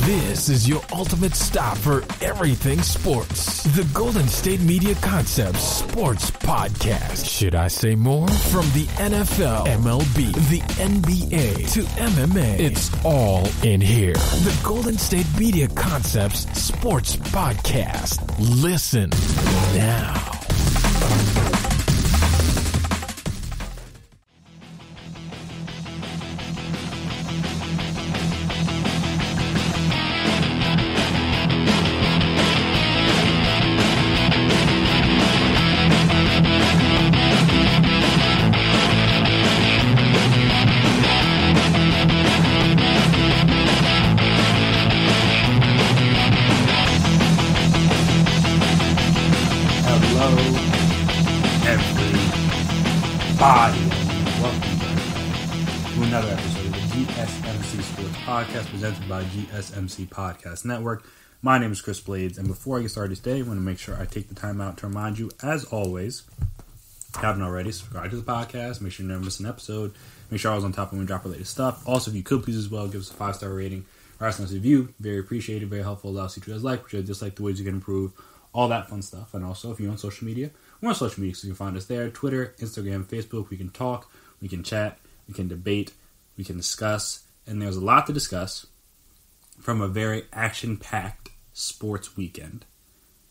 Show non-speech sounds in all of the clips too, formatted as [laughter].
This is your ultimate stop for everything sports. The Golden State Media Concepts Sports Podcast. Should I say more? From the NFL, MLB, the NBA to MMA, it's all in here. The Golden State Media Concepts Sports Podcast. Listen now. GSMC Podcast Network. My name is Chris Blades, and before I get started today, I want to make sure I take the time out to remind you, as always, if you haven't already, subscribe to the podcast. Make sure you never miss an episode. Make sure I was on top of when we drop related stuff. Also, if you could please as well, give us a five star rating. Or us a review. Very appreciated, very helpful. Allows you to guys like, which I dislike, the ways you can improve, all that fun stuff. And also, if you're on social media, we're on social media, so you can find us there Twitter, Instagram, Facebook. We can talk, we can chat, we can debate, we can discuss. And there's a lot to discuss from a very action packed sports weekend.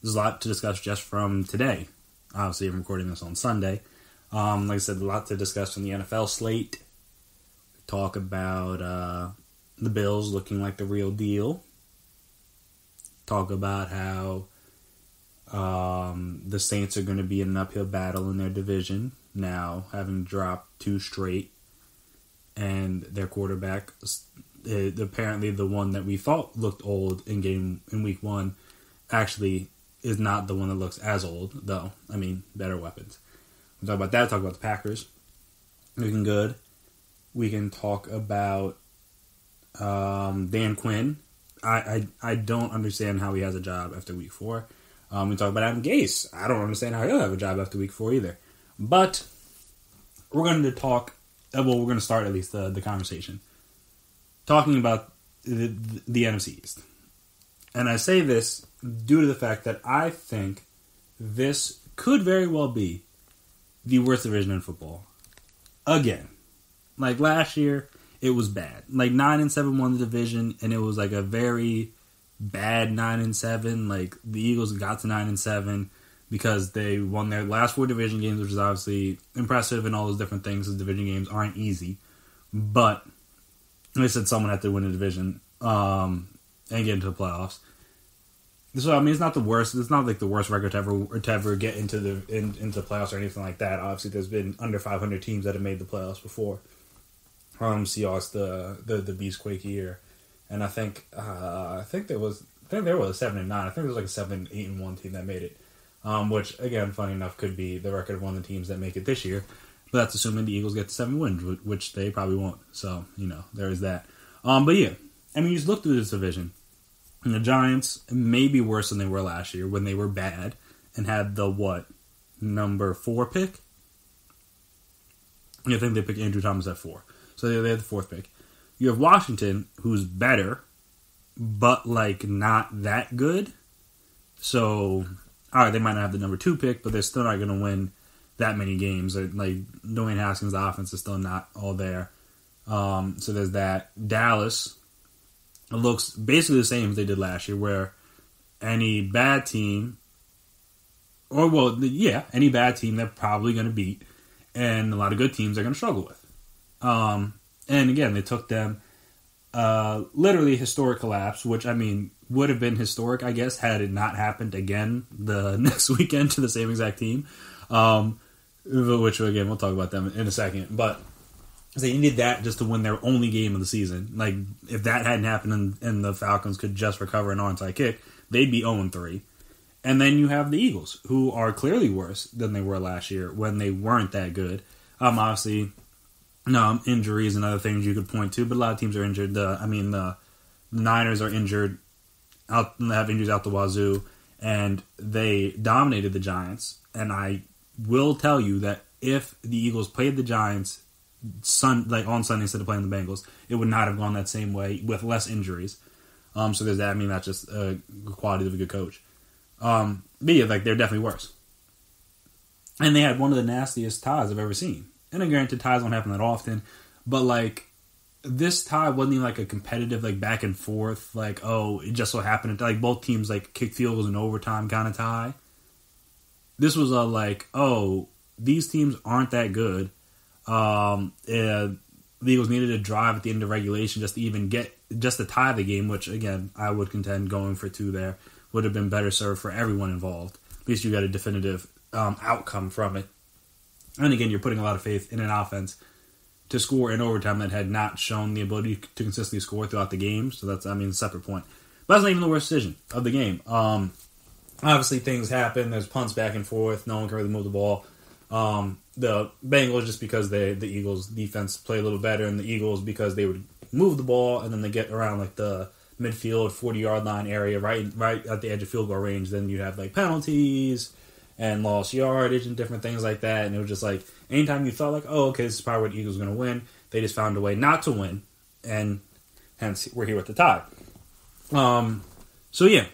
There's a lot to discuss just from today. Obviously, I'm recording this on Sunday. Um, like I said, a lot to discuss from the NFL slate. Talk about uh, the Bills looking like the real deal. Talk about how um, the Saints are going to be in an uphill battle in their division now, having dropped two straight, and their quarterback, uh, apparently the one that we thought looked old in game in week one, actually is not the one that looks as old though. I mean, better weapons. We talk about that. Talk about the Packers looking good. We can talk about um, Dan Quinn. I, I I don't understand how he has a job after week four. Um, we talk about Adam Gase. I don't understand how he'll have a job after week four either. But we're going to talk. uh, Well, we're going to start at least the, the conversation talking about the, the, the NFC East. And I say this due to the fact that I think this could very well be the worst division in football. Again, like last year, it was bad. Like nine and seven won the division, and it was like a very bad nine and seven. Like the Eagles got to nine and seven because they won their last four division games, which is obviously impressive and all those different things. The division games aren't easy, but they said someone had to win a division um, and get into the playoffs. So I mean, it's not the worst. It's not like the worst record to ever to ever get into the in, into the playoffs or anything like that. Obviously, there's been under 500 teams that have made the playoffs before. Um, Seahawks the the the Beastquake year, and I think uh, I think there was I think there was a seven and nine. I think there was like a seven eight and one team that made it. Um, which again, funny enough, could be the record of one of the teams that make it this year. But that's assuming the Eagles get to seven wins, which they probably won't. So you know there is that. Um, but yeah, I mean, you just look through this division. And the Giants may be worse than they were last year when they were bad and had the what number four pick. I think they picked Andrew Thomas at four, so they, they had the fourth pick. You have Washington, who's better, but like not that good. So, all right, they might not have the number two pick, but they're still not going to win that many games. Like Dwayne Haskins' offense is still not all there. Um, so there's that. Dallas looks basically the same as they did last year, where any bad team, or well, yeah, any bad team they're probably going to beat, and a lot of good teams they're going to struggle with. Um, and again, they took them uh, literally historic collapse, which I mean would have been historic, I guess, had it not happened again the [laughs] next weekend to the same exact team. Um, which again, we'll talk about them in a second, but they needed that just to win their only game of the season. Like if that hadn't happened and, and the Falcons could just recover an onside kick, they'd be 0 3. And then you have the Eagles, who are clearly worse than they were last year when they weren't that good. Um, obviously, no injuries and other things you could point to, but a lot of teams are injured. The I mean the Niners are injured, out have injuries out the wazoo, and they dominated the Giants. And I will tell you that if the Eagles played the Giants Sun like on Sunday instead of playing the Bengals, it would not have gone that same way with less injuries. Um, so there's that. I mean, that's just a quality of a good coach. Um, but yeah, like they're definitely worse. And they had one of the nastiest ties I've ever seen. And I granted ties don't happen that often, but like this tie wasn't even like a competitive like back and forth like oh it just so happened like both teams like kick field goals in overtime kind of tie. This was a like oh these teams aren't that good. Um, the Eagles needed a drive at the end of regulation just to even get just to tie the game, which again I would contend going for two there would have been better served for everyone involved. At least you got a definitive um, outcome from it. And again, you're putting a lot of faith in an offense to score in overtime that had not shown the ability to consistently score throughout the game. So that's, I mean, a separate point. But that's not even the worst decision of the game. Um, obviously, things happen. There's punts back and forth. No one can really move the ball. Um, the Bengals just because they the Eagles defense play a little better, and the Eagles because they would move the ball and then they get around like the midfield, forty yard line area, right right at the edge of field goal range. Then you have like penalties and lost yardage and different things like that. And it was just like anytime you thought like, oh, okay, this is probably what the Eagles are going to win, they just found a way not to win, and hence we're here with the tie. Um, so yeah.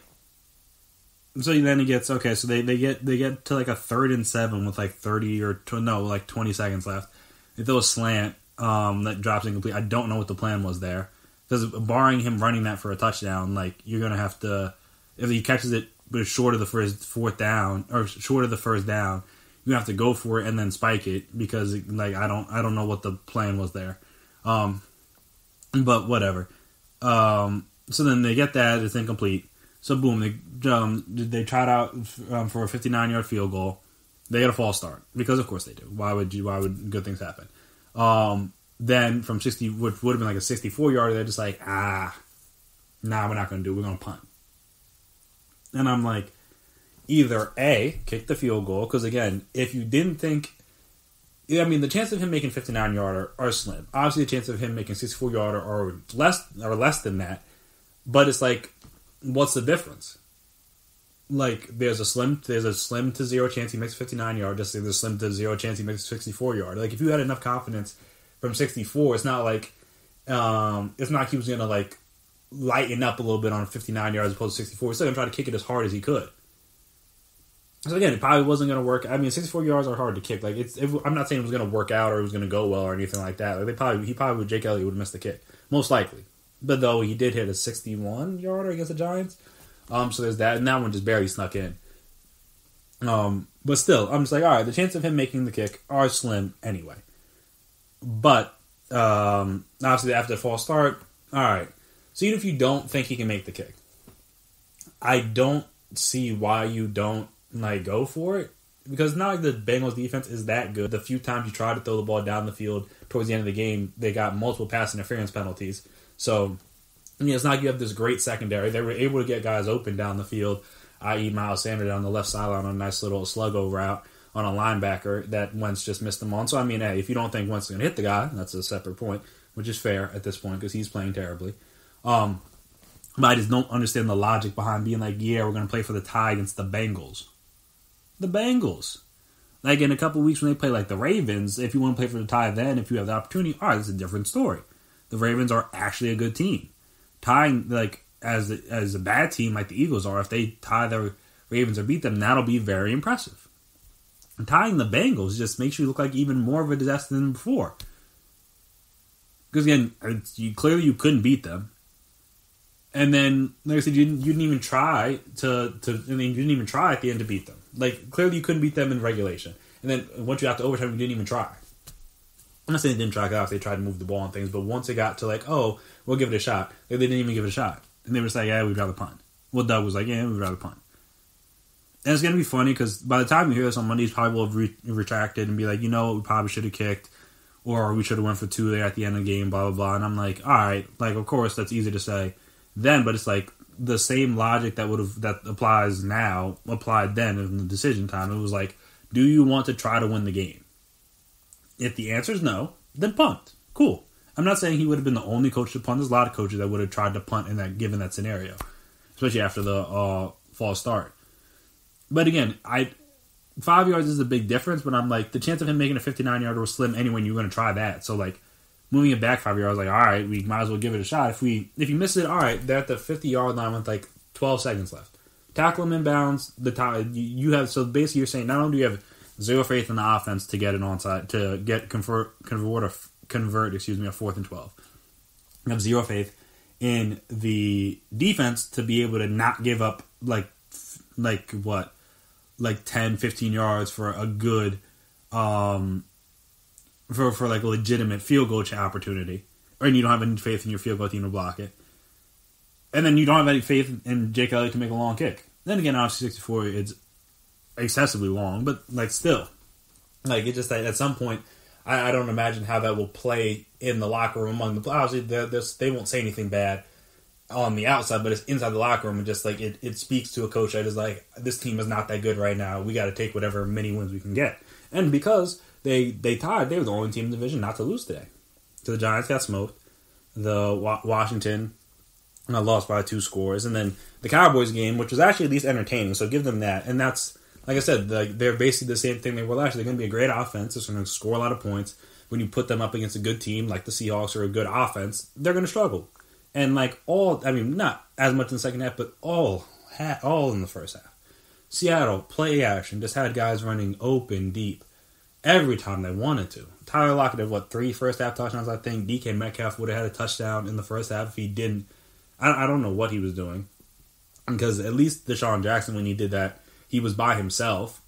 So then he gets okay. So they, they get they get to like a third and seven with like thirty or no like twenty seconds left. They throw a slant um, that drops incomplete. I don't know what the plan was there because barring him running that for a touchdown, like you're gonna have to if he catches it but it's short of the first fourth down or short of the first down, you have to go for it and then spike it because like I don't I don't know what the plan was there. Um, but whatever. Um, so then they get that it's incomplete. So boom, they um, they tried out um, for a 59 yard field goal. They get a false start because of course they do. Why would you? Why would good things happen? Um, then from 60, which would have been like a 64 yarder, they're just like ah, nah, we're not going to do. It. We're going to punt. And I'm like, either A, kick the field goal, because again, if you didn't think, I mean, the chance of him making 59 yarder are slim. Obviously, the chance of him making 64 yarder are less or less than that. But it's like, what's the difference? Like, there's a slim, there's a slim to zero chance he makes 59 yard. Just there's a slim to zero chance he makes 64 yard. Like, if you had enough confidence from 64, it's not like, um, it's not like he was gonna like lighten up a little bit on 59 yards as opposed to 64. He's still to try to kick it as hard as he could. So again, it probably wasn't going to work. I mean, 64 yards are hard to kick. Like it's, it, I'm not saying it was going to work out or it was going to go well or anything like that. Like they probably, he probably Jake Elliott would have missed the kick most likely. But though he did hit a 61 yarder against the Giants, um, so there's that, and that one just barely snuck in. Um, but still, I'm just like, all right, the chance of him making the kick are slim anyway. But um, obviously after the false start, all right, so even if you don't think he can make the kick, I don't see why you don't like go for it because not like the Bengals defense is that good. The few times you try to throw the ball down the field towards the end of the game, they got multiple pass interference penalties. So I mean, it's not like you have this great secondary. They were able to get guys open down the field, i.e., Miles Sanders on the left sideline on a nice little sluggo route on a linebacker that Wentz just missed them on. So I mean, hey, if you don't think Wentz is going to hit the guy, that's a separate point, which is fair at this point because he's playing terribly. Um, but I just don't understand the logic behind being like, yeah, we're going to play for the tie against the Bengals. The Bengals. Like in a couple of weeks when they play like the Ravens, if you want to play for the tie then, if you have the opportunity, all right, it's a different story. The Ravens are actually a good team. Tying like as as a bad team like the Eagles are, if they tie the Ravens or beat them, that'll be very impressive. And tying the Bengals just makes you look like even more of a disaster than before. Because again, you, clearly you couldn't beat them and then like I said, you didn't, you didn't even try to to. I mean, you didn't even try at the end to beat them. Like clearly, you couldn't beat them in regulation, and then once you got to overtime, you didn't even try. I'm not saying they didn't try off; they tried to move the ball and things, but once it got to like, oh, we'll give it a shot, they didn't even give it a shot, and they were just like, yeah, we'd rather punt. Well, Doug was like, yeah, we'd rather punt. And it's gonna be funny because by the time you hear this on Monday, probably will have re- retracted and be like, you know, we probably should have kicked, or we should have went for two there at the end of the game, blah blah blah. And I'm like, all right, like of course that's easy to say then, but it's like the same logic that would have that applies now applied then in the decision time. It was like, do you want to try to win the game? If the answer is no, then punt. Cool. I'm not saying he would have been the only coach to punt. There's a lot of coaches that would have tried to punt in that given that scenario, especially after the uh, false start. But again, I five yards is a big difference. But I'm like the chance of him making a 59 yarder was slim anyway. You're going to try that, so like moving it back five yards, like all right, we might as well give it a shot. If we if you miss it, all right, they're at the fifty yard line with like twelve seconds left. Tackle them inbounds. The time you have so basically you're saying not only do you have zero faith in the offense to get an onside to get convert convert a convert excuse me a fourth and twelve. You have zero faith in the defense to be able to not give up like like what? Like 10 15 yards for a good um for for like a legitimate field goal opportunity. And you don't have any faith in your field goal team to block it. And then you don't have any faith in Jake Elliott to make a long kick. Then again obviously 64 it's excessively long but like still like it just at some point I, I don't imagine how that will play in the locker room among the obviously they won't say anything bad on the outside, but it's inside the locker room and just like it, it speaks to a coach that is like this team is not that good right now. We got to take whatever many wins we can get. And because they they tied, they were the only team in the division not to lose today. So the Giants got smoked. The Washington uh, lost by two scores, and then the Cowboys game, which was actually at least entertaining. So give them that. And that's like I said, the, they're basically the same thing they were last year. They're going to be a great offense. They're going to score a lot of points. When you put them up against a good team like the Seahawks or a good offense, they're going to struggle and like all I mean not as much in the second half, but all all in the first half. Seattle play action just had guys running open deep every time they wanted to. Tyler Lockett had what three first half touchdowns I think. DK Metcalf would have had a touchdown in the first half if he didn't. I, I don't know what he was doing because at least DeSean Jackson when he did that he was by himself,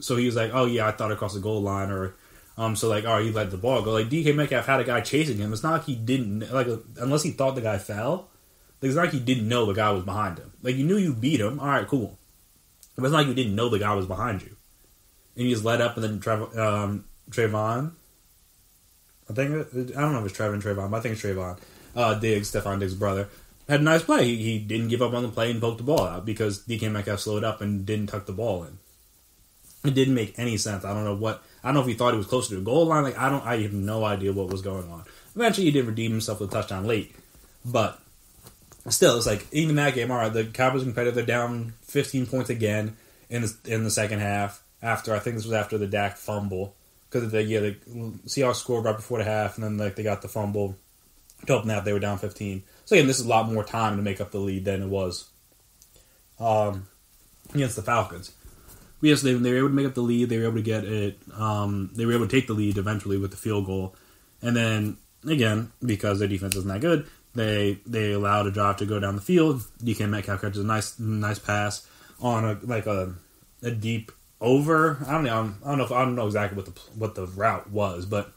so he was like, oh yeah I thought across the goal line or um, so like, all right, he let the ball go. Like DK Metcalf had a guy chasing him. It's not like he didn't like unless he thought the guy fell. Like, it's not like he didn't know the guy was behind him. Like you knew you beat him. All right, cool. But it's not like you didn't know the guy was behind you. And he just let up, and then Trev- um, Trevon. I think I don't know if it's Trevon Trevon, but I think it's Trevon. Uh, Diggs, Stefon Diggs' brother, had a nice play. He, didn't give up on the play and poked the ball out because DK Metcalf slowed up and didn't tuck the ball in. It didn't make any sense. I don't know what I don't know if he thought he was closer to the goal line. Like I don't, I have no idea what was going on. Eventually, he did redeem himself with a touchdown late, but still, it's like even that game. All right, the Cowboys competitive. They're down 15 points again in the, in the second half. After I think this was after the Dak fumble because the yeah the Seahawks scored right before the half, and then like they got the fumble to open that they were down 15. Again, this is a lot more time to make up the lead than it was um, against the Falcons yes, they, they were able to make up the lead. They were able to get it. Um, they were able to take the lead eventually with the field goal, and then again because their defense isn't that good, they they allowed a drive to go down the field. DK Metcalf catches a nice nice pass on a like a a deep over. I don't know. I don't know. If, I don't know exactly what the what the route was, but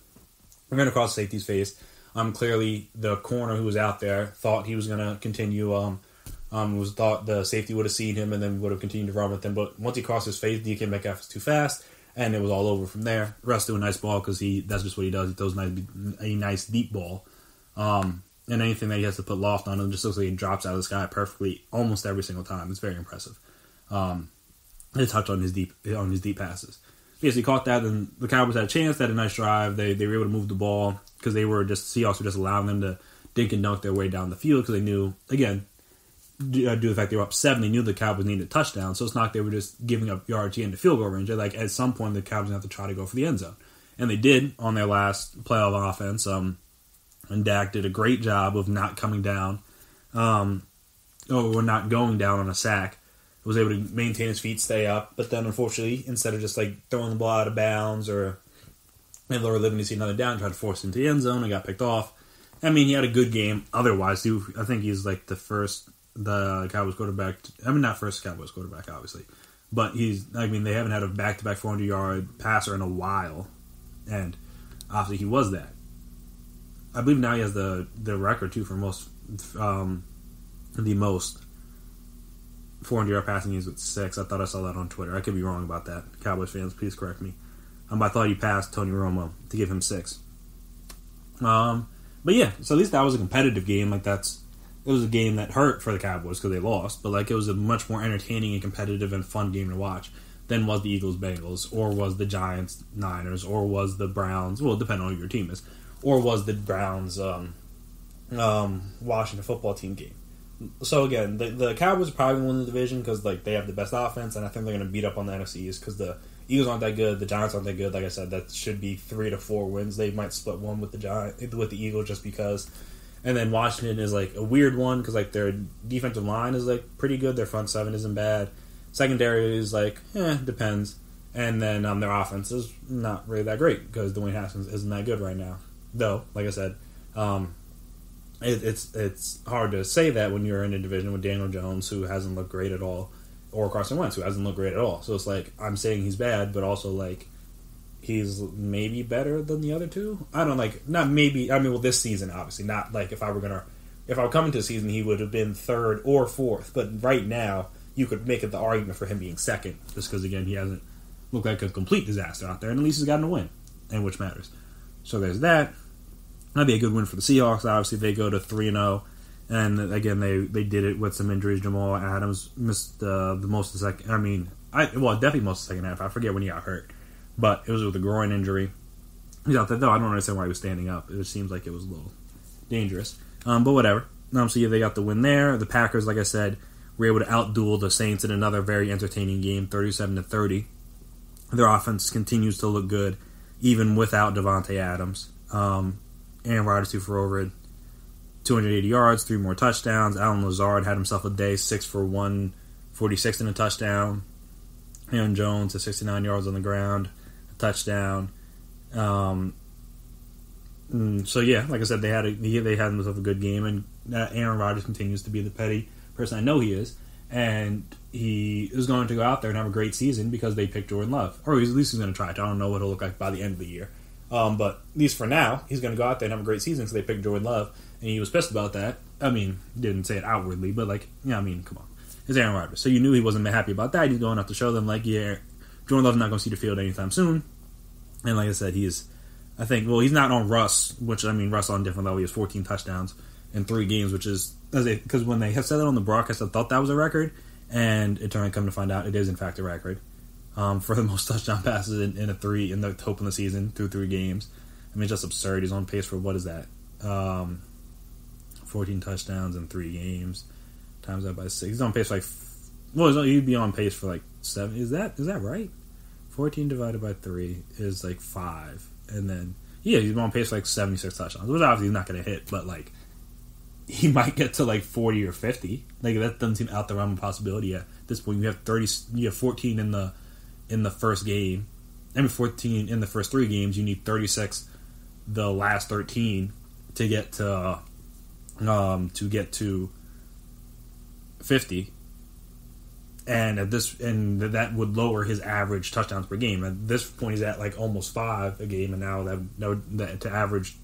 we're going safety's face. Um, clearly the corner who was out there thought he was going to continue um, um, was thought the safety would have seen him and then would have continued to run with him. But once he crossed his face, DK Metcalf was too fast, and it was all over from there. Russ threw a nice ball because he that's just what he does. He throws nice, a nice deep ball. Um, and anything that he has to put loft on him just looks like he drops out of the sky perfectly almost every single time. It's very impressive. Um, they touch on his deep on his deep passes. Yes, he caught that, and the Cowboys had a chance. They had a nice drive. They they were able to move the ball because they were just Seahawks were just allowing them to dink and dunk their way down the field because they knew again due to the fact they were up seven, they knew the Cowboys needed a touchdown. So it's not like they were just giving up yards into field goal range. They're like at some point the Cowboys have to try to go for the end zone, and they did on their last playoff offense. Um, and Dak did a great job of not coming down, um, or not going down on a sack. Was able to maintain his feet, stay up, but then unfortunately, instead of just like throwing the ball out of bounds or and lower living to see another down, tried to force into the end zone and got picked off. I mean, he had a good game. Otherwise, he, I think he's like the first the Cowboys quarterback. I mean, not first Cowboys quarterback, obviously, but he's. I mean, they haven't had a back-to-back 400 yard passer in a while, and obviously he was that. I believe now he has the the record too for most, um, the most 400 yard passing games with six. I thought I saw that on Twitter. I could be wrong about that. Cowboys fans, please correct me. Um, I thought he passed Tony Romo to give him six. Um, but yeah, so at least that was a competitive game. Like that's it was a game that hurt for the Cowboys because they lost, but like it was a much more entertaining and competitive and fun game to watch than was the Eagles Bengals or was the Giants Niners or was the Browns. Well, depending on who your team is, or was the Browns um, um, Washington football team game. So again, the, the Cowboys are probably win the division because like they have the best offense, and I think they're going to beat up on the NFC because the Eagles aren't that good. The Giants aren't that good. Like I said, that should be three to four wins. They might split one with the Giant with the Eagles just because. And then Washington is like a weird one because like their defensive line is like pretty good. Their front seven isn't bad. Secondary is like eh, depends. And then um, their offense is not really that great because Dwayne Haskins isn't that good right now. Though, like I said, um, it, it's it's hard to say that when you're in a division with Daniel Jones who hasn't looked great at all, or Carson Wentz who hasn't looked great at all. So it's like I'm saying he's bad, but also like he's maybe better than the other two. I don't like not maybe. I mean, well, this season obviously not like if I were gonna if I were coming to the season, he would have been third or fourth. But right now, you could make it the argument for him being second, just because again he hasn't looked like a complete disaster out there, and at least he's gotten a win, and which matters. So there's that. That'd be a good win for the Seahawks. Obviously, they go to three and zero, and again they they did it with some injuries. Jamal Adams missed uh, the most of the second. I mean, I well definitely most of the second half. I forget when he got hurt, but it was with a groin injury. He's out there though. I don't understand why he was standing up. It seems like it was a little dangerous. Um, but whatever. Um, so yeah, they got the win there. The Packers, like I said, were able to outduel the Saints in another very entertaining game, thirty-seven to thirty. Their offense continues to look good, even without Davante Adams. Um, Aaron Rodgers threw for over 280 yards, three more touchdowns. Allen Lazard had himself a day, six for 146 in a touchdown. Aaron Jones at 69 yards on the ground, a touchdown. Um, mm, so yeah, like I said, they had a, they had themselves a good game, and uh, Aaron Rodgers continues to be the petty person I know he is, and he is going to go out there and have a great season because they picked Jordan Love, or at least he's going to try it. I don't know what it'll look like by the end of the year. Um, but at least for now, he's going to go out there and have a great season. because they picked Jordan Love, and he was pissed about that. I mean, didn't say it outwardly, but like, yeah, I mean, come on, it's Aaron Rodgers. So you knew he wasn't happy about that. He's going out to show them, like, yeah, Jordan Love's not going to see the field anytime soon. And like I said, he is. I think. Well, he's not on Russ, which I mean, Russ on different level. He has 14 touchdowns in three games, which is because when they have said it on the broadcast, I thought that was a record, and it turned out come to find out it is in fact a record um, for the [laughs] most touchdown passes in, in a three in the hope in the season through three games. I mean, it's just absurd. He's on pace for what is that? Um, 14 touchdowns in three games. Times that by six. He's on pace for like. Well, he'd be on pace for like seven. Is that is that right? 14 divided by three is like five, and then yeah, he's on pace for like 76 touchdowns, which obviously he's not going to hit, but like he [laughs] might get to like 40 or 50. Like that doesn't seem out the realm of possibility. At this point, you have 30. You have 14 in the in the first game. I mean, 14 in the first three games. You need 36 the last 13 to get to uh, um, to get to 50 and at this and that would lower his average touchdowns per game. At this point he's at like almost five a game and now that, that, to average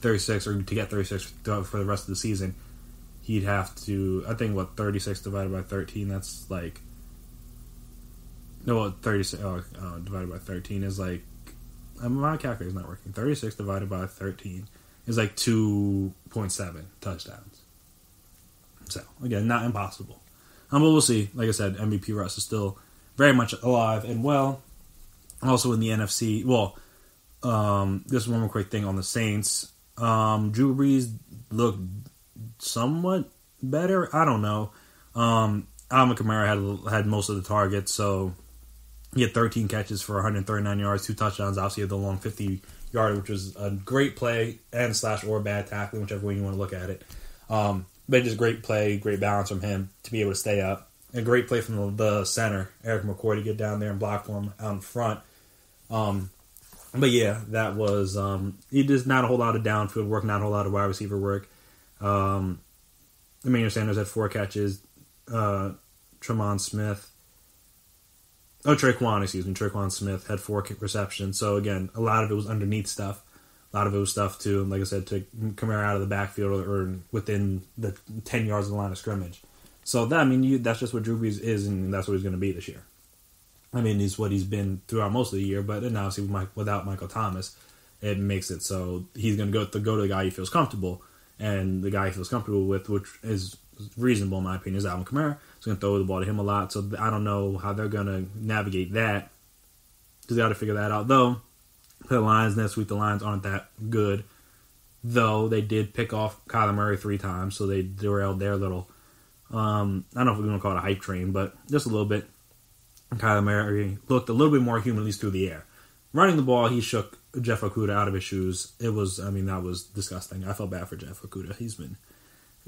36 or to get 36 for the rest of the season he'd have to i think what 36 divided by 13 that's like no 36 oh, uh, divided by 13 is like my calculator's not working. 36 divided by 13 is like 2.7 touchdowns. So, again, not impossible. Um, but we'll see. Like I said, MVP Russ is still very much alive and well. Also in the NFC, well, um, just one more quick thing on the Saints. Um, Drew Brees looked somewhat better. I don't know. Um, Alvin Kamara had had most of the targets, so he had 13 catches for 139 yards, two touchdowns. Obviously, had the long 50 yard, which was a great play and slash or bad tackling, whichever way you want to look at it. Um, but just great play, great balance from him to be able to stay up. A great play from the, center, Erik McCoy, to get down there and block for him out in front. Um, but yeah, that was um, he does not a whole lot of downfield work, not a whole lot of wide receiver work. Um, Emmanuel Sanders had four catches. Uh, Tremon Smith Oh, Tre'Quan, excuse me. Tre'Quan Smith had four receptions. So again, a lot of it was underneath stuff. A lot of it was stuff to, like I said, to come out of the backfield or, within the ten yards of the line of scrimmage. So that I mean, you, that's just what Drew Brees is, and that's what he's going to be this year. I mean, he's what he's been throughout most of the year, but then obviously without Michael Thomas, it makes it so he's going to go to go to the guy he feels comfortable, and the guy he feels comfortable with, which is reasonable in my opinion, is Alvin Kamara. Going to throw the ball to him a lot. So I don't know how they're going to navigate that because they got to figure that out. Though the Lions next week, the Lions aren't that good. Though they did pick off Kyler Murray three times, so they derailed their little. Um, I don't know if we're going to call it a hype train, but just a little bit. Kyler Murray looked a little bit more human, at least through the air. Running the ball, he shook Jeff Okudah out of his shoes. It was, I mean, that was disgusting. I felt bad for Jeff Okudah. He's been,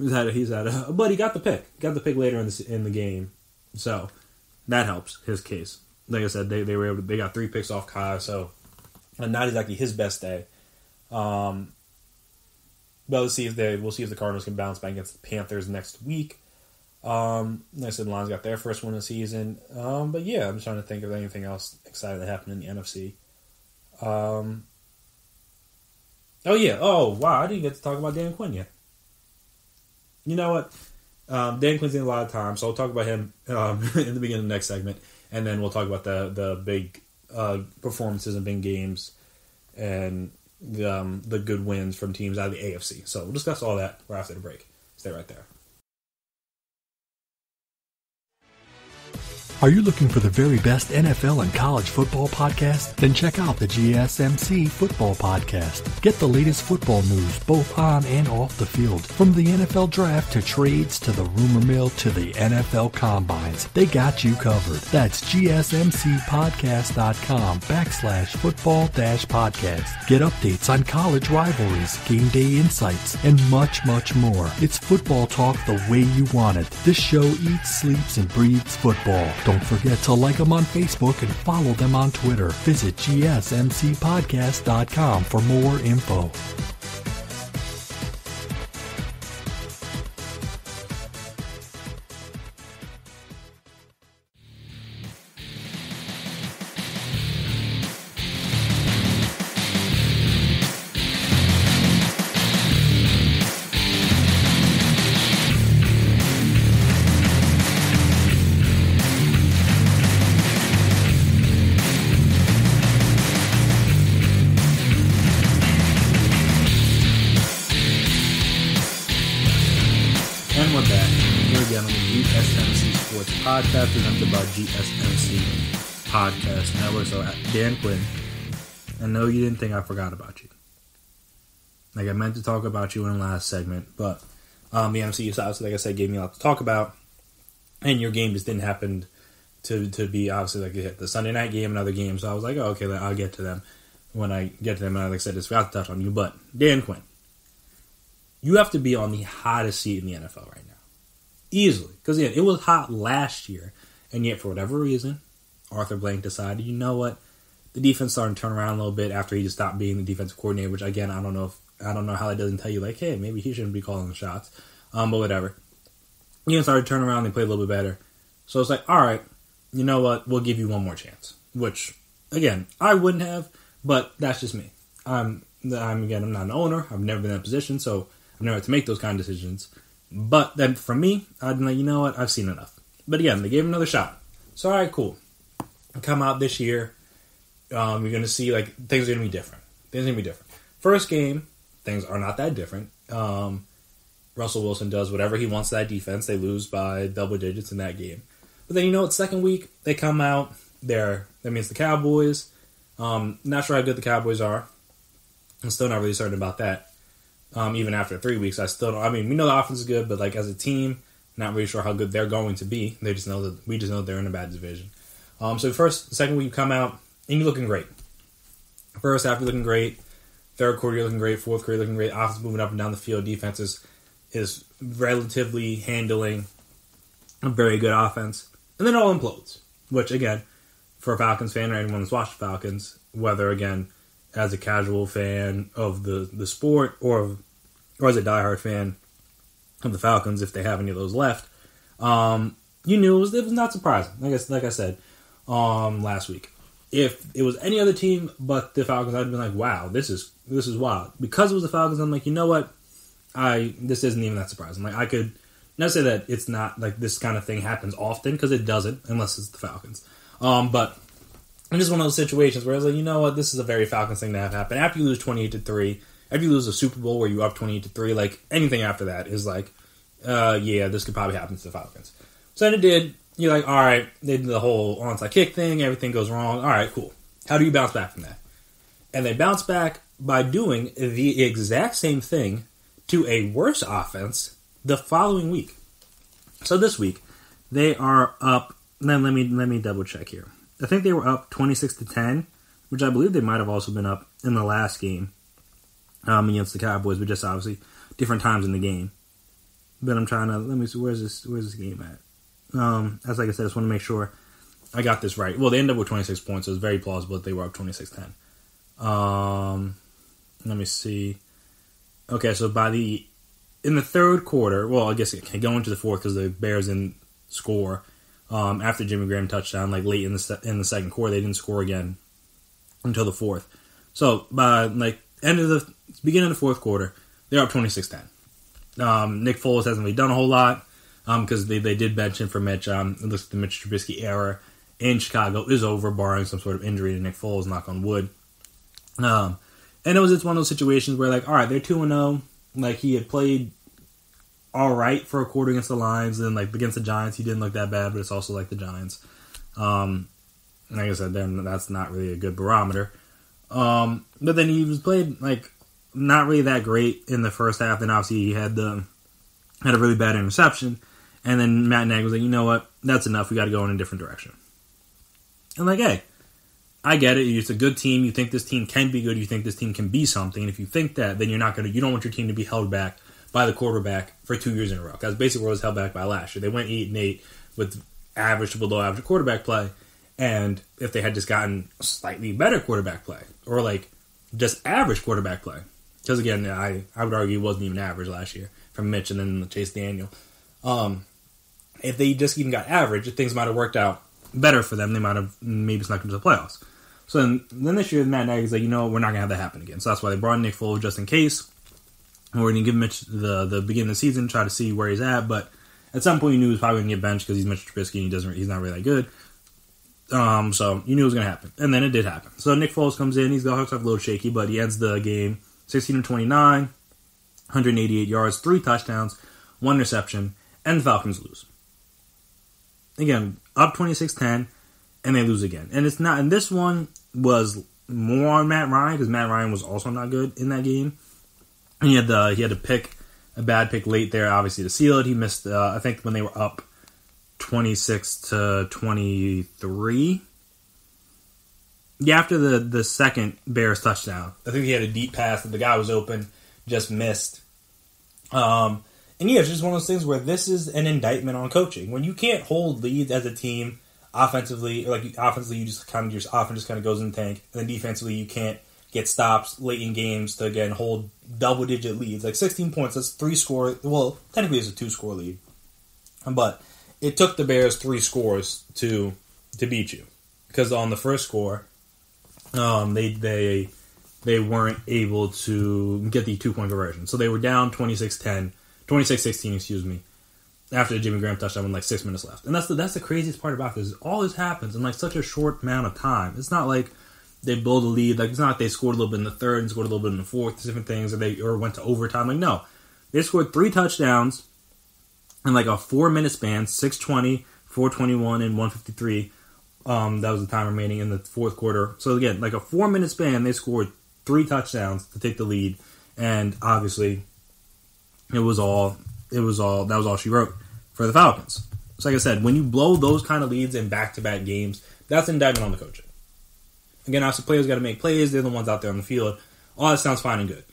he's had, he's had, a, but he got the pick. Got the pick later in the in the game, so that helps his case. Like I said, they, they were able to, they got three picks off Kyle, so not exactly his best day. Um, but let's see if they we'll see if the Cardinals can bounce back against the Panthers next week. Um, like I said, the Lions got their first win of the season. Um, but yeah, I'm trying to think of anything else exciting that happened in the NFC. Um, oh yeah. Oh wow, I didn't get to talk about Dan Quinn yet. You know what? Um, Dan Quinn's in a lot of time, so I'll talk about him um, [laughs] in the beginning of the next segment, and then we'll talk about the the big uh, performances and big games and the, um, the good wins from teams out of the AFC. So we'll discuss all that right after the break. Stay right there. Are you looking for the very best NFL and college football podcast? Then check out the GSMC Football Podcast. Get the latest football news both on and off the field. From the NFL draft to trades to the rumor mill to the NFL combines, they got you covered. That's GSMCpodcast.com backslash football dash podcast. Get updates on college rivalries, game day insights, and much, much more. It's football talk the way you want it. This show eats, sleeps, and breathes football. Don't forget to like them on Facebook and follow them on Twitter. Visit gsmcpodcast.com for more info. By GSMC Podcast Network. So, uh, Dan Quinn, I know you didn't think I forgot about you. Like, I meant to talk about you in the last segment, but um, the MCU so like I said, gave me a lot to talk about. And your game just didn't happen to, to be obviously like hit the Sunday night game and other games. So I was like, oh, okay, I'll get to them when I get to them. And like I said, just forgot to touch on you. But Dan Quinn, you have to be on the hottest seat in the NFL right now. Easily. Because, yeah, it was hot last year. And yet, for whatever reason, Arthur Blank decided, you know what? The defense started to turn around a little bit after he just stopped being the defensive coordinator, which, again, I don't know if I don't know how that doesn't tell you, like, hey, maybe he shouldn't be calling the shots. Um, but whatever. You know, started to turn around. They played a little bit better. So it's like, all right, you know what? We'll give you one more chance. Which, again, I wouldn't have, but that's just me. I'm, I'm again, I'm not an owner. I've never been in that position, so I've never had to make those kind of decisions. But then for me, I'd be like, you know what? I've seen enough. But again, they gave him another shot. So all right, cool. Come out this year. Um, you're gonna see like things are gonna be different. Things are gonna be different. First game, things are not that different. Um, Russell Wilson does whatever he wants to that defense. They lose by double digits in that game. But then you know what? Second week they come out. They're that means the Cowboys. Um, not sure how good the Cowboys are. I'm still not really certain about that. Um, even after three weeks, I still don't. I mean, we know the offense is good, but like as a team, not really sure how good they're going to be. They just know that we just know they're in a bad division. Um, so first, second week you come out and you're looking great. First half you're looking great. Third quarter you're looking great. Fourth quarter you're looking great. Offense moving up and down the field. Defense is, is relatively handling a very good offense, and then it all implodes. Which again, for a Falcons fan or anyone who's watched Falcons, whether again as a casual fan of the, the sport or or as a diehard fan of the Falcons, if they have any of those left, um, you knew it was, it was not surprising. Like I, like I said um, last week, if it was any other team but the Falcons, I'd been like, "Wow, this is this is wild." Because it was the Falcons, I'm like, you know what? I this isn't even that surprising. Like I could not say that it's not like this kind of thing happens often because it doesn't unless it's the Falcons. Um, but it's just one of those situations where I was like, you know what, this is a very Falcons thing to have happen. After you lose twenty eight to three, after you lose a Super Bowl where you up twenty eight to three, like anything after that is like, uh, yeah, this could probably happen to the Falcons. So then it did. You're like, all right, they did the whole onside kick thing. Everything goes wrong. All right, cool. How do you bounce back from that? And they bounce back by doing the exact same thing to a worse offense the following week. So this week, they are up then let me let me double check here. I think they were up twenty six to ten, which I believe they might have also been up in the last game um, against the Cowboys, but just obviously different times in the game. But I'm trying to let me see where's this where's this game at. Um, as like I said, I just want to make sure I got this right. Well, they ended up with 26 points, so it's very plausible that they were up 26-10. Um, let me see. Okay, so by the in the third quarter, well, I guess it can go into the fourth because the Bears didn't score um, after Jimmy Graham touchdown. Like late in the in the second quarter, they didn't score again until the fourth. So by like end of the beginning of the fourth quarter, they're up 26-10. Um, Nick Foles hasn't really done a whole lot because um, they, they did bench him for Mitch. Um, it looks like the Mitch Trubisky era in Chicago is over, barring some sort of injury to Nick Foles, knock on wood. Um, and it was just one of those situations where, like, all right, they're 2 0. Like, he had played all right for a quarter against the Lions, and, like, against the Giants, he didn't look that bad, but it's also like the Giants. Um, like I said, then that's not really a good barometer. Um, but then he was played, like, not really that great in the first half. Then obviously he had the had a really bad interception, and then Matt Nagy was like, you know what, that's enough. We got to go in a different direction. And like, hey, I get it. It's a good team. You think this team can be good. You think this team can be something. And if you think that, then you're not going to. You don't want your team to be held back by the quarterback for two years in a row. That's basically what was held back by last year. They went eight and eight with average to below average quarterback play. And if they had just gotten slightly better quarterback play, or like just average quarterback play, because again, I, I would argue wasn't even average last year from Mitch and then Chase Daniel. Um, if they just even got average, things might have worked out better for them. They might have maybe snuck into the playoffs. So then, then this year, Matt Nagy's like, you know, we're not gonna have that happen again. So that's why they brought Nick Foles just in case. We're gonna give Mitch the the beginning of the season, try to see where he's at. But at some point, you knew he was probably gonna get benched because he's Mitch Trubisky and he doesn't, he's not really that good. Um, so you knew it was gonna happen, and then it did happen. So Nick Foles comes in. He's got a little shaky, but he ends the game 16 to 29, 188 yards, three touchdowns, one interception, and the Falcons lose. Again, up 26-10, and they lose again. And it's not. And this one was more on Matt Ryan because Matt Ryan was also not good in that game. And he had the he had to pick a bad pick late there, obviously to seal it. He missed. Uh, I think when they were up 26 to 23. Yeah, after the the second Bears touchdown, I think he had a deep pass that the guy was open, just missed. Um, and yeah, it's just one of those things where this is an indictment on coaching. When you can't hold leads as a team offensively, like offensively, you just kind of your offense just kind of goes in the tank, and then defensively, you can't get stops late in games to again hold double digit leads, like 16 points. That's three score. Well, technically, it's a two score lead, but it took the Bears three scores to to beat you because on the first score, um, they they they weren't able to get the two point conversion, so they were down 26-10 26-16, excuse me, after the Jimmy Graham touchdown with like six minutes left. And that's the that's the craziest part about this. Is all this happens in like such a short amount of time. It's not like they build a lead. Like it's not like they scored a little bit in the third and scored a little bit in the fourth, different things, or they or went to overtime. Like no, they scored three touchdowns in like a four minute span, 620, 421, and 153. Um, that was the time remaining in the fourth quarter. So again, like a four minute span, they scored three touchdowns to take the lead, and obviously it was all it was all that was all she wrote for the Falcons. So like I said, when you blow those kind of leads in back to back games, that's indictment on the coaching. Again, obviously players got to make plays; they're the ones out there on the field. All that sounds fine and good,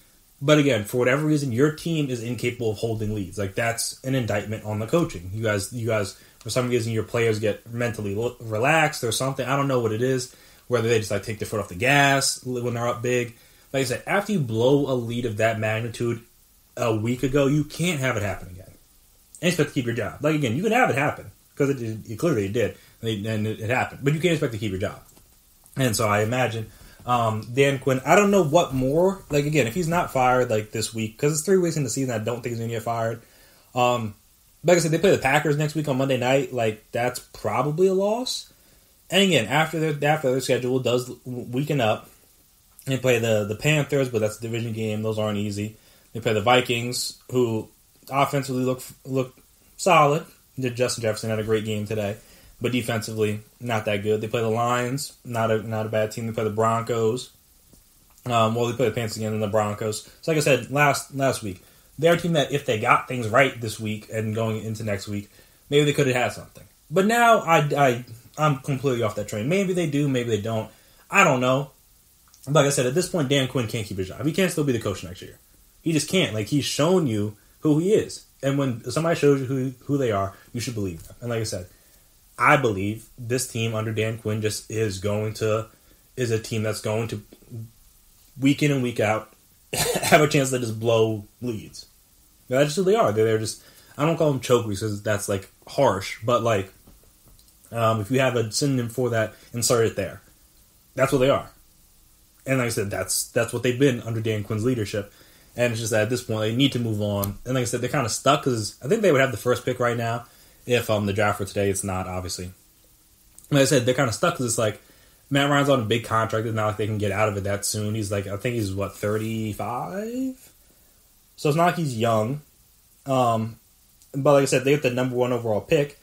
but again, for whatever reason, your team is incapable of holding leads. Like that's an indictment on the coaching. You guys, you guys, for some reason, your players get mentally relaxed or something. I don't know what it is. Whether they just like take their foot off the gas when they're up big. Like I said, after you blow a lead of that magnitude a week ago, you can't have it happen again and expect to keep your job. Like again, you can have it happen because it, it, clearly it did and it, it, happened, but you can't expect to keep your job. And so I imagine um, Dan Quinn. I don't know what more. Like again, if he's not fired like this week because it's three weeks in the season, I don't think he's to get fired. Um, like I said, they play the Packers next week on Monday night. Like that's probably a loss. And again, after their after their schedule does weaken up, they play the the Panthers, but that's a division game. Those aren't easy. They play the Vikings, who offensively look look solid. Justin Jefferson had a great game today, but defensively not that good. They play the Lions, not a not a bad team. They play the Broncos. Um, well, they play the Panthers again and the Broncos. So, like I said last last week, they're a team that if they got things right this week and going into next week, maybe they could have had something. But now I, I I'm completely off that train. Maybe they do, maybe they don't. I don't know. Like I said, at this point, Dan Quinn can't keep his job. He can't still be the coach next year. He just can't. Like he's shown you who he is, and when somebody shows you who who they are, you should believe them. And like I said, I believe this team under Dan Quinn just is going to is a team that's going to week in and week out [laughs] have a chance to just blow leads. That's who they are. They're, they're just I don't call them choke because that's like harsh, but like um, if you have a synonym for that, insert it there. That's what they are. And like I said, that's that's what they've been under Dan Quinn's leadership. And it's just that at this point they need to move on. And like I said, they're kind of stuck because I think they would have the first pick right now if um the draft for today. It's not obviously. Like I said, they're kind of stuck because it's like Matt Ryan's on a big contract. It's not like they can get out of it that soon. He's like I think he's what thirty five. So it's not like he's young. Um, but like I said, they get the number one overall pick.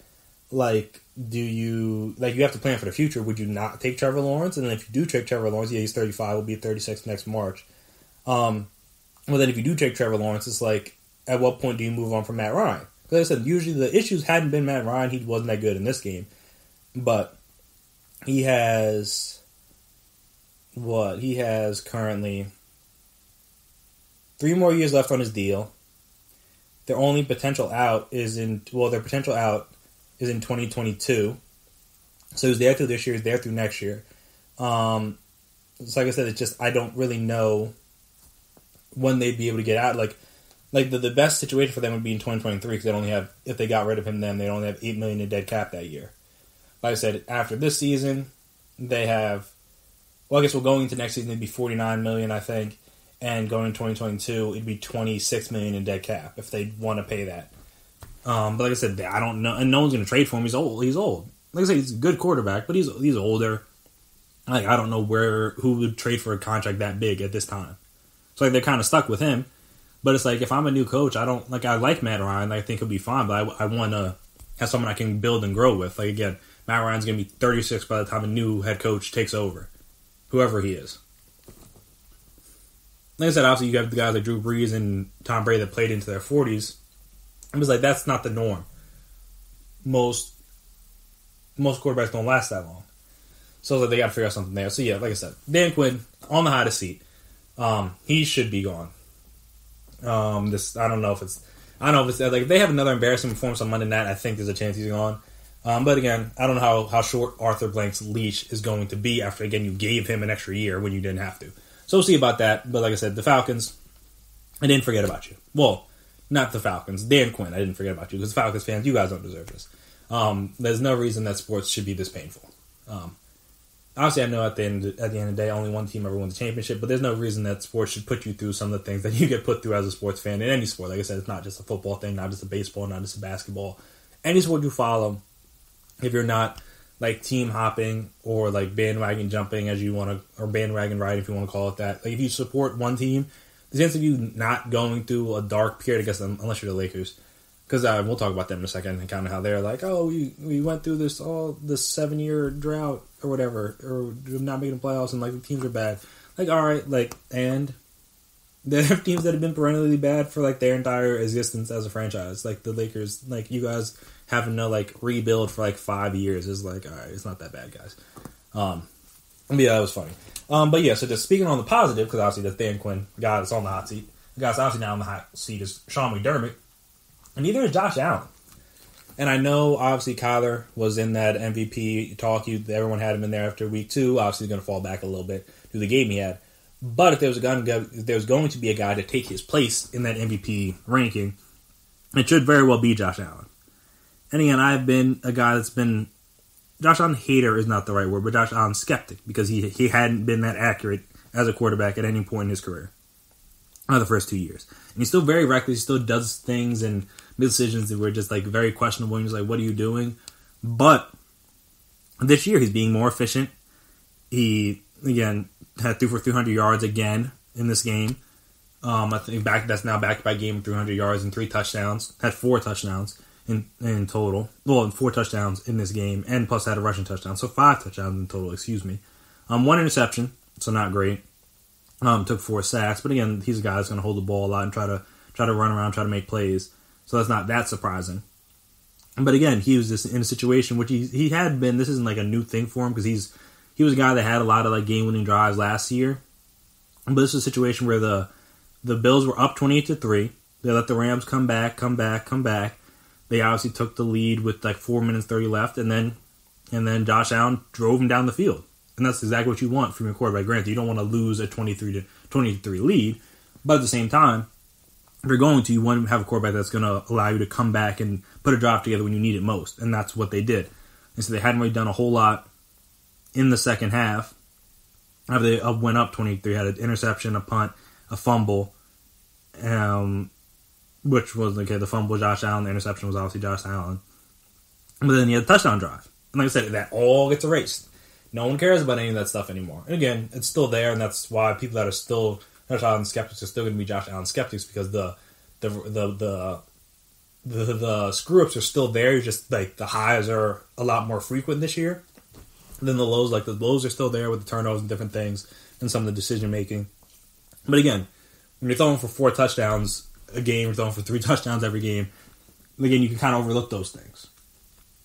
Like, do you like you have to plan for the future? Would you not take Trevor Lawrence? And then if you do take Trevor Lawrence, yeah, he's thirty five. Will be thirty six next March. Um, well, then if you do take Trevor Lawrence, it's like at what point do you move on from Matt Ryan? Because like I said, usually the issues hadn't been Matt Ryan. He wasn't that good in this game, but he has what he has currently three more years left on his deal. Their only potential out is in well, their potential out is in 2022. So he's there through this year, he's there through next year. Um, so like I said, it's just I don't really know when they'd be able to get out. Like, like the, the best situation for them would be in 2023 because they only have if they got rid of him, then they only have eight million in dead cap that year. Like I said, after this season, they have. Well, I guess we're going into next season. It'd be 49 million, I think, and going into 2022, it'd be 26 million in dead cap if they want to pay that. Um, but like I said, I don't know, and no one's going to trade for him. He's old. He's old. Like I said, he's a good quarterback, but he's he's older. Like I don't know where who would trade for a contract that big at this time. So like they're kind of stuck with him. But it's like if I'm a new coach, I don't like I like Matt Ryan. I think he'll be fine, but I, I want to have someone I can build and grow with. Like again, Matt Ryan's going to be 36 by the time a new head coach takes over, whoever he is. Like I said, obviously you have the guys like Drew Brees and Tom Brady that played into their 40s. I was like, that's not the norm. Most most quarterbacks don't last that long. So like, they got to figure out something there. So yeah, like I said, Dan Quinn on the hottest seat. Um, he should be gone. Um, this I don't know if it's I don't know if it's like if they have another embarrassing performance on Monday night. I think there's a chance he's gone. Um, but again, I don't know how, how short Arthur Blank's leash is going to be after again you gave him an extra year when you didn't have to. So we'll see about that. But like I said, the Falcons, I didn't forget about you. Well, not the Falcons, Dan Quinn. I didn't forget about you because Falcons fans, you guys don't deserve this. Um, there's no reason that sports should be this painful. Um, obviously, I know at the end at the end of the day, only one team ever won the championship, but there's no reason that sports should put you through some of the things that you get put through as a sports fan in any sport. Like I said, it's not just a football thing, not just a baseball, not just a basketball. Any sport you follow, if you're not like team hopping or like bandwagon jumping as you want to, or bandwagon riding if you want to call it that. Like if you support one team, the chance of you not going through a dark period, I guess, unless you're the Lakers, because uh, we'll talk about them in a second and kind of how they're like, oh, we we went through this all this seven year drought or whatever, or not making the playoffs and like the teams are bad. Like all right, like and there are [laughs] teams that have been perennially bad for like their entire existence as a franchise. Like the Lakers, like you guys having to like rebuild for like five years is like, all right, it's not that bad, guys. Um, yeah, that was funny. Um, but yeah, so just speaking on the positive, because obviously the Dan Quinn guy that's on the hot seat, the guy's obviously now on the hot seat is Sean McDermott, and neither is Josh Allen. And I know obviously Kyler was in that MVP talk. You everyone had him in there after week two. Obviously, going to fall back a little bit through the game he had. But if there was a gun, if there was going to be a guy to take his place in that MVP ranking, it should very well be Josh Allen. And again, I've been a guy that's been Josh Allen hater is not the right word, but Josh Allen skeptic because he he hadn't been that accurate as a quarterback at any point in his career. Uh, the first two years, and he's still very reckless. He still does things and decisions that were just like very questionable. And he's like, "What are you doing?" But this year, he's being more efficient. He again had threw for 300 yards again in this game. Um, I think back that's now backed by game 300 yards and three touchdowns. Had four touchdowns in in total. Well, four touchdowns in this game, and plus had a rushing touchdown, so five touchdowns in total. Excuse me. Um, one interception, so not great. Um, took four sacks, but again, he's a guy that's going to hold the ball a lot and try to try to run around, try to make plays. So that's not that surprising. But again, he was just in a situation which he he had been. This isn't like a new thing for him because he's he was a guy that had a lot of like game winning drives last year. But this is a situation where the the Bills were up twenty eight to three. They let the Rams come back, come back, come back. They obviously took the lead with like four minutes thirty left, and then and then Josh Allen drove him down the field. And that's exactly what you want from your quarterback. Granted, you don't want to lose a twenty three to twenty three lead, but at the same time, if you're going to, you want to have a quarterback that's going to allow you to come back and put a drive together when you need it most, and that's what they did. And so they hadn't really done a whole lot in the second half. After they went up 23, had an interception, a punt, a fumble, um, which was okay. The fumble, Josh Allen. The interception was obviously Josh Allen. But then he had a touchdown drive, and like I said, that all gets erased. No one cares about any of that stuff anymore. And again, it's still there, and that's why people that are still Josh Allen skeptics are still going to be Josh Allen skeptics because the the the the the, the screw ups are still there. Just like the highs are a lot more frequent this year than the lows. Like the lows are still there with the turnovers and different things and some of the decision making. But again, when you're throwing for four touchdowns a game, you're throwing for three [laughs] touchdowns every game. Again, you can kind of overlook those things.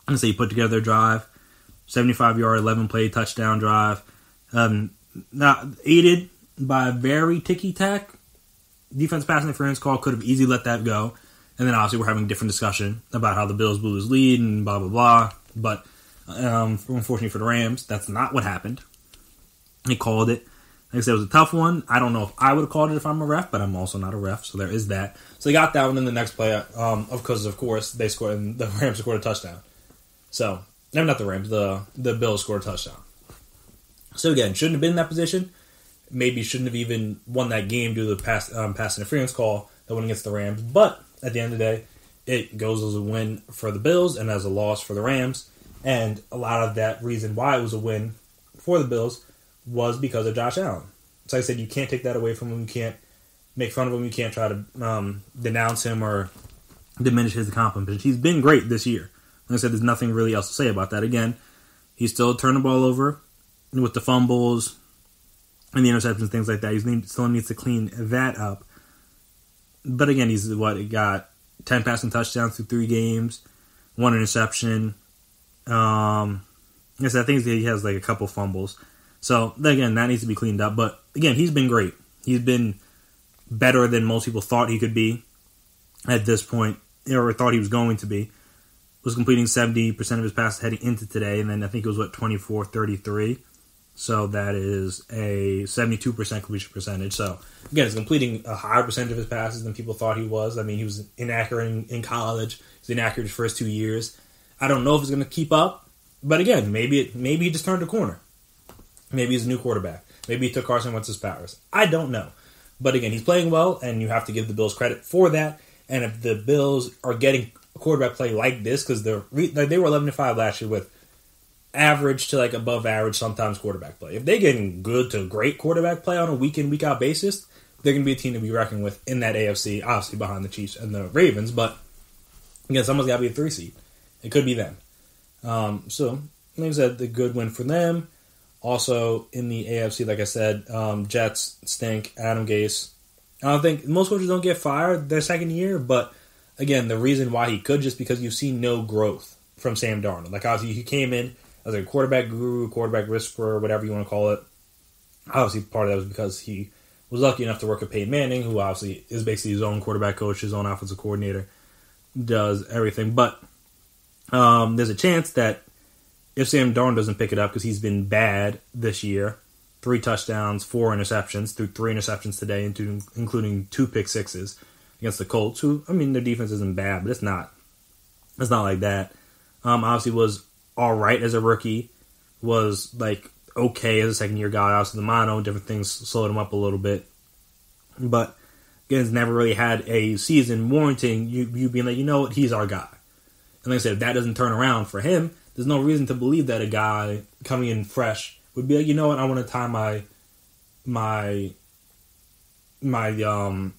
And so you put together a drive, 75 yard, 11 play touchdown drive. Um, not aided by a very ticky tack defense pass interference call. Could have easily let that go. And then obviously we're having a different discussion about how the Bills blew his lead and blah blah blah. But um, unfortunately for the Rams, that's not what happened. He called it. Like I said, it was a tough one. I don't know if I would have called it if I'm a ref, but I'm also not a ref, so there is that. So they got that one in the next play, um, of course, of course, they scored and the [laughs] Rams scored a touchdown. So, no, not the Rams, the the Bills scored a touchdown. So again, shouldn't have been in that position maybe shouldn't have even won that game due to the pass um, pass interference call that went against the Rams. But at the end of the day, it goes as a win for the Bills and as a loss for the Rams. And a lot of that reason why it was a win for the Bills was because of Josh Allen. So I said you can't take that away from him. You can't make fun of him. You can't try to um, denounce him or diminish his accomplishments. He's been great this year. Like I said, there's nothing really else to say about that. Again, he still turned the ball over with the fumbles, and the interceptions, things like that. He still needs to clean that up. But again, he's what he got ten passing touchdowns through three games, one interception. Um, yes, I think he has like a couple fumbles. So again, that needs to be cleaned up. But again, he's been great. He's been better than most people thought he could be at this point, or thought he was going to be. Was completing 70% of his passes heading into today, and then I think it was what 24 33. So that is a 72% completion percentage. So again, he's completing a higher percentage of his passes than people thought he was. I mean, he was inaccurate in, in college. He's inaccurate his first two years. I don't know if he's going to keep up, but again, maybe it, maybe he just turned a corner. Maybe he's a new quarterback. Maybe he took Carson Wentz's powers. I don't know. But again, he's playing well, and you have to give the Bills credit for that. And if the Bills are getting quarterback play like this, because they're they were eleven to five last year with average to like above average sometimes quarterback play. If they're getting good to great quarterback play on a week in week out basis, they're going to be a team to be reckoning with in that AFC. Obviously behind the Chiefs and the Ravens, but again, someone's got to be a three seed. It could be them. Um, so, like I said, the good win for them. Also in the AFC, like I said, um, Jets stink. Adam Gase. I don't think most coaches don't get fired their second year, but again, the reason why he could just because you've seen no growth from Sam Darnold. Like obviously he came in as a quarterback guru, quarterback whisperer, whatever you want to call it. Obviously, part of that was because he was lucky enough to work with Peyton Manning, who obviously is basically his own quarterback coach, his own offensive coordinator, does everything. But um, there's a chance that if Sam Darnold doesn't pick it up because he's been bad this year, three touchdowns, four interceptions, through three interceptions today, including two pick sixes against the Colts, who I mean their defense isn't bad, but it's not it's not like that. Um, obviously was all right as a rookie, was like okay as a second year guy. Obviously, the mono, different things slowed him up a little bit. But again, has never really had a season warranting you, you being like, you know what, he's our guy. And like I said, if that doesn't turn around for him, there's no reason to believe that a guy coming in fresh would be like, you know what, I want to tie my my my um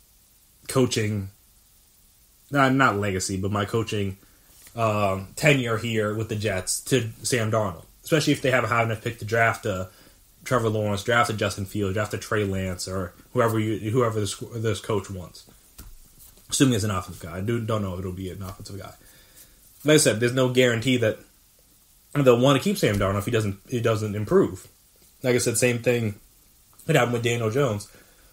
coaching not not legacy, but my coaching um, tenure here with the Jets to Sam Darnold, especially if they have a high enough pick to draft a Trevor Lawrence, draft a Justin Fields, draft a Trey Lance, or whoever you whoever this this coach wants. Assuming it's an offensive guy, I do, don't know if it'll be an offensive guy. like I said, there's no guarantee that they'll want to keep Sam Darnold if he doesn't he doesn't improve. Like I said, same thing that happened with Daniel Jones,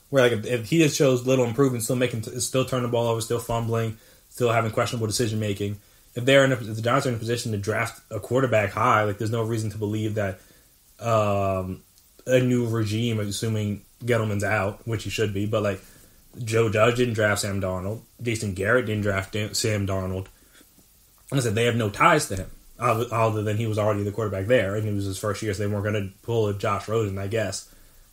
where like if, if he just shows little improvement, still making still turning the ball over, still fumbling, still having questionable decision making. If they're in a, if the Giants are in a position to draft a quarterback high, like there's no reason to believe that um, a new regime, assuming Gettleman's out, which he should be, but like Joe Judge didn't draft Sam Darnold, Jason Garrett didn't draft Sam Darnold. Like I said they have no ties to him other than he was already the quarterback there, and it was his first year, so they weren't going to pull a Josh Rosen, I guess.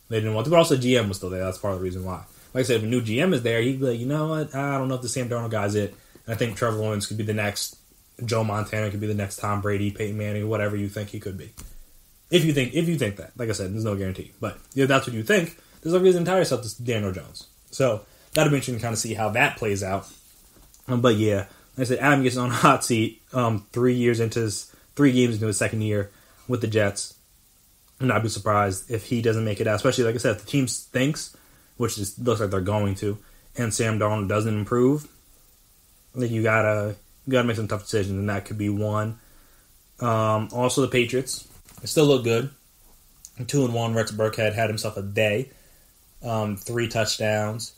They didn't want to, but also GM was still there. That's part of the reason why. Like I said, if a new GM is there, he'd be like, you know what? I don't know if the Sam Darnold guy's it. And I think Trevor Lawrence could be the next Joe Montana, could be the next Tom Brady, Peyton Manning, whatever you think he could be. If you think if you think that, like I said, there's no guarantee, but if that's what you think, there's no reason to tie yourself to Daniel Jones. So that'll be interesting to kind of see how that plays out. Um, but yeah, like I said, Adam Gase on a hot seat. Um, three years into his three games into his second year with the Jets. And I'd be surprised if he doesn't make it out, especially like I said, if the team thinks, which looks like they're going to, and Sam Darnold doesn't improve, then you gotta you gotta make some tough decisions, and that could be one. Um, also, the Patriots they still look good. Two and one. Rex Burkhead had himself a day. Um, three touchdowns.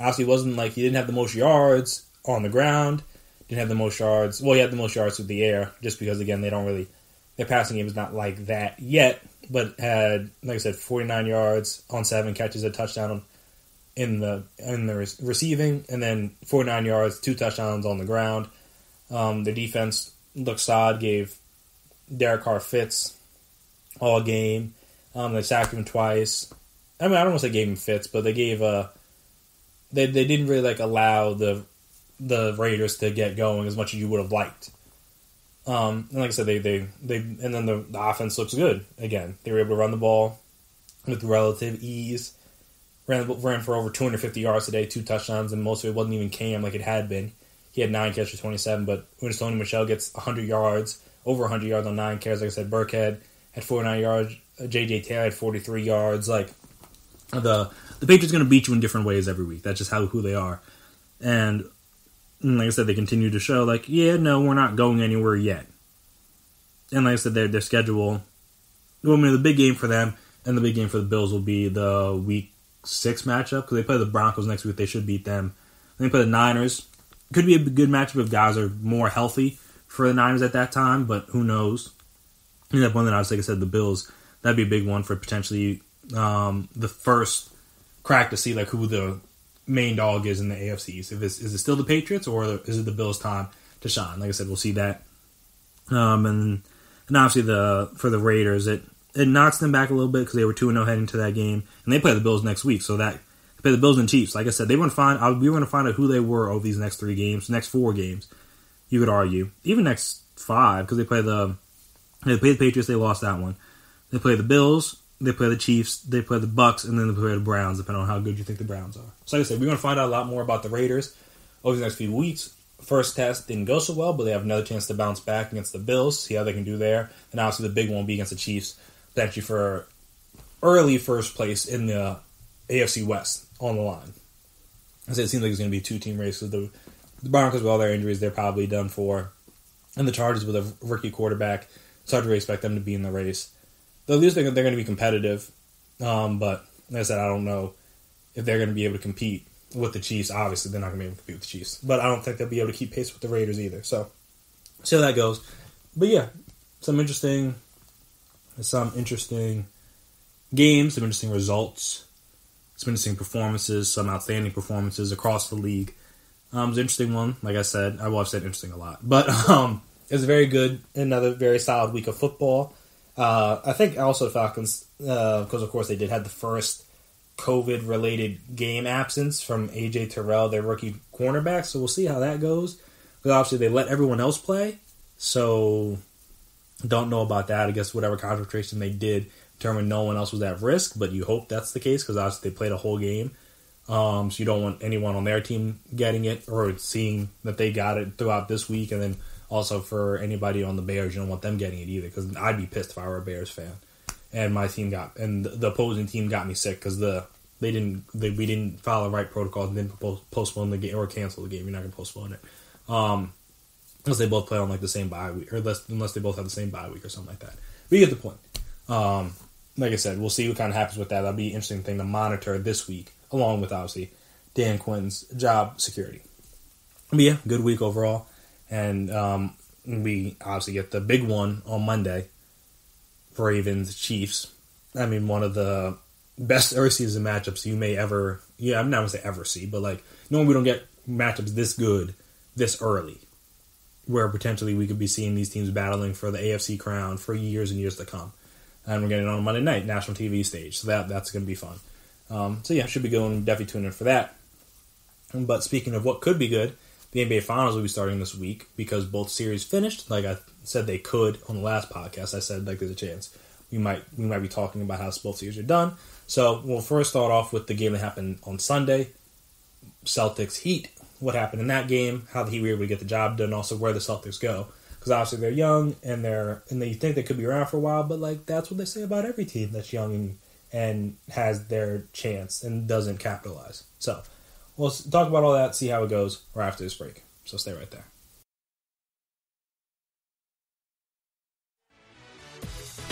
Obviously, wasn't like he didn't have the most yards on the ground. Didn't have the most yards. Well, he had the most yards with the air, just because again they don't really their passing game is not like that yet, but had, like I said, 49 yards on seven catches, a touchdown in the in the receiving, and then 49 yards, two touchdowns on the ground. Um, the defense looked solid, gave Derek Carr fits all game. Um, they sacked him twice. I mean, I don't want to say gave him fits, but they gave uh they they didn't really like allow the the Raiders to get going as much as you would have liked. Um, and like I said, they they they and then the, the offense looks good again. They were able to run the ball with relative ease. Ran ran for over 250 yards today, two touchdowns, and most of it wasn't even Cam like it had been. He had nine catches, 27, but when Sony Michel gets 100 yards, over 100 yards on nine carries, like I said, Burkhead had 49 yards, J.J. Taylor had 43 yards. Like the the Patriots going to beat you in different ways every week. That's just how who they are, and and like I said, they continue to show like, yeah, no, we're not going anywhere yet. And like I said, their their schedule. Well, I mean, the big game for them and the big game for the Bills will be the Week Six matchup because they play the Broncos next week. They should beat them. They play the Niners. Could be a good matchup if guys are more healthy for the Niners at that time, but who knows? And that one that I was like I said, the Bills. That'd be a big one for potentially um, the first crack to see like who the main dog is in the AFCs. If it's, is it still the Patriots or is it the Bills' time to shine? Like I said, we'll see that. Um, and and obviously the for the Raiders, it it knocks them back a little bit because they were two and zero oh heading to that game, and they play the Bills next week. So that they play the Bills and Chiefs. Like I said, they want to find. We want to find out who they were over these next three games, next four games. You could argue even next five because they play the they play the Patriots. They lost that one. They play the Bills, they play the Chiefs, they play the Bucs, and then they play the Browns, depending on how good you think the Browns are. So, like I said, we're going to find out a lot more about the Raiders over the next few weeks. First test didn't go so well, but they have another chance to bounce back against the Bills, see how they can do there. And obviously, the big one will be against the Chiefs, potentially for early first place in the AFC West on the line. I said it seems like it's going to be a two team race. the, the Broncos, with all their injuries, they're probably done for. And the Chargers, with a rookie quarterback, it's hard to expect them to be in the race at least they're, they're going to be competitive. Um, but like I said, I don't know if they're going to be able to compete with the Chiefs. Obviously, they're not going to be able to compete with the Chiefs. But I don't think they'll be able to keep pace with the Raiders either. So, see how that goes. But yeah, some interesting, some interesting games, some interesting results, some interesting performances, some outstanding performances across the league. Um, it's an interesting one. Like I said, I watched that interesting a lot. But [laughs] um, it was very good. Another very solid week of football. Uh, I think also Falcons, because uh, of course they did have the first COVID related game absence from AJ Terrell, their rookie cornerback. So we'll see how that goes. Because obviously they let everyone else play. So don't know about that. I guess whatever concentration they did determined no one else was at risk. But you hope that's the case because obviously they played a whole game. Um, so you don't want anyone on their team getting it or seeing that they got it throughout this week and then also, for anybody on the Bears, you don't want them getting it either because I'd be pissed if I were a Bears fan and my team got and the opposing team got me sick because the they didn't they, we didn't follow the right protocols and didn't postpone the game or cancel the game. You're not gonna postpone it. Um, unless they both play on like the same bye week, or unless, unless they both have the same bye week or something like that. But you get the point. Um, like I said, we'll see what kind of happens with that. That'll be an interesting thing to monitor this week, along with obviously Dan Quinn's job security. But yeah, good week overall, and um, we obviously get the big one on Monday. Ravens Chiefs. I mean, one of the best early season matchups you may ever. Yeah, I'm not gonna say ever see, but like normally we don't get matchups this good this early, where potentially we could be seeing these teams battling for the AFC crown for years and years to come. And we're getting it on a Monday night national TV stage, so that that's gonna be fun. Um, so yeah, should be going. Definitely tune in for that. But speaking of what could be good, the NBA Finals will be starting this week because both series finished. Like I said, they could on the last podcast. I said like there's a chance we might we might be talking about how both series are done. So we'll first start off with the game that happened on Sunday, Celtics Heat. What happened in that game? How the Heat were able to get the job done? Also where the Celtics go because obviously they're young and they're and they think they could be around for a while, but like that's what they say about every team that's young and, and has their chance and doesn't capitalize. So we'll talk about all that, see how it goes right after this break. So stay right there.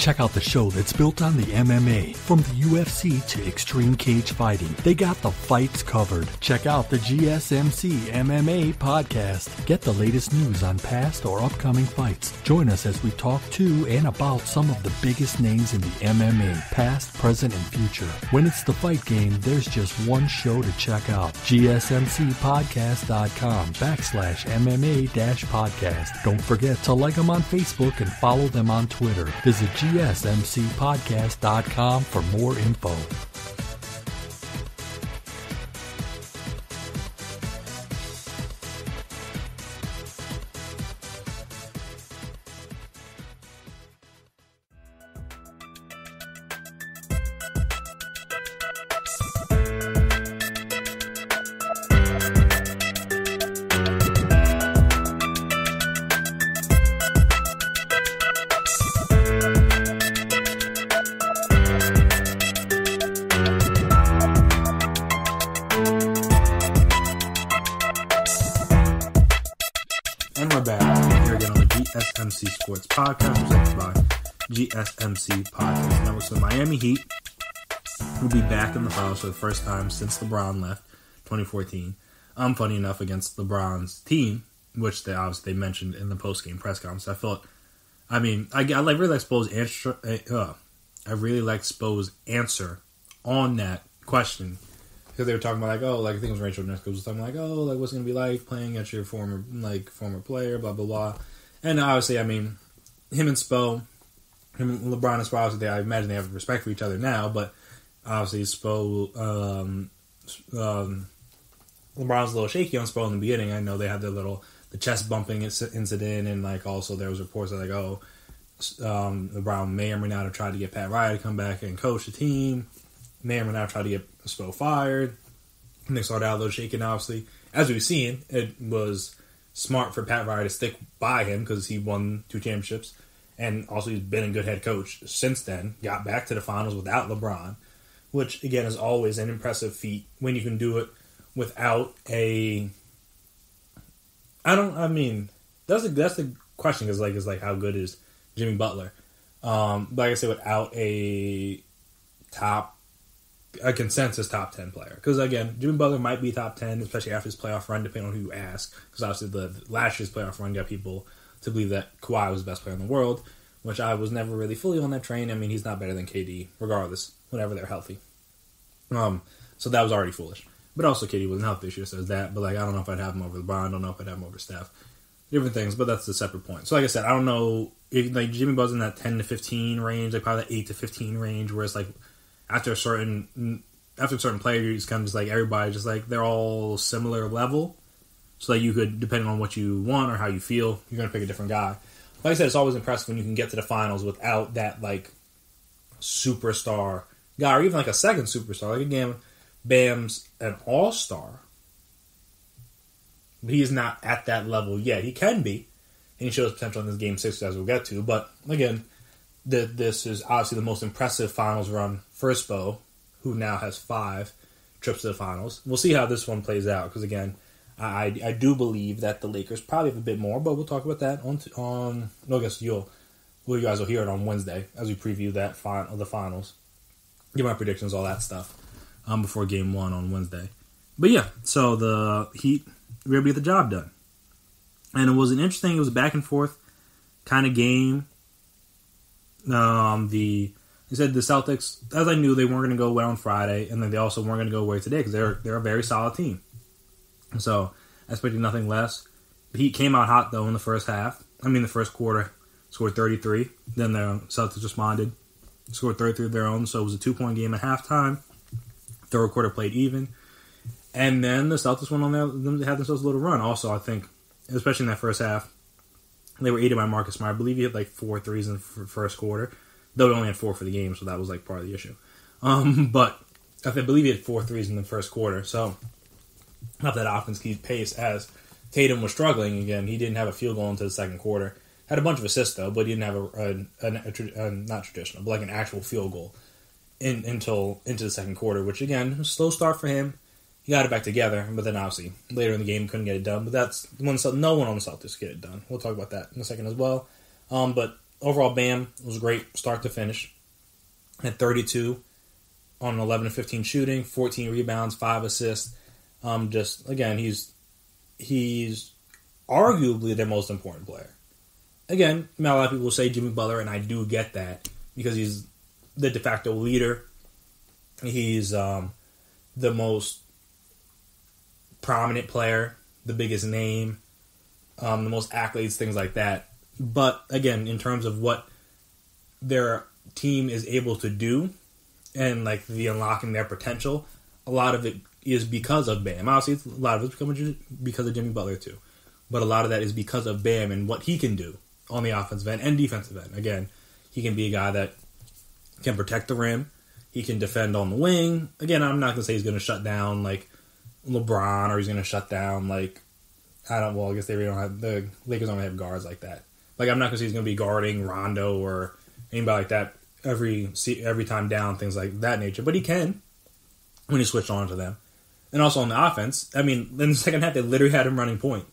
Check out the show that's built on the MMA. From the UFC to Extreme Cage Fighting, they got the fights covered. Check out the GSMC MMA podcast. Get the latest news on past or upcoming fights. Join us as we talk to and about some of the biggest names in the MMA, past, present, and future. When it's the fight game, there's just one show to check out. GSMCpodcast.com backslash MMA dash podcast. Don't forget to like them on Facebook and follow them on Twitter. Visit gsmcpodcast.com for more info. GSMC Podcast Network. So Miami Heat will be back in the finals for the first time since LeBron left 2014. Um, funny enough, against LeBron's team, which they obviously they mentioned in the post game press conference. I felt, I mean, I, I like really like Spo's answer. Uh, I really like Spo's answer on that question because they were talking about like, oh, like I think it was Rachel Nichols was talking like, oh, like what's gonna be like playing against your former like former player, blah blah blah. And obviously, I mean, him and Spo, him and LeBron and Spo, obviously, they, I imagine they have respect for each other now, but obviously, Spo, um, um, LeBron's a little shaky on Spo in the beginning. I know they had their little the chest bumping incident, and like also there was reports that like, oh, um, LeBron may or may not have tried to get Pat Riley to come back and coach the team. May or may not have tried to get Spo fired. And they started out a little shaking, obviously. As we've seen, it was smart for Pat Riley to stick by him because he won two championships. And also, he's been a good head coach since then. Got back to the finals without LeBron, which, again, is always an impressive feat when you can do it without a. I don't. I mean, that's the that's the question. Is like is like how good is Jimmy Butler? Um, like I said, without a top a consensus top 10 player. Because again, Jimmy Butler might be top 10, especially after his playoff run, depending on who you ask. Because obviously, the, the last year's playoff run got people to believe that Kawhi was the best player in the world, which I was never really fully on that train. I mean, he's not better than KD, regardless, whenever they're healthy. Um, so that was already foolish. But also, KD wasn't healthy this year, says that. But like, I don't know if I'd have him over LeBron. I don't know if I'd have him over Steph. Different things, but that's a separate point. So, like I said, I don't know if like Jimmy Butler's in that 10 to 15 range, like probably that 8 to 15 range, where it's like after a certain after a certain player, it's kind of just like everybody, just like they're all similar level. So that you could, depending on what you want or how you feel, you're gonna pick a different guy. Like I said, it's always impressive when you can get to the finals without that like superstar guy, or even like a second superstar. Like again, Bam's an all star. but He is not at that level yet. He can be, and he shows potential in this game six as we'll get to. But again, the, this is obviously the most impressive finals run for Spo, who now has five trips to the finals. We'll see how this one plays out because again, I I do believe that the Lakers probably have a bit more, but we'll talk about that on on. No, I guess you'll well, you guys will hear it on Wednesday as we preview that final the finals, give my predictions, all that stuff, um, before Game One on Wednesday. But yeah, so the Heat were able to get the job done, and it was an interesting. It was a back and forth kind of game. Um, the they said the Celtics, as I knew, they weren't going to go away on Friday, and then they also weren't going to go away today because they're they're a very solid team. So I expected nothing less. The Heat came out hot though in the first half. I mean, the first quarter scored 33. Then the Celtics responded, scored 33 of their own. So it was a two point game at halftime. Third quarter played even, and then the Celtics went on there. They had themselves a little run. Also, I think, especially in that first half, they were aided by Marcus Smart. I believe he had like four threes in the first quarter, though he only had four for the game, so that was like part of the issue. Um, [laughs] but I believe he had four threes in the first quarter, so not that offense keeps pace as Tatum was struggling again. He didn't have a field goal into the second quarter. Had a bunch of assists though, but he didn't have a, a, a, a not traditional, but like an actual field goal in, until into the second quarter. Which again, slow start for him. He got it back together, but then obviously later in the game couldn't get it done. But that's when no one on the Celtics get it done. We'll talk about that in a second as well. Um, but overall, Bam was great start to finish. At 32 on 11 to 15 shooting, 14 rebounds, five assists. Um, just again, he's he's arguably their most important player. Again, a lot of people say Jimmy Butler, and I do get that because he's the de facto leader. He's um, the most prominent player, the biggest name, um, the most accolades, things like that. But again, in terms of what their team is able to do and like the unlocking their potential, a lot of it is because of Bam. Obviously, it's, a lot of it's because of Jimmy Butler too, but a lot of that is because of Bam and what he can do on the offensive end and defensive end. Again, he can be a guy that can protect the rim. He can defend on the wing. Again, I'm not gonna say he's gonna shut down like LeBron or he's gonna shut down like I don't. Well, I guess they really don't have the Lakers don't have guards like that. Like I'm not gonna say he's gonna be guarding Rondo or anybody like that every every time down, things like that nature. But he can when he switched on to them. And also on the offense, I mean, in the second half, they literally had him running point.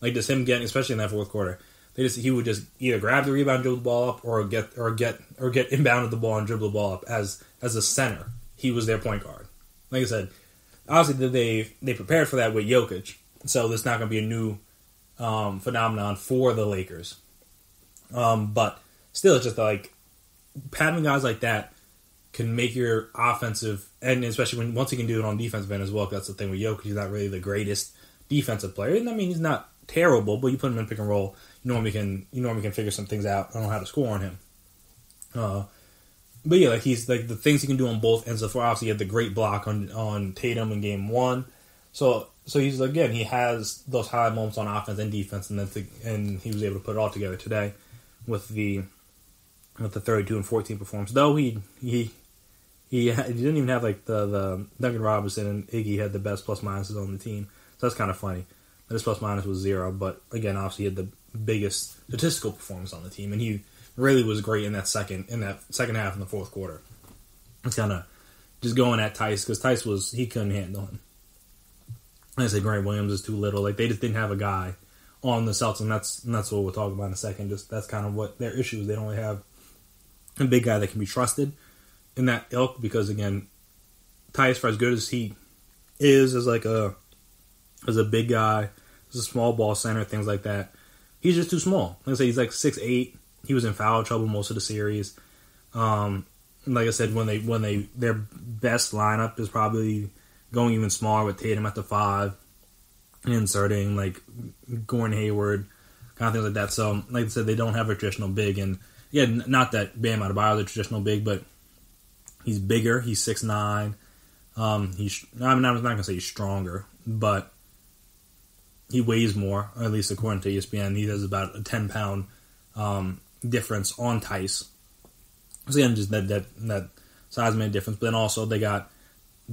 Like just him getting, especially in that fourth quarter, they just he would just either grab the rebound, dribble the ball up, or get or get or get inbounded the ball and dribble the ball up as as a center. He was their point guard. Like I said, obviously they they prepared for that with Jokic, so this not going to be a new um, phenomenon for the Lakers. Um, but still, it's just like having guys like that can make your offensive and especially when once he can do it on defensive end as well. That's the thing with Jokic; he's not really the greatest defensive player. And I mean, he's not terrible, but you put him in pick and roll, you normally can you normally can figure some things out on how to score on him. Uh, but yeah, like he's like the things he can do on both ends of the floor. Obviously, he had the great block on on Tatum in game one. So so he's again he has those high moments on offense and defense, and and he was able to put it all together today with the with the 32 and 14 performance. Though he he he, he didn't even have like the the Duncan Robinson and Iggy had the best plus minuses on the team. So that's kind of funny. His plus minus was zero, but again, obviously he had the biggest statistical performance on the team, and he really was great in that second in that second half in the fourth quarter. It's kind of just going at Theis because Theis was he couldn't handle him. I say Grant Williams is too little. Like they just didn't have a guy on the Celtics, and that's and that's what we'll talk about in a second. Just that's kind of what their issue is. They don't really have a big guy that can be trusted in that ilk because again, Theis for as good as he is as like a as a big guy, as a small ball center, things like that. He's just too small. Like I say, he's like six eight. He was in foul trouble most of the series. Um, like I said, when they when they their best lineup is probably going even smaller with Tatum at the five, inserting like Gordon Hayward, kind of things like that. So, like I said, they don't have a traditional big, and yeah, not that Bam Adebayo is a traditional big, but he's bigger. He's six nine. Um, he's I mean, I'm not gonna say he's stronger, but he weighs more, at least according to ESPN. He has about a ten pound um, difference on Theis. So again, just that that that size made a difference. But then also they got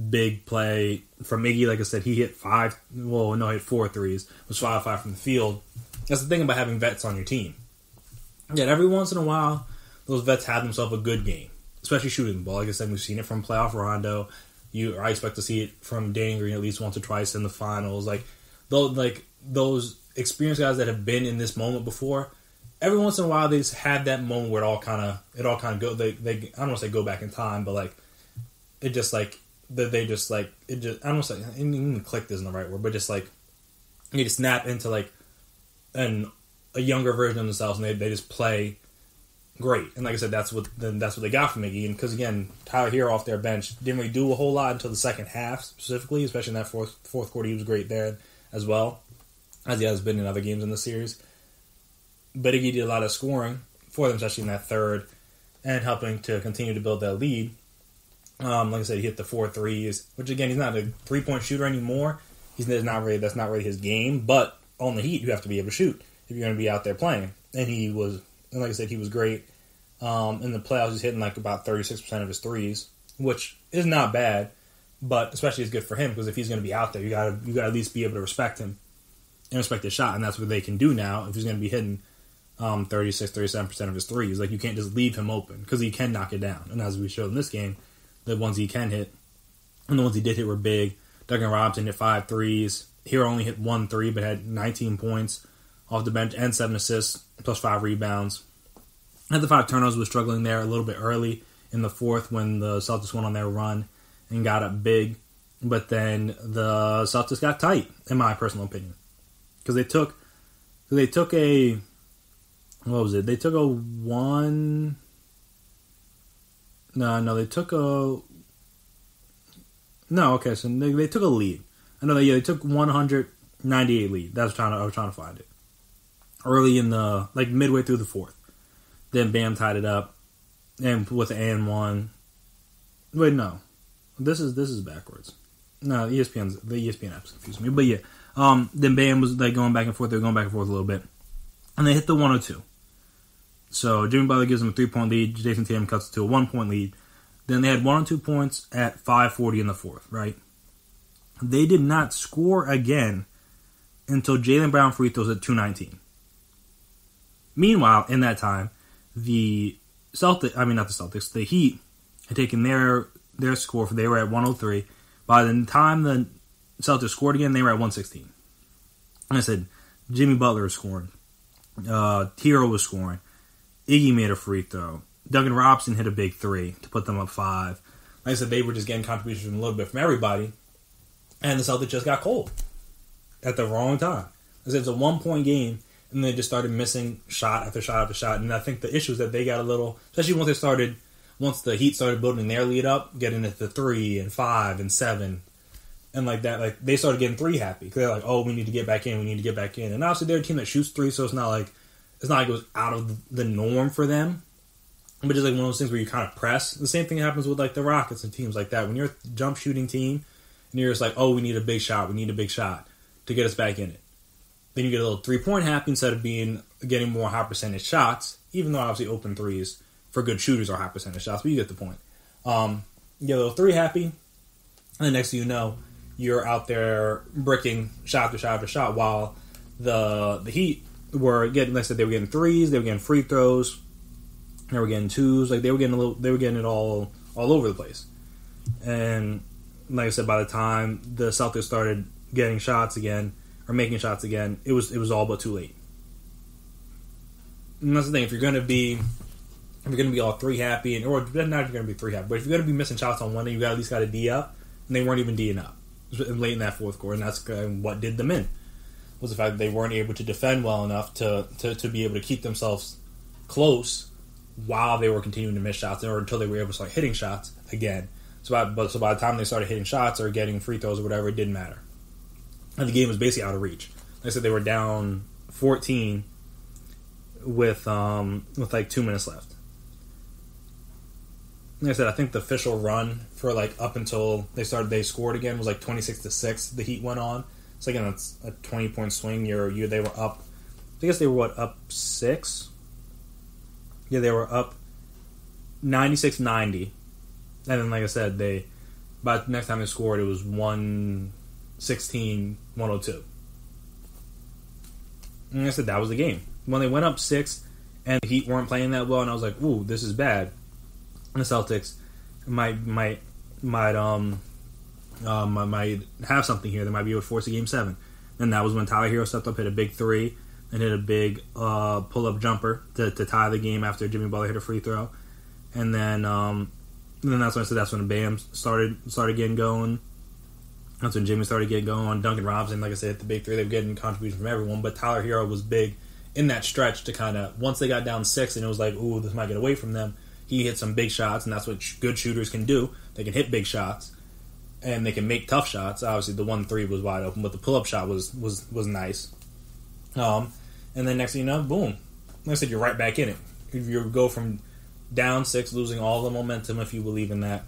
big play from Iggy. Like I said, he hit five. Well, no, he hit four threes. Was five five from the field. That's the thing about having vets on your team. Yet every once in a while, those vets have themselves a good game, especially shooting the ball. Like I said, we've seen it from playoff Rondo. You, I expect to see it from Danny Green at least once or twice in the finals. Like though like those experienced guys that have been in this moment before, every once in a while they just have that moment where it all kind of it all kind of go they they I don't want to say go back in time, but like it just like that they just like it just I don't want to say even clicked isn't the right word, but just like you just snap into like an a younger version of themselves and they, they just play great. And like I said, that's what then that's what they got from Iggy. And because again, Tyler Herro off their bench didn't really do a whole lot until the second half, specifically, especially in that fourth fourth quarter. He was great there as well, as he has been in other games in the series. But Iggy did a lot of scoring for them, especially in that third, and helping to continue to build that lead. Um, like I said, he hit the four threes, which again, he's not a three point shooter anymore. He's not really that's not really his game. But on the Heat, you have to be able to shoot if you're going to be out there playing. And he was, and like I said, he was great um, in the playoffs. He's hitting like about 36 percent of his threes, which is not bad. But especially is good for him because if he's going to be out there, you got to you got to at least be able to respect him and respect his shot, and that's what they can do now. If he's going to be hitting um, 36, 37 percent of his threes, like you can't just leave him open because he can knock it down. And as we showed in this game, the ones he can hit and the ones he did hit were big. Duncan Robinson hit five threes. Herro only hit one three, but had 19 points off the bench and seven assists plus five rebounds. Had the five turnovers was struggling there a little bit early in the fourth when the Celtics went on their run and got up big, but then the Celtics got tight, in my personal opinion, because they took they took a what was it? They took a one. No, no, they took a. No, okay, so they, they took a lead. I know they yeah they took 198 lead. That's trying to I was trying to find it early in the like midway through the fourth. Then Bam tied it up, and with an one. Wait, no, this is this is backwards. No, ESPN's the ESPN apps confused me, but yeah. Um, then Bam was like going back and forth. They were going back and forth a little bit, and they hit the 102. So Jimmy Butler gives them a three point lead. Jayson Tatum cuts it to a one point lead. Then they had one or two points at 5:40 in the fourth. Right. They did not score again until Jaylen Brown free throws at 219. Meanwhile, in that time, the Celtics, I mean not the Celtics, the Heat had taken their their score for they were at 103. By the time the Celtics scored again, they were at 116. And I said, Jimmy Butler was scoring. Uh, Herro was scoring. Iggy made a free throw. Duncan Robson hit a big three to put them up five. Like I said, they were just getting contributions from a little bit from everybody. And the Celtics just got cold at the wrong time. Said, it's a one point game, and they just started missing shot after shot after shot. And I think the issue is that they got a little, especially once they started, once the Heat started building their lead up, getting to three and five and seven, and like that, like they started getting three happy because they're like, oh, we need to get back in, we need to get back in. And obviously they're a team that shoots three, so it's not like it's not like it was out of the norm for them. But just like one of those things where you kind of press. The same thing happens with like the Rockets and teams like that. When you're a jump shooting team and you're just like, oh, we need a big shot, we need a big shot to get us back in it. Then you get a little three point happy instead of being getting more high percentage shots, even though obviously open threes for good shooters are high percentage shots, but you get the point. Um, you get a little three happy, and the next thing you know, you're out there bricking shot after shot after shot while the the Heat were getting like I said, they were getting threes, they were getting free throws, they were getting twos, like they were getting a little they were getting it all all over the place. And like I said, by the time the Celtics started getting shots again or making shots again, it was it was all but too late. And that's the thing. If you're going to be, if you're going to be all three happy, and or not if you're going to be three happy, but if you're going to be missing shots on one day, you got at least got a D up, and they weren't even D'ing up late in that fourth quarter, and that's what did them in. Was the fact that they weren't able to defend well enough to, to, to be able to keep themselves close while they were continuing to miss shots, or until they were able to start hitting shots again. So by, but so by the time they started hitting shots or getting free throws or whatever, it didn't matter. And the game was basically out of reach. Like I said, they were down 14 with um, with like two minutes left. Like I said, I think the official run for like up until they started they scored again was like 26 to six. The Heat went on. So again, that's a 20 point swing. You're, you they were up. I guess they were what up six. Yeah, they were up 96 90 and then like I said, they by the next time they scored, it was 116 102. And I said that was the game. When they went up six and the Heat weren't playing that well, and I was like, "Ooh, this is bad." And the Celtics might might might um uh, might have something here. They might be able to force a game seven. and that was when Tyler Herro stepped up, hit a big three, and hit a big uh, pull up jumper to, to tie the game after Jimmy Butler hit a free throw, and then um, and then that's when I said that's when the Bam started started getting going. That's when Jimmy started getting going. Duncan Robinson, like I said, the big three. They were getting contributions from everyone, but Tyler Herro was big in that stretch to kind of once they got down six and it was like, ooh, this might get away from them. He hit some big shots, and that's what good shooters can do. They can hit big shots, and they can make tough shots. Obviously, the one three was wide open, but the pull up shot was was was nice. Um, and then next thing you know, boom, like I said, you're right back in it. You go from down six, losing all the momentum, if you believe in that,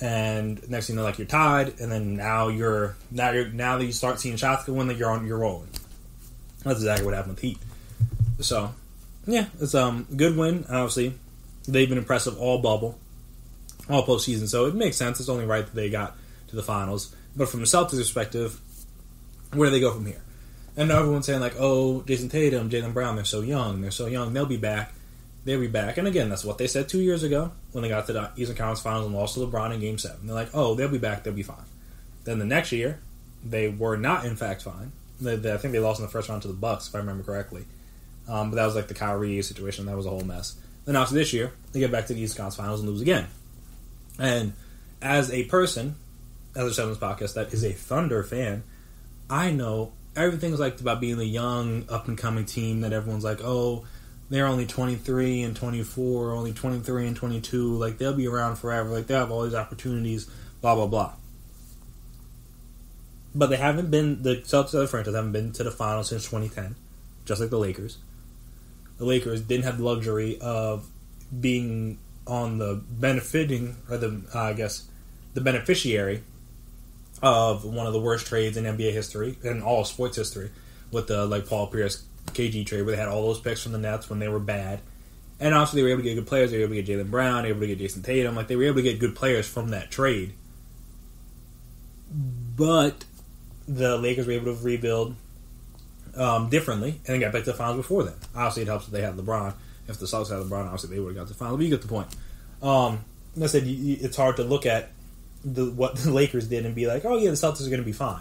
and next thing you know, like you're tied, and then now you're now you're now that you start seeing shots go in, that you're on you're rolling. That's exactly what happened with Heat. So, yeah, it's um good win. Obviously, they've been impressive all bubble, all postseason. So it makes sense. It's only right that they got to the finals. But from the Celtics' perspective, where do they go from here? And everyone's saying like, oh, Jayson Tatum, Jaylen Brown, they're so young, they're so young, they'll be back, they'll be back. And again, that's what they said two years ago when they got to the Eastern Conference Finals and lost to LeBron in Game Seven. They're like, oh, they'll be back, they'll be fine. Then the next year, they were not in fact fine. They, they, I think they lost in the first round to the Bucks, if I remember correctly. Um, but that was like the Kyrie situation. That was a whole mess. Then after this year, they get back to the East Conference Finals and lose again. And as a person, as on this podcast, that is a Thunder fan, I know everything's like about being a young, up and coming team that everyone's like, oh, they're only 23 and 24, only 23 and 22. Like, they'll be around forever. Like, they have all these opportunities, blah, blah, blah. But they haven't been, the Celtics, the franchise, haven't been to the finals since 2010, just like the Lakers the Lakers didn't have the luxury of being on the benefiting or the uh, I guess the beneficiary of one of the worst trades in NBA history and all sports history with the like Paul Pierce KG trade where they had all those picks from the Nets when they were bad. And also they were able to get good players. They were able to get Jaylen Brown, able to get Jayson Tatum. Like they were able to get good players from that trade. But the Lakers were able to rebuild um, differently and then got back to the finals before then. Obviously, it helps that they had LeBron. If the Celtics had LeBron, obviously they would have got to the finals. But you get the point. Um, I said it's hard to look at the, what [laughs] the Lakers did and be like, oh yeah, the Celtics are going to be fine.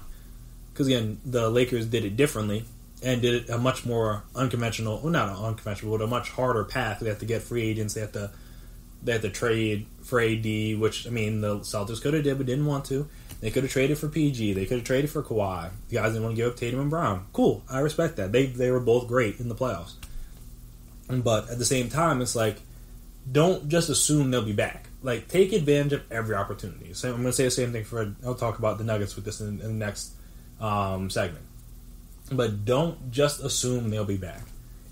Because again, the Lakers did it differently and did a much more unconventional, well, not unconventional, but a much harder path. They have to get free agents. They have to they have to trade for AD, which I mean the Celtics could have did but didn't want to. They could have traded for PG. They could have traded for Kawhi. The guys didn't want to give up Tatum and Brown. Cool, I respect that. They they were both great in the playoffs. But at the same time, it's like don't just assume they'll be back. Like take advantage of every opportunity. So I'm going to say the same thing for. I'll talk about the Nuggets with this in, in the next um, segment. But don't just assume they'll be back.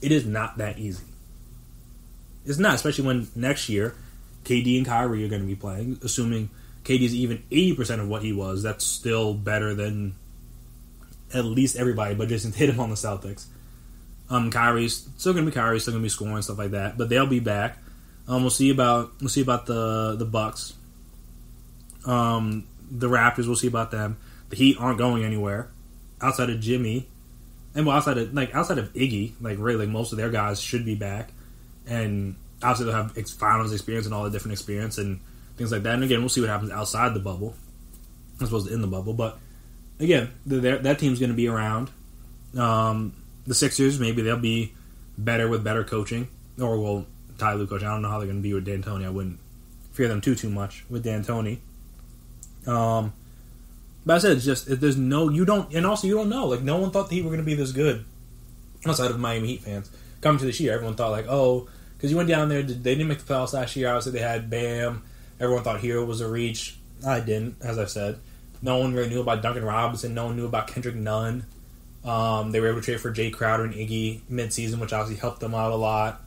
It is not that easy. It's not, especially when next year KD and Kyrie are going to be playing, assuming KD's even 80% of what he was, that's still better than at least everybody but Jayson Tatum on the Celtics. Um, Kyrie's still gonna be Kyrie, still gonna be scoring stuff like that, but they'll be back. Um, we'll see about we'll see about the the Bucks. Um, the Raptors, we'll see about them. The Heat aren't going anywhere outside of Jimmy, and well, outside of like outside of Iggy, like really, like most of their guys should be back, and obviously they'll have finals experience and all the different experience and things like that. And again, we'll see what happens outside the bubble, as opposed to in the bubble. But again, that team's going to be around. Um, the Sixers, maybe they'll be better with better coaching, or well, Ty Lue coaching. I don't know how they're going to be with D'Antoni. I wouldn't fear them too too much with D'Antoni. Um, but I said it's just there's no you don't, and also you don't know. Like no one thought the Heat were going to be this good outside of Miami Heat fans coming to this year. Everyone thought like, oh, because you went down there, they didn't make the playoffs last year. Obviously, they had Bam Everyone thought Herro was a reach. I didn't, as I've said. No one really knew about Duncan Robinson. No one knew about Kendrick Nunn. Um, they were able to trade for Jae Crowder and Iggy midseason, which obviously helped them out a lot.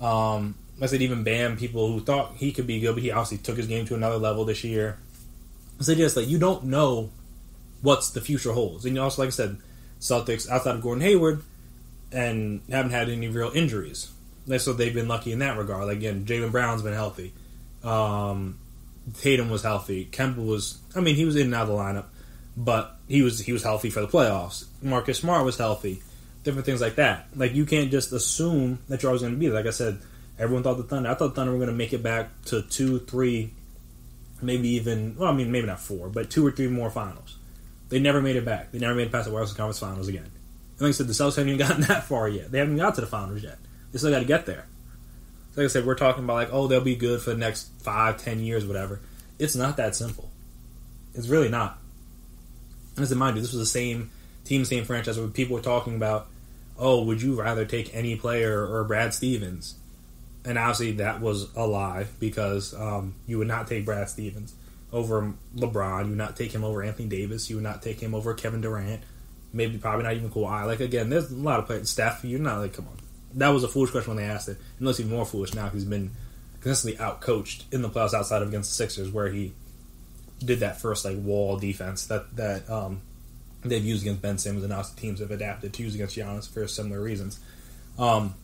Um, I said even Bam, people who thought he could be good, but he obviously took his game to another level this year. So just like you don't know what's the future holds, and also like I said, Celtics outside of Gordon Hayward and haven't had any real injuries. So they've been lucky in that regard. Like again, Jaylen Brown's been healthy. Um, Tatum was healthy. Kemba was, I mean, he was in and out of the lineup, but he was he was healthy for the playoffs. Marcus Smart was healthy. Different things like that. Like you can't just assume that you're always going to be. Like I said, everyone thought the Thunder. I thought the Thunder were going to make it back to two, three, maybe even. Well, I mean, maybe not four, but two or three more finals. They never made it back. They never made it past the Western Conference Finals again. And like I said, the Celtics haven't even [laughs] gotten that far yet. They haven't got to the finals yet. They still got to get there. Like I said, we're talking about like, oh, they'll be good for the next five, ten years, whatever. It's not that simple. It's really not. And As in mind you, this was the same team, same franchise where people were talking about, oh, would you rather take any player or Brad Stevens? And obviously that was a lie because um, you would not take Brad Stevens over LeBron. You would not take him over Anthony Davis. You would not take him over Kevin Durant. Maybe probably not even Kawhi. Like again, there's a lot of players. Steph, you're not like come on. That was a foolish question when they asked it. And it's even more foolish now because he's been consistently out coached in the playoffs outside of against the Sixers, where he did that first like wall defense that that um, they've used against Ben Simmons, and now teams have adapted to use against Giannis for similar reasons. Um,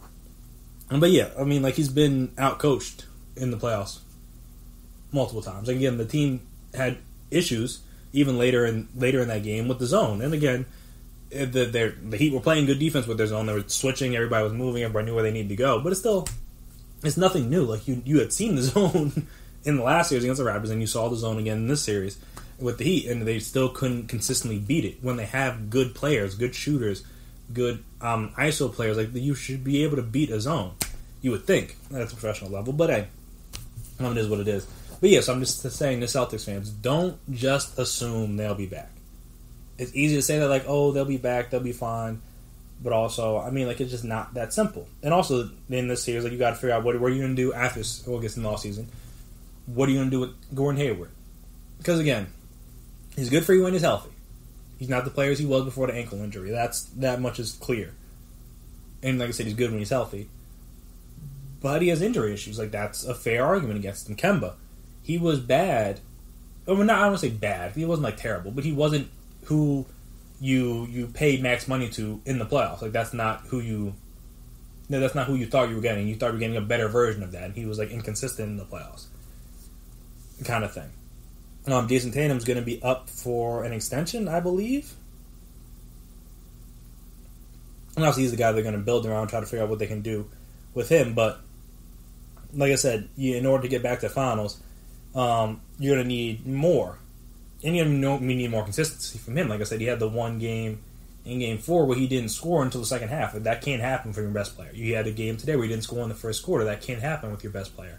but yeah, I mean, like he's been outcoached in the playoffs multiple times. Like, again, the team had issues even later in later in that game with the zone, and again, eh, the the Heat were playing good defense with their zone. They were switching, everybody was moving, everybody knew where they needed to go, but it's still it's nothing new. Like you you had seen the [laughs] zone in the last series against the Raptors, and you saw the zone again in this series with the Heat, and they still couldn't consistently beat it when they have good players, good shooters, good um, ISO players. Like you should be able to beat a zone. You would think at a professional level, but hey, it is what it is. But yeah, so I'm just saying the Celtics fans, don't just assume they'll be back. It's easy to say that like, oh, they'll be back, they'll be fine. But also, I mean, like it's just not that simple. And also, in this series, like you got to figure out what, what are you going to do after August and off season. What are you going to do with Gordon Hayward? Because again, he's good for you when he's healthy. He's not the player as he was before the ankle injury. That's that much is clear. And like I said, he's good when he's healthy. But he has injury issues. Like that's a fair argument against him. Kemba, he was bad. Oh, well, not I don't want to say bad. He wasn't like terrible, but he wasn't who you you paid max money to in the playoffs. Like that's not who you. No, that's not who you thought you were getting. You thought you were getting a better version of that, and he was like inconsistent in the playoffs, kind of thing. Um, Jayson Tatum's going to be up for an extension, I believe. And obviously, he's the guy they're going to build around, try to figure out what they can do with him. But like I said, you, in order to get back to finals, um, you're going to need more, and you need more consistency from him. Like I said, he had the one game in Game Four where he didn't score until the second half. That can't happen for your best player. You had a game today where he didn't score in the first quarter. That can't happen with your best player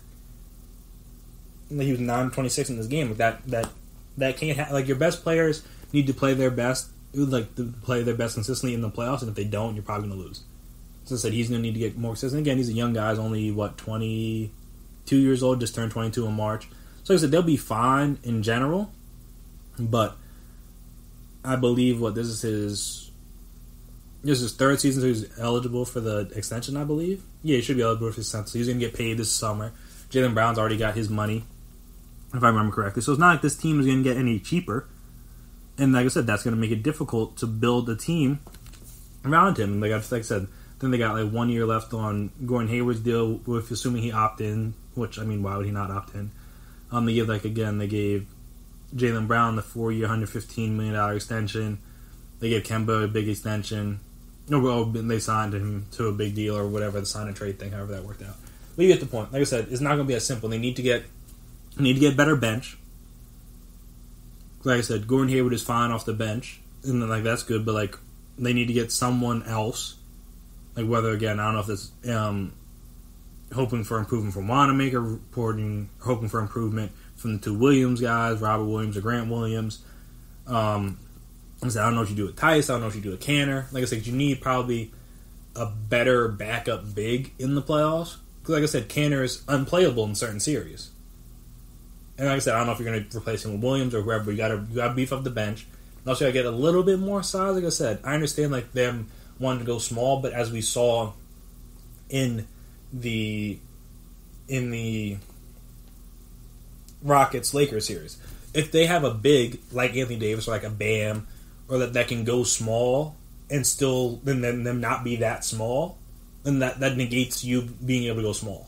he was nine twenty six in this game. Like that that that can't ha- like your best players need to play their best, like to play their best consistently in the playoffs, and if they don't, you're probably going to lose. So I said he's going to need to get more consistent. Again, he's a young guy, he's only what twenty two years old, just turned twenty two in March. So like I said they'll be fine in general, but I believe what this is his this is his third season, so he's eligible for the extension. I believe. Yeah, he should be eligible for the extension. So he's going to get paid this summer. Jaylen Brown's already got his money if I remember correctly. So it's not like this team is going to get any cheaper. And like I said, that's going to make it difficult to build a team around him. Like I, just, like I said, then they got like one year left on Gordon Hayward's deal, with assuming he opt in. Which I mean, why would he not opt in? Um, they give like again, they gave Jaylen Brown the four-year, hundred fifteen million dollar extension. They gave Kemba a big extension. No, well, they signed him to a big deal or whatever the sign and trade thing, however that worked out. But you get the point. Like I said, it's not going to be as simple. They need to get Need to get a better bench. Like I said, Gordon Hayward is fine off the bench, and like that's good. But like they need to get someone else. Like whether again, I don't know if this um, hoping for improvement from Wanamaker, reporting hoping for improvement from the two Williams guys, Robert Williams or Grant Williams. Um, I said I don't know what you do with Theis. I don't know what you do with Kanter. Like I said, you need probably a better backup big in the playoffs. Like I said, Kanter is unplayable in certain series. And like I said, I don't know if you're going to replace him with Williams or whoever. But you got to you got to beef up the bench. And also, to get a little bit more size. Like I said, I understand like them wanting to go small, but as we saw in the in the Rockets Lakers series, if they have a big like Anthony Davis or like a Bam or that that can go small and still then then them not be that small, then that that negates you being able to go small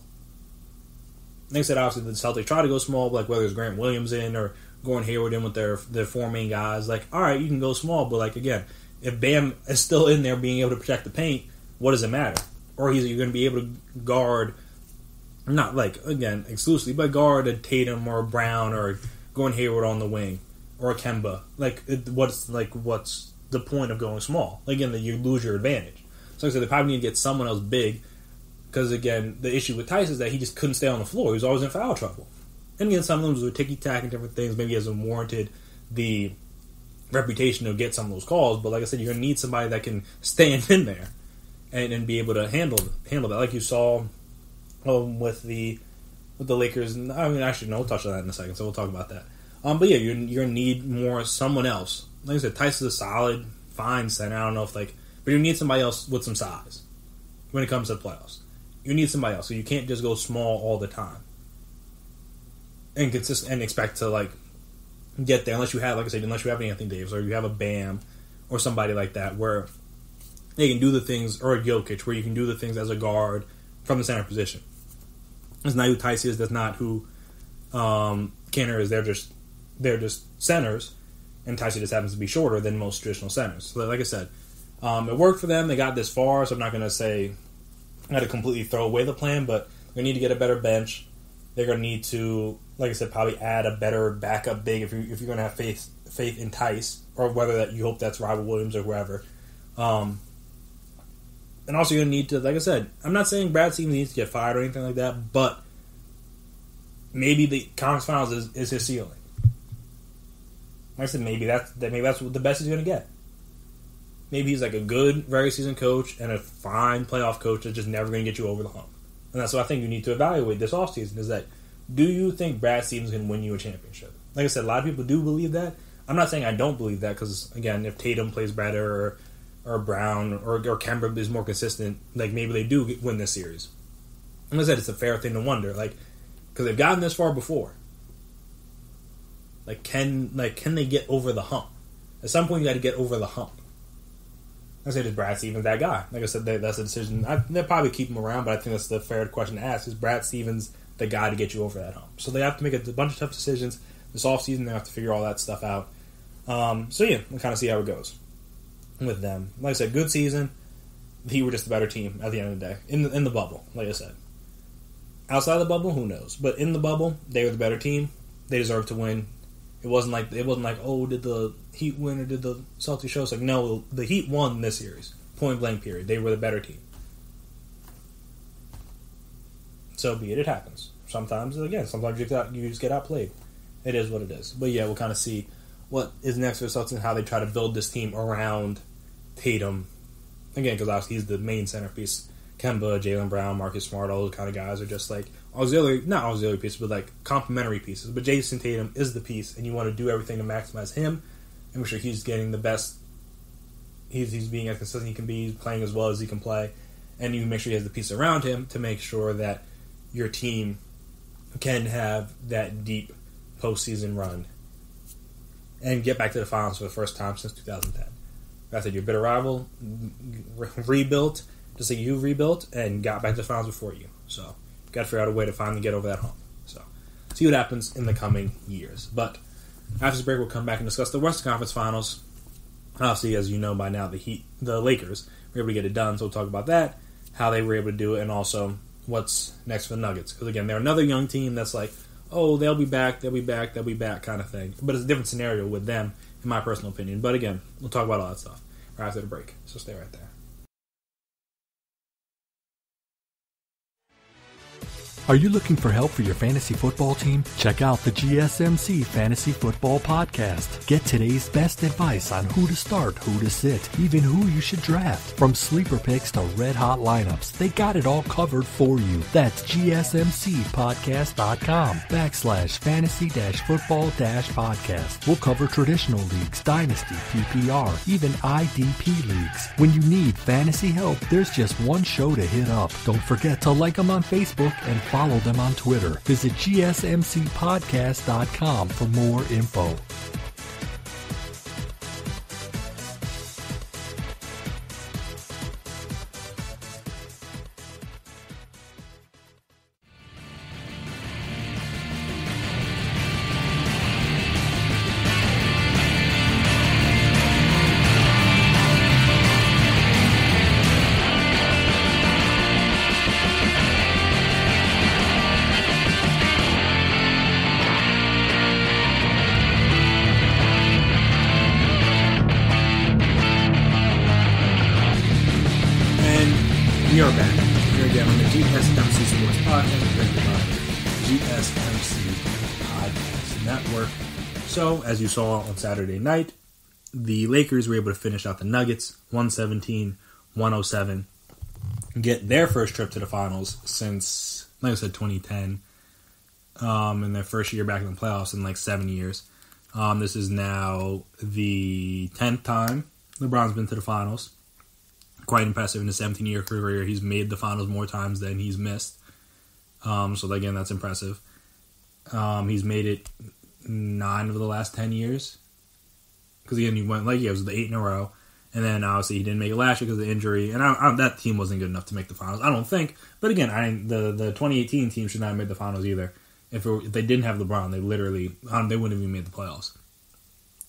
I said, obviously the Celtics try to go small, like whether it's Grant Williams in or Gordon Hayward in with their their four main guys. Like, all right, you can go small, but like again, if Bam is still in there being able to protect the paint, what does it matter? Or he's you're going to be able to guard, not like again exclusively, but guard a Tatum or a Brown or Gordon Hayward on the wing, or a Kemba. Like it, what's like what's the point of going small? Like, again, you lose your advantage. So like I said, they probably need to get someone else big because again, the issue with Theis is that he just couldn't stay on the floor. He was always in foul trouble. And again, some of them was ticky tack and different things. Maybe hasn't warranted the reputation to get some of those calls. But like I said, you're gonna need somebody that can stand [laughs] in there and, and be able to handle handle that, like you saw um, with the with the Lakers. I mean, actually, no, we'll touch on that in a second, so we'll talk about that. Um, but yeah, you're you're gonna need more someone else. Like I said, Theis is a solid, fine center. I don't know if like, but you need somebody else with some size when it comes to the playoffs. You need somebody else, so you can't just go small all the time and consistent and expect to like get there unless you have, like I said, unless you have Anthony Davis or you have a Bam or somebody like that where they can do the things, or a Jokic where you can do the things as a guard from the center position. That's not who Theis is. That's not who um, Kanter is. They're just they're just centers, and Theis just happens to be shorter than most traditional centers. So, like I said, um, it worked for them. They got this far, so I'm not going to say not to completely throw away the plan, but they need to get a better bench. They're going to need to, like I said, probably add a better backup big if you if you're going to have faith faith in Theis, or whether that you hope that's Robert Williams or whoever. Um, and also, you're going to need to, like I said, I'm not saying Brad Stevens needs to get fired or anything like that, but maybe the conference finals is, is his ceiling. Like I said, maybe that's that maybe that's the best he's going to get. Maybe he's like a good regular season coach and a fine playoff coach that's just never going to get you over the hump. And that's what I think you need to evaluate this offseason is that do you think Brad Stevens can win you a championship? Like I said, a lot of people do believe that. I'm not saying I don't believe that because again, if Tatum plays better or or Brown or or Kemba is more consistent, like maybe they do win this series. Like I said, it's a fair thing to wonder, like because they've gotten this far before. Like can like can they get over the hump? At some point, you got to get over the hump. I said, is Brad Stevens that guy? Like I said, that's a decision. I, they'll probably keep him around, but I think that's the fair question to ask: Is Brad Stevens the guy to get you over that hump? So they have to make a, a bunch of tough decisions this offseason. They have to figure all that stuff out. Um, so yeah, we'll kind of see how it goes with them. Like I said, good season. He were just a better team at the end of the day in the, in the bubble. Like I said, outside the bubble, who knows? But in the bubble, they were the better team. They deserve to win. It wasn't like it wasn't like oh did the Heat win or did the Celtics show? It's like no, the Heat won this series, point blank period. They were the better team. So be it. It happens. Sometimes again, sometimes you, you just get outplayed. It is what it is. But yeah, we'll kind of see what is next for Celtics and how they try to build this team around Tatum. Again, because obviously he's the main centerpiece. Kemba, Jaylen Brown, Marcus Smart, all those kind of guys are just like auxiliary, not auxiliary pieces, but like complementary pieces. But Jayson Tatum is the piece, and you want to do everything to maximize him and make sure he's getting the best. He's, he's being as consistent he can be, he's playing as well as he can play, and you make sure he has the piece around him to make sure that your team can have that deep postseason run and get back to the finals for the first time since 2010. I said your bitter rival re- rebuilt, just like you rebuilt, and got back to the finals before you. So, got to figure out a way to finally get over that hump. So, see what happens in the coming years. But after this break, we'll come back and discuss the Western Conference Finals. Obviously, as you know by now, the Heat, the Lakers were able to get it done. So we'll talk about that, how they were able to do it, and also what's next for the Nuggets. Because again, they're another young team that's like, oh, they'll be back, they'll be back, they'll be back, kind of thing. But it's a different scenario with them, in my personal opinion. But again, we'll talk about all that stuff right after the break. So stay right there. Are you looking for help for your fantasy football team? Check out the GSMC Fantasy Football Podcast. Get today's best advice on who to start, who to sit, even who you should draft. From sleeper picks to red hot lineups, they got it all covered for you. That's GSMCpodcast.com backslash fantasy dash football dash podcast. We'll cover traditional leagues, dynasty, PPR, even IDP leagues. When you need fantasy help, there's just one show to hit up. Don't forget to like them on Facebook and follow them on Twitter. Visit gsmcpodcast.com for more info. Saw on Saturday night, the Lakers were able to finish out the Nuggets 117 107, get their first trip to the finals since, like I said, 2010, um, in their first year back in the playoffs in like seven years. Um, this is now the 10th time LeBron's been to the finals. Quite impressive in his 17 year career. He's made the finals more times than he's missed. Um, so, again, that's impressive. Um, he's made it nine of the last 10 years. Because, again, he went like, yeah, it was the eight in a row. And then obviously he didn't make it last year because of the injury, and I, I, that team wasn't good enough to make the finals. I don't think. But again, I the the 2018 team should not have made the finals either. If, it, if they didn't have LeBron, they literally um, they wouldn't have even made the playoffs.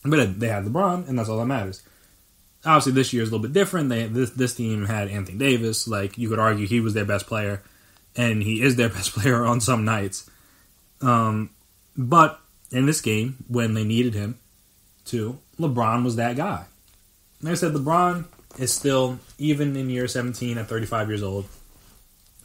But they had LeBron, and that's all that matters. Obviously, this year is a little bit different. They this this team had Anthony Davis. Like you could argue, he was their best player, and he is their [laughs] best player on some nights. Um, but in this game, when they needed him to, LeBron was that guy like I said, LeBron is still even in year 17 at 35 years old.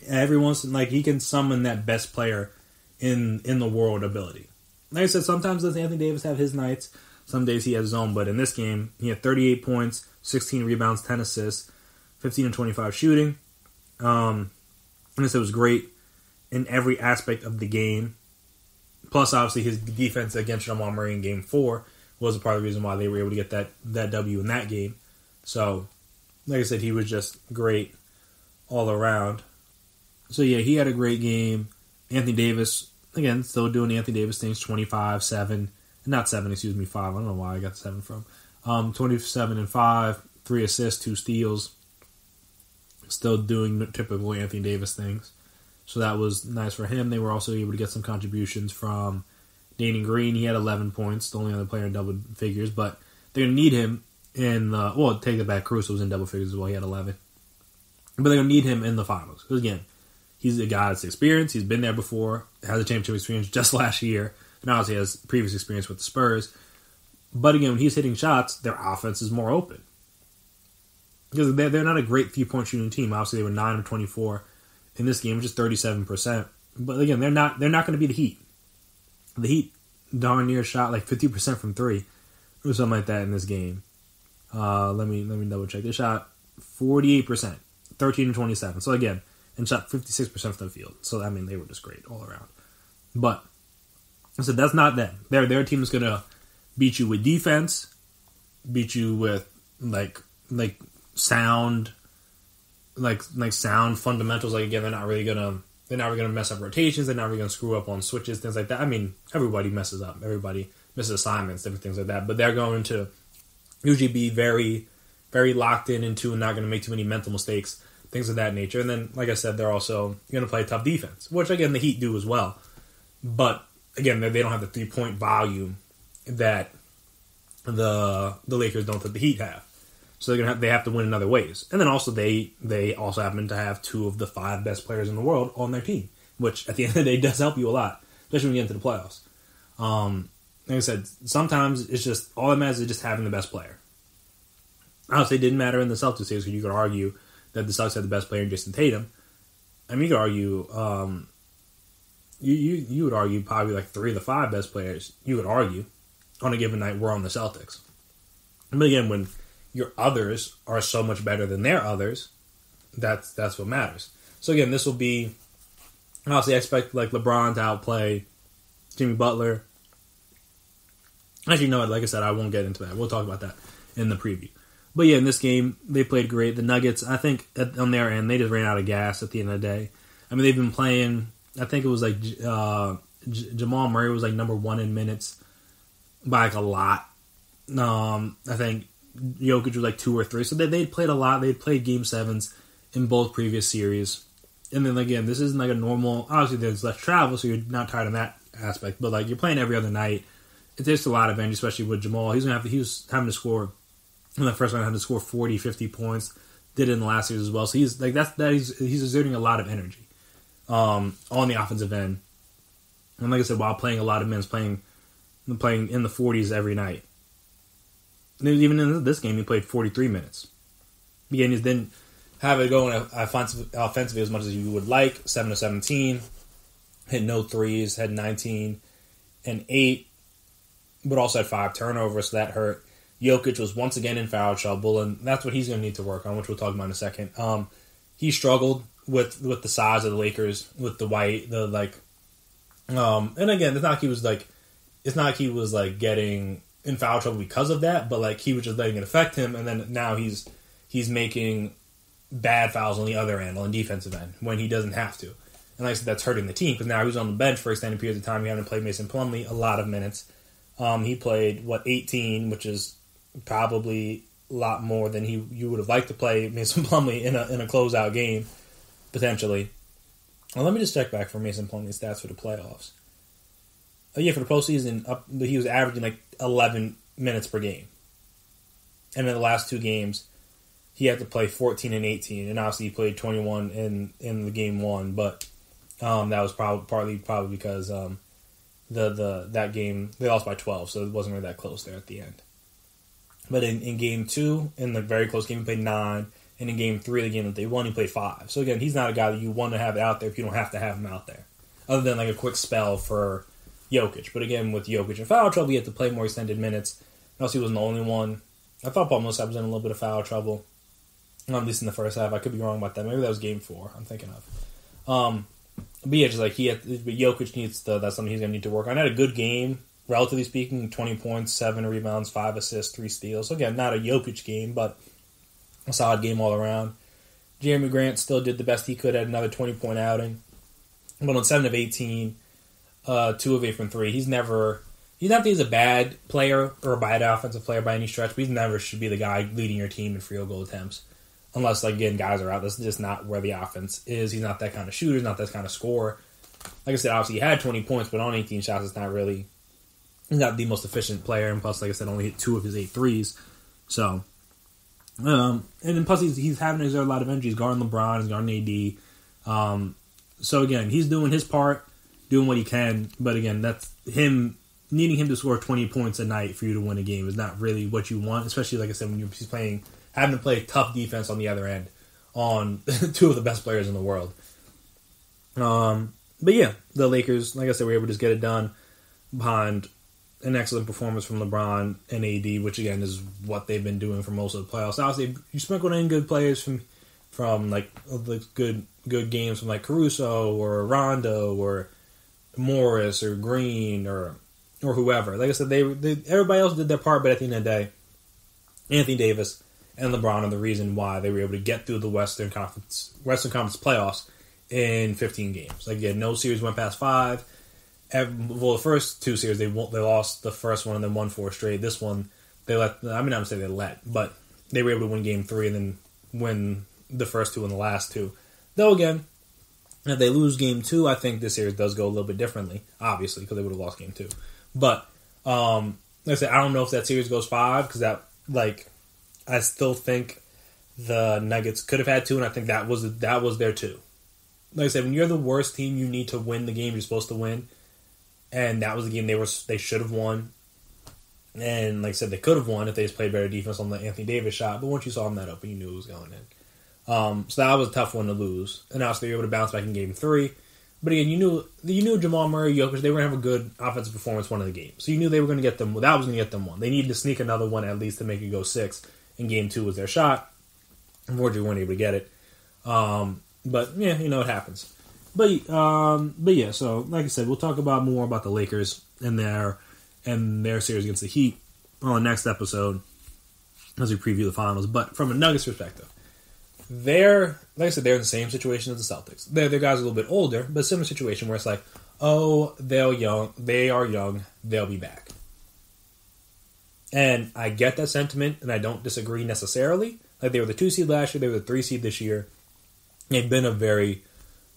Every once like he can summon that best player in in the world ability. Like I said, sometimes does Anthony Davis have his nights. Some days he has his own, but in this game he had 38 points, 16 rebounds, 10 assists, 15 and 25 shooting. Um, and this was great in every aspect of the game. Plus, obviously, his defense against Jamal Murray in Game Four was a part of the reason why they were able to get that that W in that game. So, like I said, he was just great all around. So yeah, he had a great game. Anthony Davis again, still doing Anthony Davis things. Twenty five, seven, not seven. Excuse me, five. I don't know why I got seven from. Um, twenty seven and five, three assists, two steals. Still doing typical Anthony Davis things. So that was nice for him. They were also able to get some contributions from Danny Green, he had 11 points, the only other player in double figures, but they're going to need him in the. Well, take it back, Caruso was in double figures as well, he had 11. But they're going to need him in the finals. Because again, he's a guy that's experienced, he's been there before, has a championship experience just [laughs] last year, and obviously has previous experience with the Spurs. But again, when he's hitting shots, their offense is more open. Because they're, they're not a great three point shooting team. Obviously, they were 9 of 24 in this game, which is 37%. But again, they're not they're not going to be the Heat. The Heat darn near shot like 50% from three or something like that in this game. Uh, let me let me double check. They shot 48%, 13 to 27. So again, and shot 56% from the field. So I mean, they were just great all around. But I said that's not them. Their their team is gonna beat you with defense, beat you with like like sound, like like sound fundamentals. Like again, they're not really gonna they're not going to mess up rotations. They're not really to screw up on switches, things like that. I mean, everybody messes up. Everybody misses assignments, different things like that. But they're going to usually be very, very locked in into and not going to make too many mental mistakes, things of that nature. And then, like I said, they're also going to play tough defense, which again the Heat do as well. But again, they don't have the three point volume that the the Lakers don't that the Heat have. So they're gonna have, they have to win in other ways, and then also they they also happen to have two of the five best players in the world on their team, which at the [laughs] end of the day does help you a lot, especially when you get into the playoffs. Um, like I said, sometimes it's just all that matters is just having the best player. Honestly, it didn't matter in the Celtics series because you could argue that the Celtics had the best player in Jayson Tatum. I mean, you could argue, um, you, you you would argue probably like three of the five best players. You would argue on a given night were on the Celtics. But again, when your others are so much better than their others, that's that's what matters. So again, this will be obviously I expect like LeBron to outplay Jimmy Butler. As you know, like I said, I won't get into that. We'll talk about that in the preview. But yeah, in this game, they played great. The Nuggets, I think, on their end, they just ran out of gas at the end of the day. I mean, they've been playing. I think it was like uh, J- Jamal Murray was like number one in minutes by like a lot. Um, I think Jokic was like two or three. So they they'd played a lot. They'd played game sevens in both previous series. And then again, this isn't like a normal. Obviously, there's less travel, so you're not tired in that aspect. But like you're playing every other night, it takes a lot of energy, especially with Jamal. He's gonna have to. He was having to score in the first round, had to score 40, 50 points. Did it in the last series as well. So he's like that's that. He's he's exerting a lot of energy um, on the offensive end. And like I said, while playing a lot of minutes, playing playing in the 40s every night even in this game, he played 43 minutes. Again, he's then have it going offensive, offensively as much as you would like. Seven to seventeen, hit no threes, had nineteen and eight, but also had five turnovers, so that hurt. Jokic was once again in foul trouble, and that's what he's going to need to work on, which we'll talk about in a second. Um, he struggled with with the size of the Lakers, with the white, the like, um, and again, it's not like he was like, it's not like he was like getting in foul trouble because of that, but like he was just letting it affect him, and then now he's he's making bad fouls on the other end, on the defensive end, when he doesn't have to. And like I said, that's hurting the team because now he's on the bench for extended periods of time. He hadn't played Mason Plumlee a lot of minutes. Um, he played what 18, which is probably a lot more than he you would have liked to play Mason [laughs] Plumlee in a in a closeout game potentially. Let me just check back for Mason Plumlee's stats for the playoffs. Yeah, for the postseason, up he was averaging like 11 minutes per game, and in the last two games, he had to play 14 and 18, and obviously he played 21 in in the game one, but um, that was probably partly probably because um, the the that game they lost by 12, so it wasn't really that close there at the end. But in, in game two, in the very close game, he played nine. And in game three, the game that they won, he played five. So again, he's not a guy that you want to have out there if you don't have to have him out there. Other than like a quick spell for Jokic. But again, with Jokic and foul trouble, he had to play more extended minutes. Also, he wasn't the only one. I thought Paul Millsap was in a little bit of foul trouble. At least in the first half. I could be wrong about that. Maybe that was game four, I'm thinking of. Um, but yeah, just like he had, but Jokic needs to, that's something he's going to need to work on. Had a good game relatively speaking, 20 points, 7 rebounds, 5 assists, 3 steals. So again, not a Jokic game, but a solid game all around. Jerami Grant still did the best he could, had another 20 point outing. But on 7 of 18, uh, 2 of 8 from 3, he's never. He's not that he's a bad player or a bad offensive player by any stretch, but he never should be the guy leading your team in field goal attempts. Unless, like, again, guys are out. That's just not where the offense is. He's not that kind of shooter, he's not that kind of scorer. Like I said, obviously he had 20 points, but on 18 shots, it's not really he's not the most efficient player, and plus, like I said, only hit two of his eight threes. So, um, and then plus he's, he's having a lot of. He's guarding LeBron, he's guarding AD. Um, so again, he's doing his part, doing what he can. But again, that's him needing him to score 20 points a night for you to win a game is not really what you want, especially like I said when you're he's playing having to play tough defense on the other end on [laughs] two of the best players in the world. Um, but yeah, the Lakers, like I said, were able to just get it done behind an excellent performance from LeBron and AD, which again is what they've been doing for most of the playoffs. Obviously, you sprinkled in good players from from like the good good games from like Caruso or Rondo or Morris or Green or or whoever. Like I said, they, they everybody else did their part, but at the end of the day, Anthony Davis and LeBron are the reason why they were able to get through the Western Conference Western Conference playoffs in 15 games. Like again, no series went past five well, the first two series they they lost the first one and then won four straight. This one they let. I mean, I'm say they let, but they were able to win game three and then win the first two and the last two. Though again, if they lose game two, I think this series does go a little bit differently. Obviously, because they would have lost game two. But um, like I said, I don't know if that series goes five because that like I still think the Nuggets could have had two, and I think that was that was their two. Like I said, when you're the worst team, you need to win the game you're supposed to win and that was the game they were they should have won. And like I said, they could have won if they just played better defense on the Anthony Davis shot. But once you saw him that open, you knew it was going in. Um, so that was a tough one to lose. And obviously they were able to bounce back in Game Three. But again, you knew you knew Jamal Murray, Jokic, they were going to have a good offensive performance one of the games. So you knew they were going to get them. That was going to get them one. They needed to sneak another one at least to make it go six. And Game Two was their shot. Unfortunately, weren't able to get it. Um, but yeah, you know it happens. But um, but yeah, so like I said, we'll talk about more about the Lakers and their and their series against the Heat on the next episode as we preview the finals. But from a Nuggets perspective, they're like I said, they're in the same situation as the Celtics. They're the guys a little bit older, but similar situation where it's like, oh, they're young, they are young, they'll be back. And I get that sentiment, and I don't disagree necessarily. Like they were the two seed last year, they were the three seed this year. They've been a very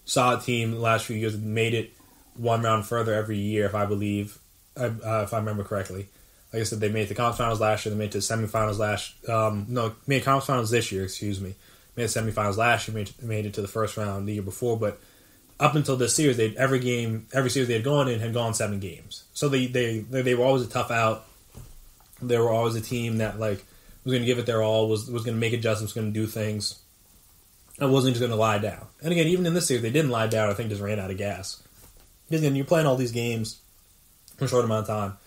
solid team the last few years. Made it one round further every year, if I believe, uh, if I remember correctly. Like I said, they made the conference finals last year. They made the semifinals last. Um, no, made conference finals this year. Excuse me. Made the semifinals last year. Made, made it to the first round the year before. But up until this series, they every game, every series they had gone in had gone seven games. So they they they were always a tough out. They were always a team that like was going to give it their all. Was was going to make adjustments. Going to do things. I wasn't just going to lie down. And again, even in this series, they didn't lie down. I think just ran out of gas. Because again, you're playing all these games for a short amount of time.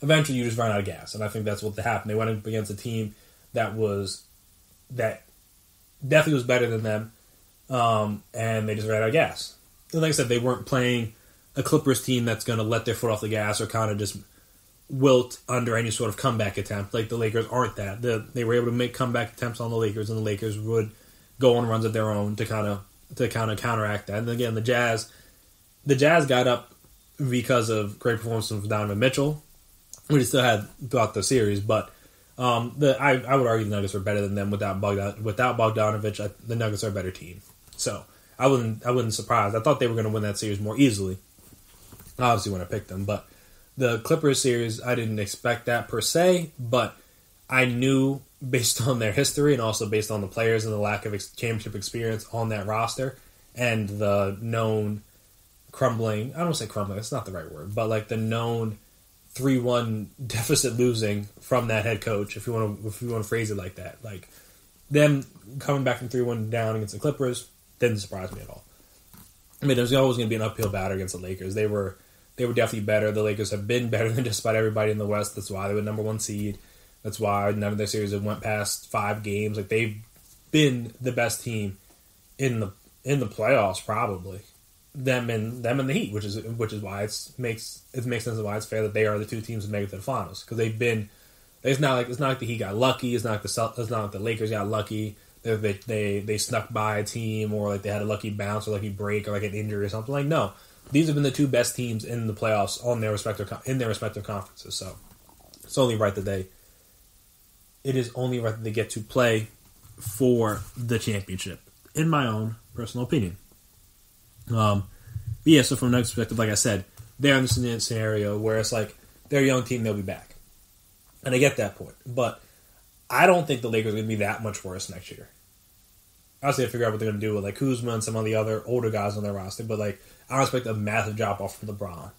Eventually, you just run out of gas, and I think that's what happened. They went up against a team that was that definitely was better than them, um, and they just ran out of gas. And like I said, they weren't playing a Clippers team that's going to let their foot off the gas or kind of just wilt under any sort of comeback attempt. Like the Lakers aren't that. The, they were able to make comeback attempts on the Lakers, and the Lakers would go on runs of their own to kind of to kind of counteract that. And again, the Jazz, the Jazz got up because of great performance from Donovan Mitchell, which he still had throughout the series. But um, the I, I would argue the Nuggets were better than them without Bogdan, without Bogdanovich. I, the Nuggets are a better team. So I wouldn't I wouldn't surprise. I thought they were going to win that series more easily. Obviously, when I picked them, but the Clippers series, I didn't expect that per se, but I knew based on their history and also based on the players and the lack of ex- championship experience on that roster and the known crumbling. I don't say crumbling; that's not the right word, but like the known three-one deficit losing from that head coach. If you want to, if you want to phrase it like that, like them coming back from three-one down against the Clippers didn't surprise me at all. I mean, there's always going to be an uphill battle against the Lakers. They were they were definitely better. The Lakers have been better than [laughs] just about everybody in the West. That's why they were number one seed. That's why none of their series have went past five games. Like they've been the best team in the in the playoffs, probably them and them and the Heat, which is which is why it's makes it makes sense and why it's fair that they are the two teams that make it to the finals because they've been. It's not like it's not like the Heat got lucky. It's not like the it's not like the Lakers got lucky. They, they they they snuck by a team or like they had a lucky bounce or lucky break or like an injury or something. Like no, these have been the two best teams in the playoffs on their respective in their respective conferences. So it's only right that they it is only right that they get to play for the championship, in my own personal opinion. Um, but yeah, so from Nuggets perspective, like I said, they're in this scenario where it's like they're a young team, they'll be back, and I get that point. But I don't think the Lakers are going to be that much worse next year. Obviously, I figure out what they're going to do with like Kuzma and some of the other older guys on their roster, but like I don't expect a massive drop off from LeBron.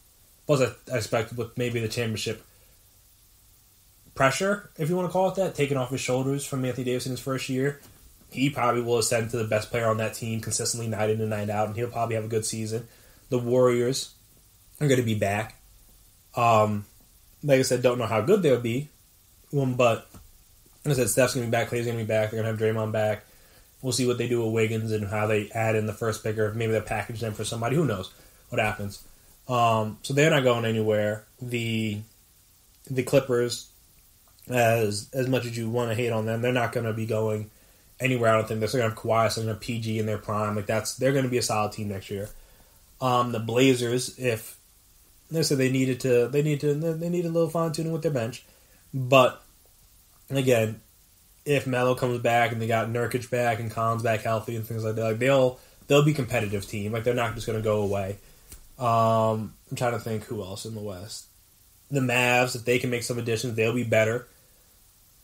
Plus, I, I expect with maybe the championship pressure, if you want to call it that, taken off his shoulders from Anthony Davis in his first year, he probably will ascend to the best player on that team consistently night in and night out, and he'll probably have a good season. The Warriors are going to be back. Um, like I said, don't know how good they'll be, um, but like I said, Steph's going to be back, Clay's going to be back, they're going to have Draymond back. We'll see what they do with Wiggins and how they add in the first picker. Maybe they package them for somebody. Who knows what happens? Um, so they're not going anywhere. The the Clippers as as much as you want to hate on them, they're not going to be going anywhere. I don't think they're still to have Kawhi, still to have PG in their prime. Like that's they're going to be a solid team next year. Um, the Blazers, if they said they needed to, they need to, they need a little fine tuning with their bench, but again, if Melo comes back and they got Nurkic back and Collins back healthy and things like that, like they'll they'll be competitive team. Like they're not just going to go away. Um, I'm trying to think who else in the West. The Mavs, if they can make some additions, they'll be better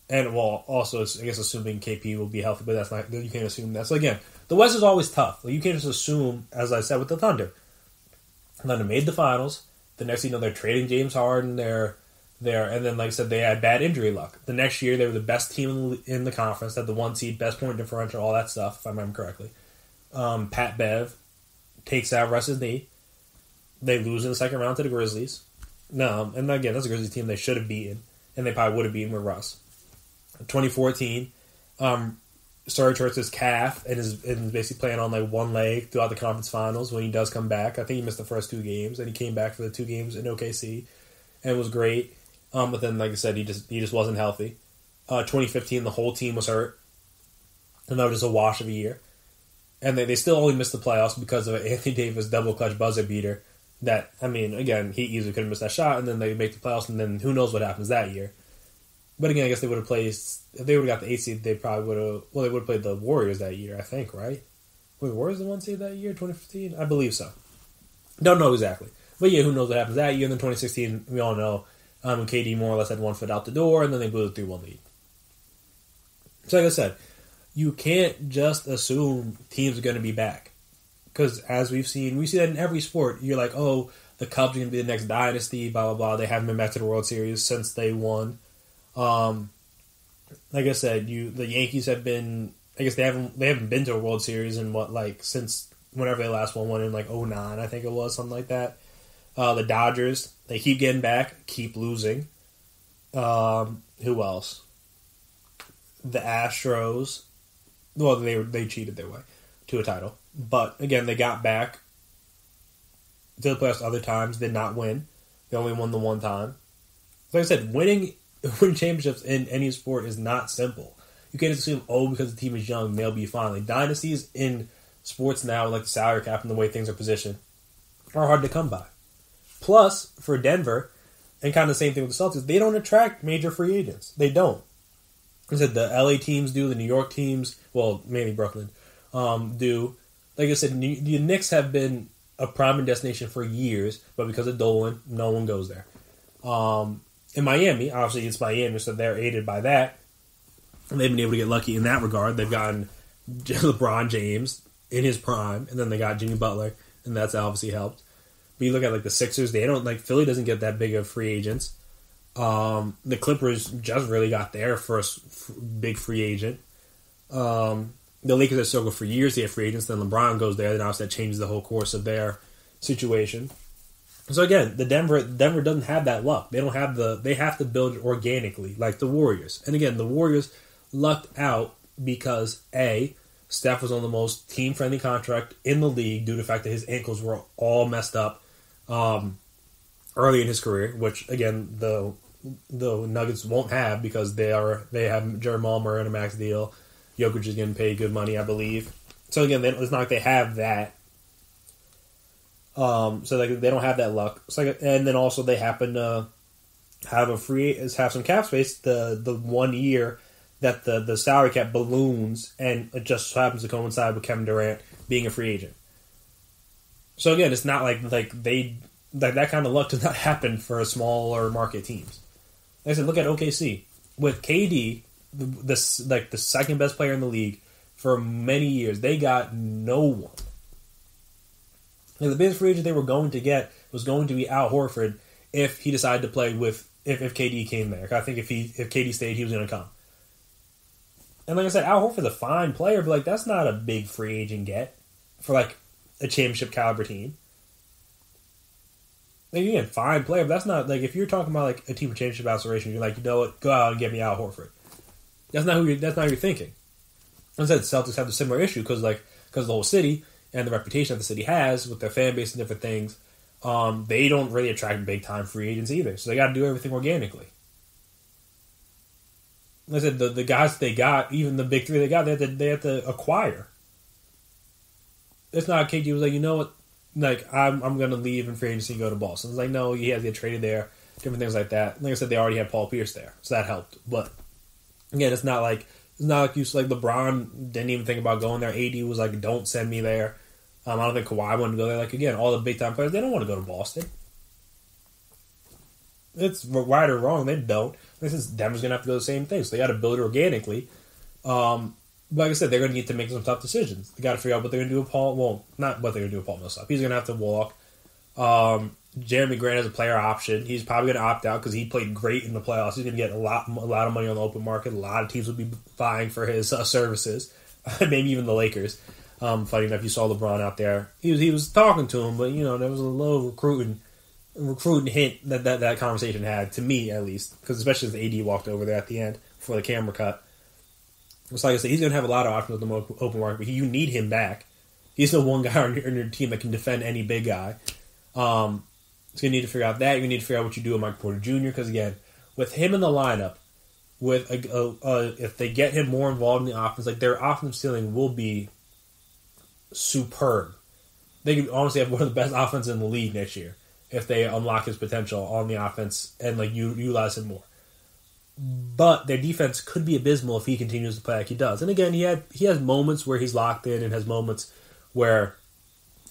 and well, also I guess assuming KP will be healthy, but that's not you can't assume that. So again, the West is always tough. Like you can't just assume, as I said with the Thunder. Thunder made the finals. The next you know, they're trading James Harden. They're there, and then like I said, they had bad injury luck. The next year, they were the best team in the conference, had the one seed, best point differential, all that stuff. If I remember correctly, um, Pat Bev takes out Russ's knee. They lose in the second round to the Grizzlies. No, and again, that's a Grizzlies team they should have beaten, and they probably would have beaten with Russ. 2014, um, hurts his calf and is, and basically playing on like one leg throughout the conference finals when he does come back. I think he missed the first two games, and he came back for the two games in OKC, and was great. Um, but then, like I said, he just he just wasn't healthy. Uh, 2015, the whole team was hurt, and that was just a wash of a year. And they, they still only missed the playoffs because of [laughs] Anthony Davis double clutch buzzer beater. That I mean, again, he easily could have missed that shot, and then they make the playoffs, and then who knows what happens that year. But again, I guess they would have played. if they would have got the eight seed. They probably would have. Well, they would have played the Warriors that year, I think, right? Were the Warriors the one seed that year, 2015? I believe so. Don't know exactly, but yeah, who knows what happens that year? And then 2016, we all know um, KD more or less had one foot out the door, and then they blew the three one lead. So, like I said, you can't just assume teams are going to be back because as we've seen, we see that in every sport. You're like, oh, the Cubs are going to be the next dynasty, blah blah blah. They haven't been back to the World Series since they won. Um, like I said, you the Yankees have been I guess they haven't they haven't been to a World Series in what like since whenever they last won one in like 09, I think it was something like that. Uh, the Dodgers they keep getting back, keep losing. Um, who else? The Astros. Well, they they cheated their way to a title, but again they got back to the playoffs other times. Did not win. They only won the one time. Like I said, winning [laughs] winning championships in any sport is not simple. You can't assume oh because the team is young they'll be fine. Like dynasties in sports now, like the salary cap and the way things are positioned, are hard to come by. Plus, for Denver, and kind of the same thing with the Celtics, they don't attract major free agents. They don't. I said the LA teams do, the New York teams, well, mainly Brooklyn, um, do. Like I said, the Knicks have been a prime destination for years, but because of Dolan, no one goes there. Um, in Miami, obviously it's Miami, so they're aided by that. And they've been able to get lucky in that regard. They've gotten [laughs] LeBron James in his prime, and then they got Jimmy Butler, and that's obviously helped. But you look at like the Sixers, they don't like Philly doesn't get that big of free agents. Um, the Clippers just really got their first f- big free agent. Um, the Lakers have struggled for years. They have free agents. Then LeBron goes there. Then obviously that changes the whole course of their situation. So again, the Denver Denver doesn't have that luck. They don't have the. They have to build it organically, like the Warriors. And again, the Warriors lucked out because a Steph was on the most team friendly contract in the league due to the fact that his ankles were all messed up um, early in his career, which again the the Nuggets won't have because they are they have Jamal Murray in a max deal. Jokic is getting paid good money, I believe. So again, they, it's not like they have that. Um, so like they don't have that luck. So like, and then also they happen to have a free have some cap space the the one year that the the salary cap balloons and it just happens to coincide with Kevin Durant being a free agent. So again, it's not like like they like that kind of luck [laughs] does not happen for smaller market teams. Like I said, look at OKC with KD, this like the second best player in the league for many years. They got no one. The biggest free agent they were going to get was going to be Al Horford if he decided to play with if, if KD came there. I think if he if KD stayed, he was going to come. And like I said, Al Horford's a fine player, but like that's not a big free agent get for like a championship caliber team. Like again, fine player, but that's not like if you're talking about like a team of championship aspirations, you're like, you know what, go out and get me Al Horford. That's not who you're, that's not who you're thinking. I said Celtics have a similar issue because like because the whole city and the reputation that the city has with their fan base and different things, um, they don't really attract big time free agents either. So they got to do everything organically. Like I said the the guys they got, even the big three they got, they have to they have to acquire. It's not KD was like, you know what, like I'm I'm gonna leave in free agency and go to Boston. It's like no, he has to get traded there, different things like that. Like I said, they already had Paul Pierce there, so that helped. But again, it's not like it's not like you like LeBron didn't even think about going there. AD was like, don't send me there. Um, I don't think Kawhi wanted to go there. Like again, all the big time players they don't want to go to Boston. It's right or wrong, they don't. This is Denver's gonna have to go the same thing. So they got to build it organically. Um, like I said, they're to need to make some tough decisions. They got to figure out what they're to do with Paul. Well, not what they're to do with Paul Millsap. He's going to have to walk. Um, Jerami Grant has a player option. He's probably going to opt out because he played great in the playoffs. He's going to get a lot, a lot of money on the open market. A lot of teams would be vying for his uh, services. [laughs] Maybe even the Lakers. Um, funny enough, you saw LeBron out there. He was he was talking to him, but you know there was a little recruiting recruiting hint that that, that conversation had to me at least because especially as the AD walked over there at the end before the camera cut. It's like I said, he's going to have a lot of options on the open market, but you need him back. He's the one guy on your, on your team that can defend any big guy. Um, so you need to figure out that. You need to figure out what you do with Mike Porter Jr. Because again, with him in the lineup, with a, a, a, if they get him more involved in the offense, like their offensive ceiling will be superb. They could honestly have one of the best offenses in the league next year if they unlock his potential on the offense and like you utilize him more but their defense could be abysmal if he continues to play like he does. And again, he had he has moments where he's locked in and has moments where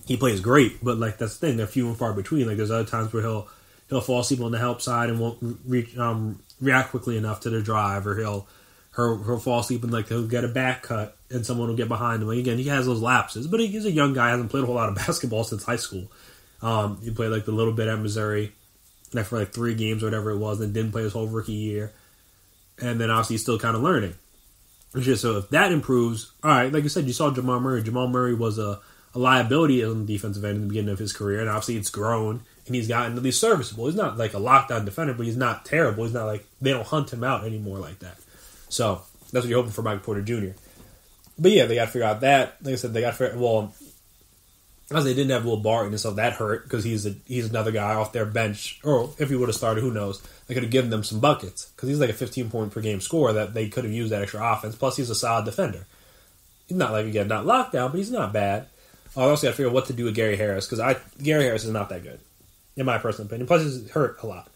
he plays great, but like that's the thing, they're few and far between. Like there's other times where he'll he'll fall asleep on the help side and won't reach um, react quickly enough to the drive, or he'll he'll, he'll fall asleep and like he'll get a back cut and someone will get behind him. Like, again, he has those lapses, but he's a young guy, hasn't played a whole lot of [laughs] basketball since high school. Um, he played like the little bit at Missouri, like for like three games or whatever it was, and didn't play his whole rookie year and then obviously he's still kind of learning. So if that improves, all right. Like I said, you saw Jamal Murray. Jamal Murray was a, a liability on the defensive end in the beginning of his career, and obviously it's grown and he's gotten at least serviceable. He's not like a lockdown defender, but he's not terrible. He's not like they don't hunt him out anymore like that. So that's what you're hoping for Mike Porter Jr. But yeah, they got to figure out that. Like I said, they got to figure. Well, as they didn't have Will Barton, and so that hurt because he's a, he's another guy off their bench. Or if he would have started, who knows? They could have given them some buckets because he's like a 15 point per game scorer that they could have used that extra offense. Plus, he's a solid defender. He's not like again not lockdown, but he's not bad. I also got to figure out what to do with Gary Harris because I Gary Harris is not that good, in my personal opinion. Plus, he's hurt a lot.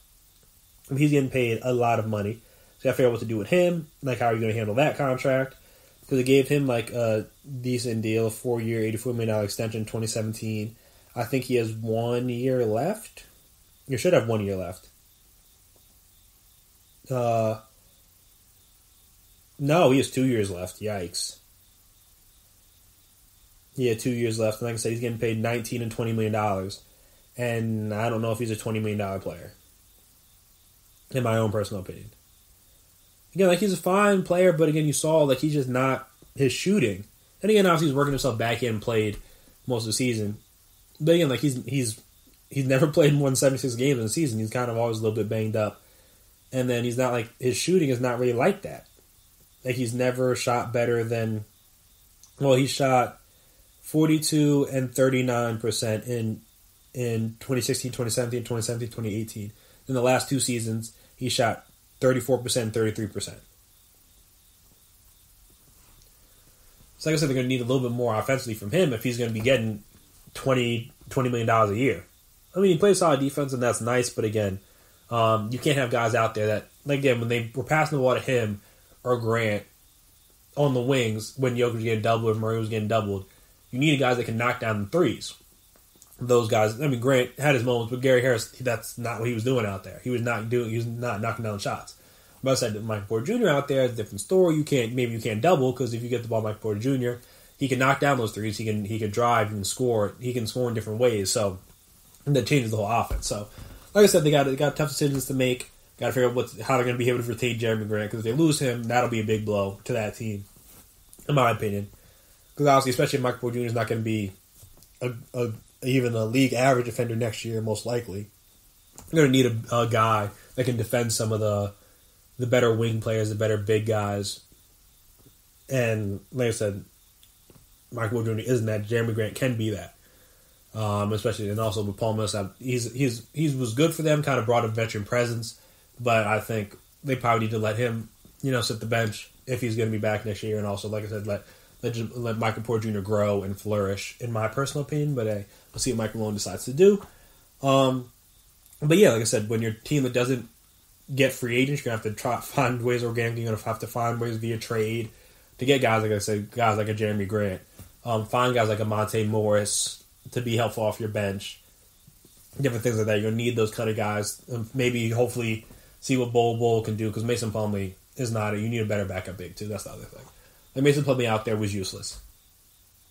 He's getting paid a lot of money, so I figure out what to do with him. Like, how are you going to handle that contract? because they gave him like a decent deal, a four year, eighty four million dollar extension, twenty seventeen. I think he has one year left. You should have one year left. Uh, no, he has two years left. Yikes. He had two years left, and like I said, he's getting paid nineteen and twenty million dollars, and I don't know if he's a twenty million dollar player. In my own personal opinion again, like he's a fine player, but again, you saw like he's just not his shooting. And again, obviously he's working himself back in and played most of the season. But again, like he's he's he's never [laughs] played more than seventy six games in the season. He's kind of always a little bit banged up. And then he's not like his shooting is not really like that. Like he's never shot better than well, he shot forty two and thirty nine percent in in 2016, 2017, 2017, 2018. In the last two seasons, he shot 34%, 33%. So like I said, they're going to need a little bit more offensively from him if he's going to be getting 20, $20 million a year. I mean, he plays solid defense, and that's nice, but again, um, you can't have guys out there that, like, again, when they were passing the ball to him or Grant on the wings when Jokic was getting doubled or Murray was getting doubled, you need guys that can knock down the threes those guys. I mean, Grant had his moments, but Gary Harris, that's not what he was doing out there. He was not doing. He was not knocking down shots. But I said Mike Porter Jr. out there, it's a different story. You can't maybe you can't double because if you get the ball, Mike Porter Jr. He can knock down those threes. He can he can drive. He can score. He can score in different ways. So that changes the whole offense. So like I said, they got they got tough decisions to make. Got to figure out what how they're going to be able to retain Jerami Grant because if they lose him, that'll be a big blow to that team, in my opinion. Because obviously, especially Mike Porter Jr. is not going to be a, a even a league average defender next year, most likely. You're going to need a, a, guy that can defend some of the the better wing players, the better big guys. And like I said, Michael Jr. isn't that. Jerami Grant can be that. Um, especially and also with Paul Millsap, he's he's he was good for them. Kind of brought a veteran presence, but I think they probably need to let him, you know, sit the bench if he's going to be back next year. And also, like I said, let let, let Michael Porter Jr. grow and flourish, in my personal opinion. But hey, we'll see what Mike Malone decides to do. Um, but yeah, like I said, when your team that doesn't get free agents, you're gonna have to try find ways organically. You're gonna have to find ways via trade to get guys like I said, guys like a Jerami Grant. Um, find guys like a Monte Morris to be helpful off your bench. Different things like that. You're gonna need those kind of guys. Um, maybe, hopefully, see what Bol Bol can do because Mason Plumlee is not. A, you need a better backup big too. That's the other thing. Like Mason Plumlee out there was useless.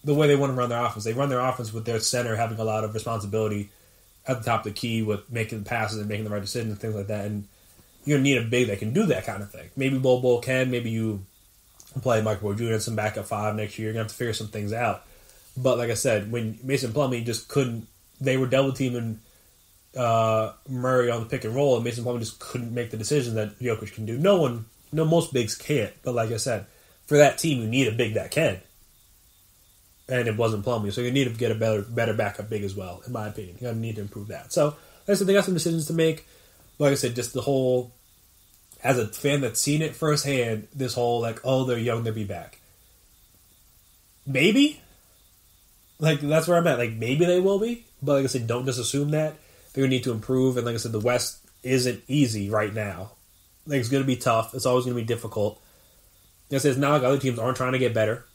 The way they want to run their offense, they run their offense with their center having a lot of responsibility at the top of the key with making passes and making the right decisions and things like that. And gonna need a big that can do that kind of thing. Maybe Bol can. Maybe you play Michael Jr. and some backup five next year. You're gonna have to figure some things out. But like I said, when Mason Plumlee just couldn't, they were double teaming uh, Murray on the pick and roll, and Mason Plumlee just couldn't make the decision that Jokic can do. No one, no, most bigs can't. But like I said, for that team, you need a big that can. And it wasn't Plumlee, so you need to get a better better backup big as well, in my opinion. You need to improve that. So, like I said, they got some decisions to make. Like I said, just the whole, as a fan that's seen it firsthand, this whole like, oh, they're young, they'll be back. Maybe, like that's where I'm at. Like maybe they will be, but like I said, don't just assume that. They're gonna need to improve, and like I said, the West isn't easy right now. Like it's gonna be tough. It's always gonna be difficult. This is not like other teams aren't trying to get better.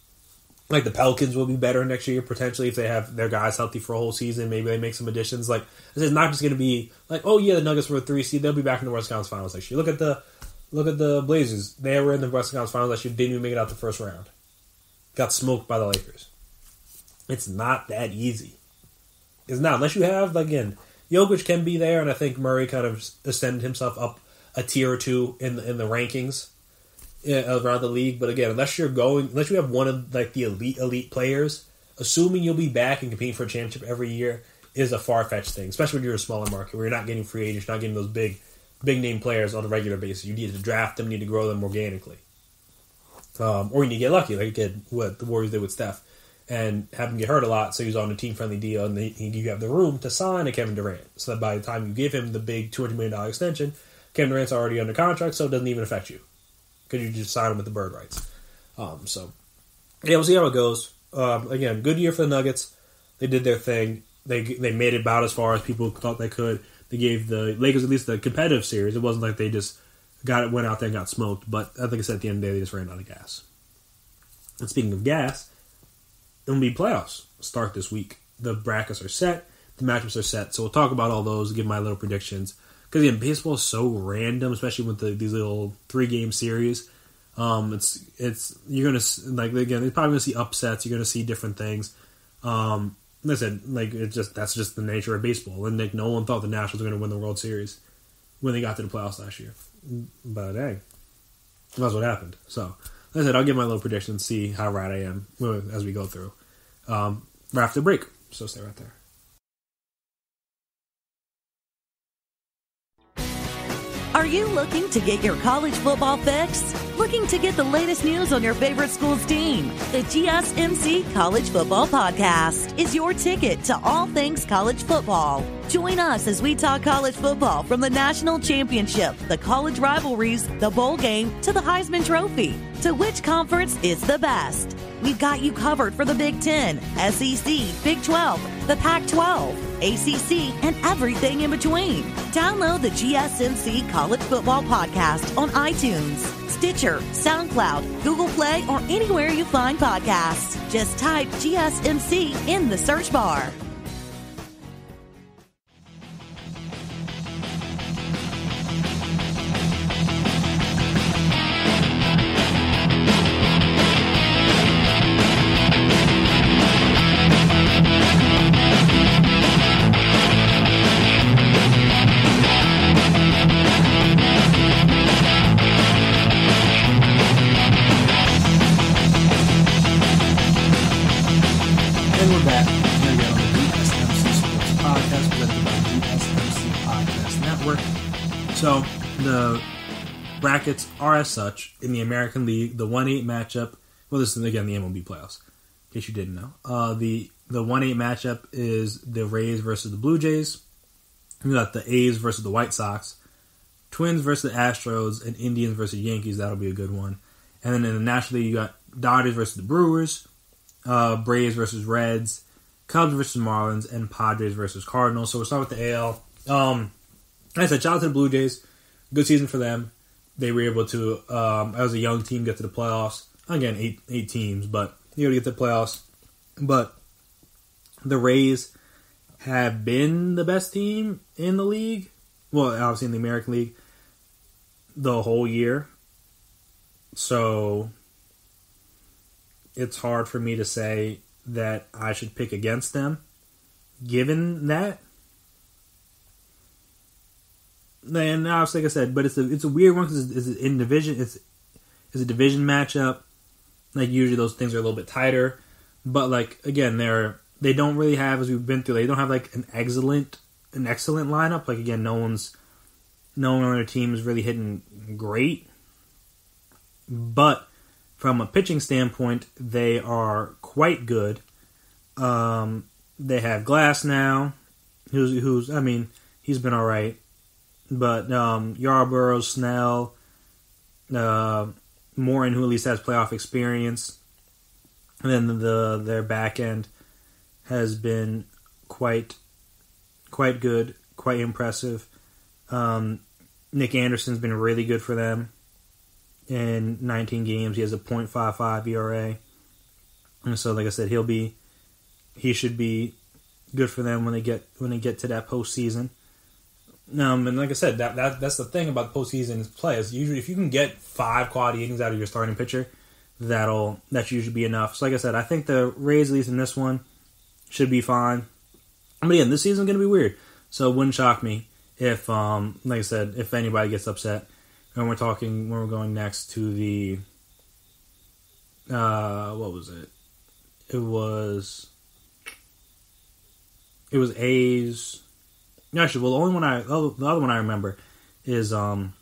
Like the Pelicans will be better next year potentially if they have their guys healthy for a whole season. Maybe they make some additions. Like this is not just going to be like, oh yeah, the Nuggets were a three seed. They'll be back in the West Conference Finals next year. Look at the look at the Blazers. They were in the West Conference Finals last year. Didn't even make it out the first round. Got smoked by the Lakers. It's not that easy. It's not unless you have again. Jokic can be there, and I think Murray kind of ascended himself up a tier or two in the, in the rankings around the league. But again, unless you're going, unless you have one of like the elite elite players, assuming you'll be back and competing for a championship every year is a far fetched thing. Especially when you're a smaller market where you're not getting free agents, not getting those big big name players on a regular basis. You need to draft them, you need to grow them organically, um, or you need to get lucky, like you get what the Warriors did with Steph. And have him get hurt a lot, so he's on a team friendly deal, and you have the room to sign a Kevin Durant. So that by the time you give him the big two hundred million dollar extension, Kevin Durant's already under contract, so it doesn't even affect you because you just sign him with the bird rights. Um, so yeah, we'll see how it goes. Um, again, good year for the Nuggets. They did their thing. They they made it about as far as people thought they could. They gave the Lakers at least the competitive series. It wasn't like they just got it, went out there and got smoked. But I think I said at the end of the day, they just ran out of gas. And speaking of gas, MLB playoffs start this week. The brackets are set, the matchups are set. So we'll talk about all those, give my little predictions. Because again, baseball is so random, especially with the, these little three game series. Um, it's it's you're gonna like again, you're probably gonna see upsets. You're gonna see different things. Um, listen, like it's just that's just the nature of baseball. And like no one thought the Nationals were gonna win the World Series when they got to the playoffs last year. But hey, that's what happened. So like I said, I'll give my little prediction, and see how right I am as we go through. Um, right after the break. So stay right there. Are you looking to get your college football fix? Looking to get the latest news on your favorite school's team? The GSMC College Football Podcast is your ticket to all things college football. Join us as we talk college football from the national championship, the college rivalries, the bowl game, to the Heisman Trophy. To which conference is the best? We've got you covered for the Big Ten, SEC, Big 12, the Pac 12. ACC, and everything in between. Download the GSMC College Football Podcast on iTunes, Stitcher, SoundCloud, Google Play, or anywhere you find podcasts. Just type GSMC in the search bar. Are as such in the American League. The one eight matchup. Well, this is again the MLB playoffs. In case you didn't know, uh, the the one eight matchup is the Rays versus the Blue Jays. We got the A's versus the White Sox, Twins versus the Astros, and Indians versus Yankees. That'll be a good one. And then in the National League, you got Dodgers versus the Brewers, uh, Braves versus Reds, Cubs versus Marlins, and Padres versus Cardinals. So we'll start with the AL. Um, like I said, shout out to the Blue Jays. Good season for them. They were able to, um, as a young team, get to the playoffs. Again, eight eight teams, but you know, to get to the playoffs. But the Rays have been the best team in the league. Well, obviously in the American League, the whole year. So it's hard for me to say that I should pick against them, given that. And obviously, like I said, but it's a it's a weird one because it's, it's in division. It's it's a division matchup. Like usually, those things are a little bit tighter. But like again, they're they don't really have as we've been through. They don't have like an excellent an excellent lineup. Like again, no one's no one on their team is really hitting great. But from a pitching standpoint, they are quite good. Um, they have Glasnow, who's who's I mean he's been all right, but um, Yarbrough, Snell, uh, Morton, who at least has playoff experience, and then the their back end has been quite quite good, quite impressive. Um, Nick Anderson's been really good for them in 19 games. He has a .55 ERA. And so, like I said, he'll be he should be good for them when they get when they get to that postseason. Um, and like I said, that, that that's the thing about the postseason play is usually if you can get five quality innings out of your starting pitcher, that'll that should usually be enough. So like I said, I think the Rays, at least in this one, should be fine. But again, this season's gonna be weird, so it wouldn't shock me if, um, like I said, if anybody gets upset and we're talking when we're going next to the uh what was it? It was it was A's. Actually, well, the only one I the other one I remember is um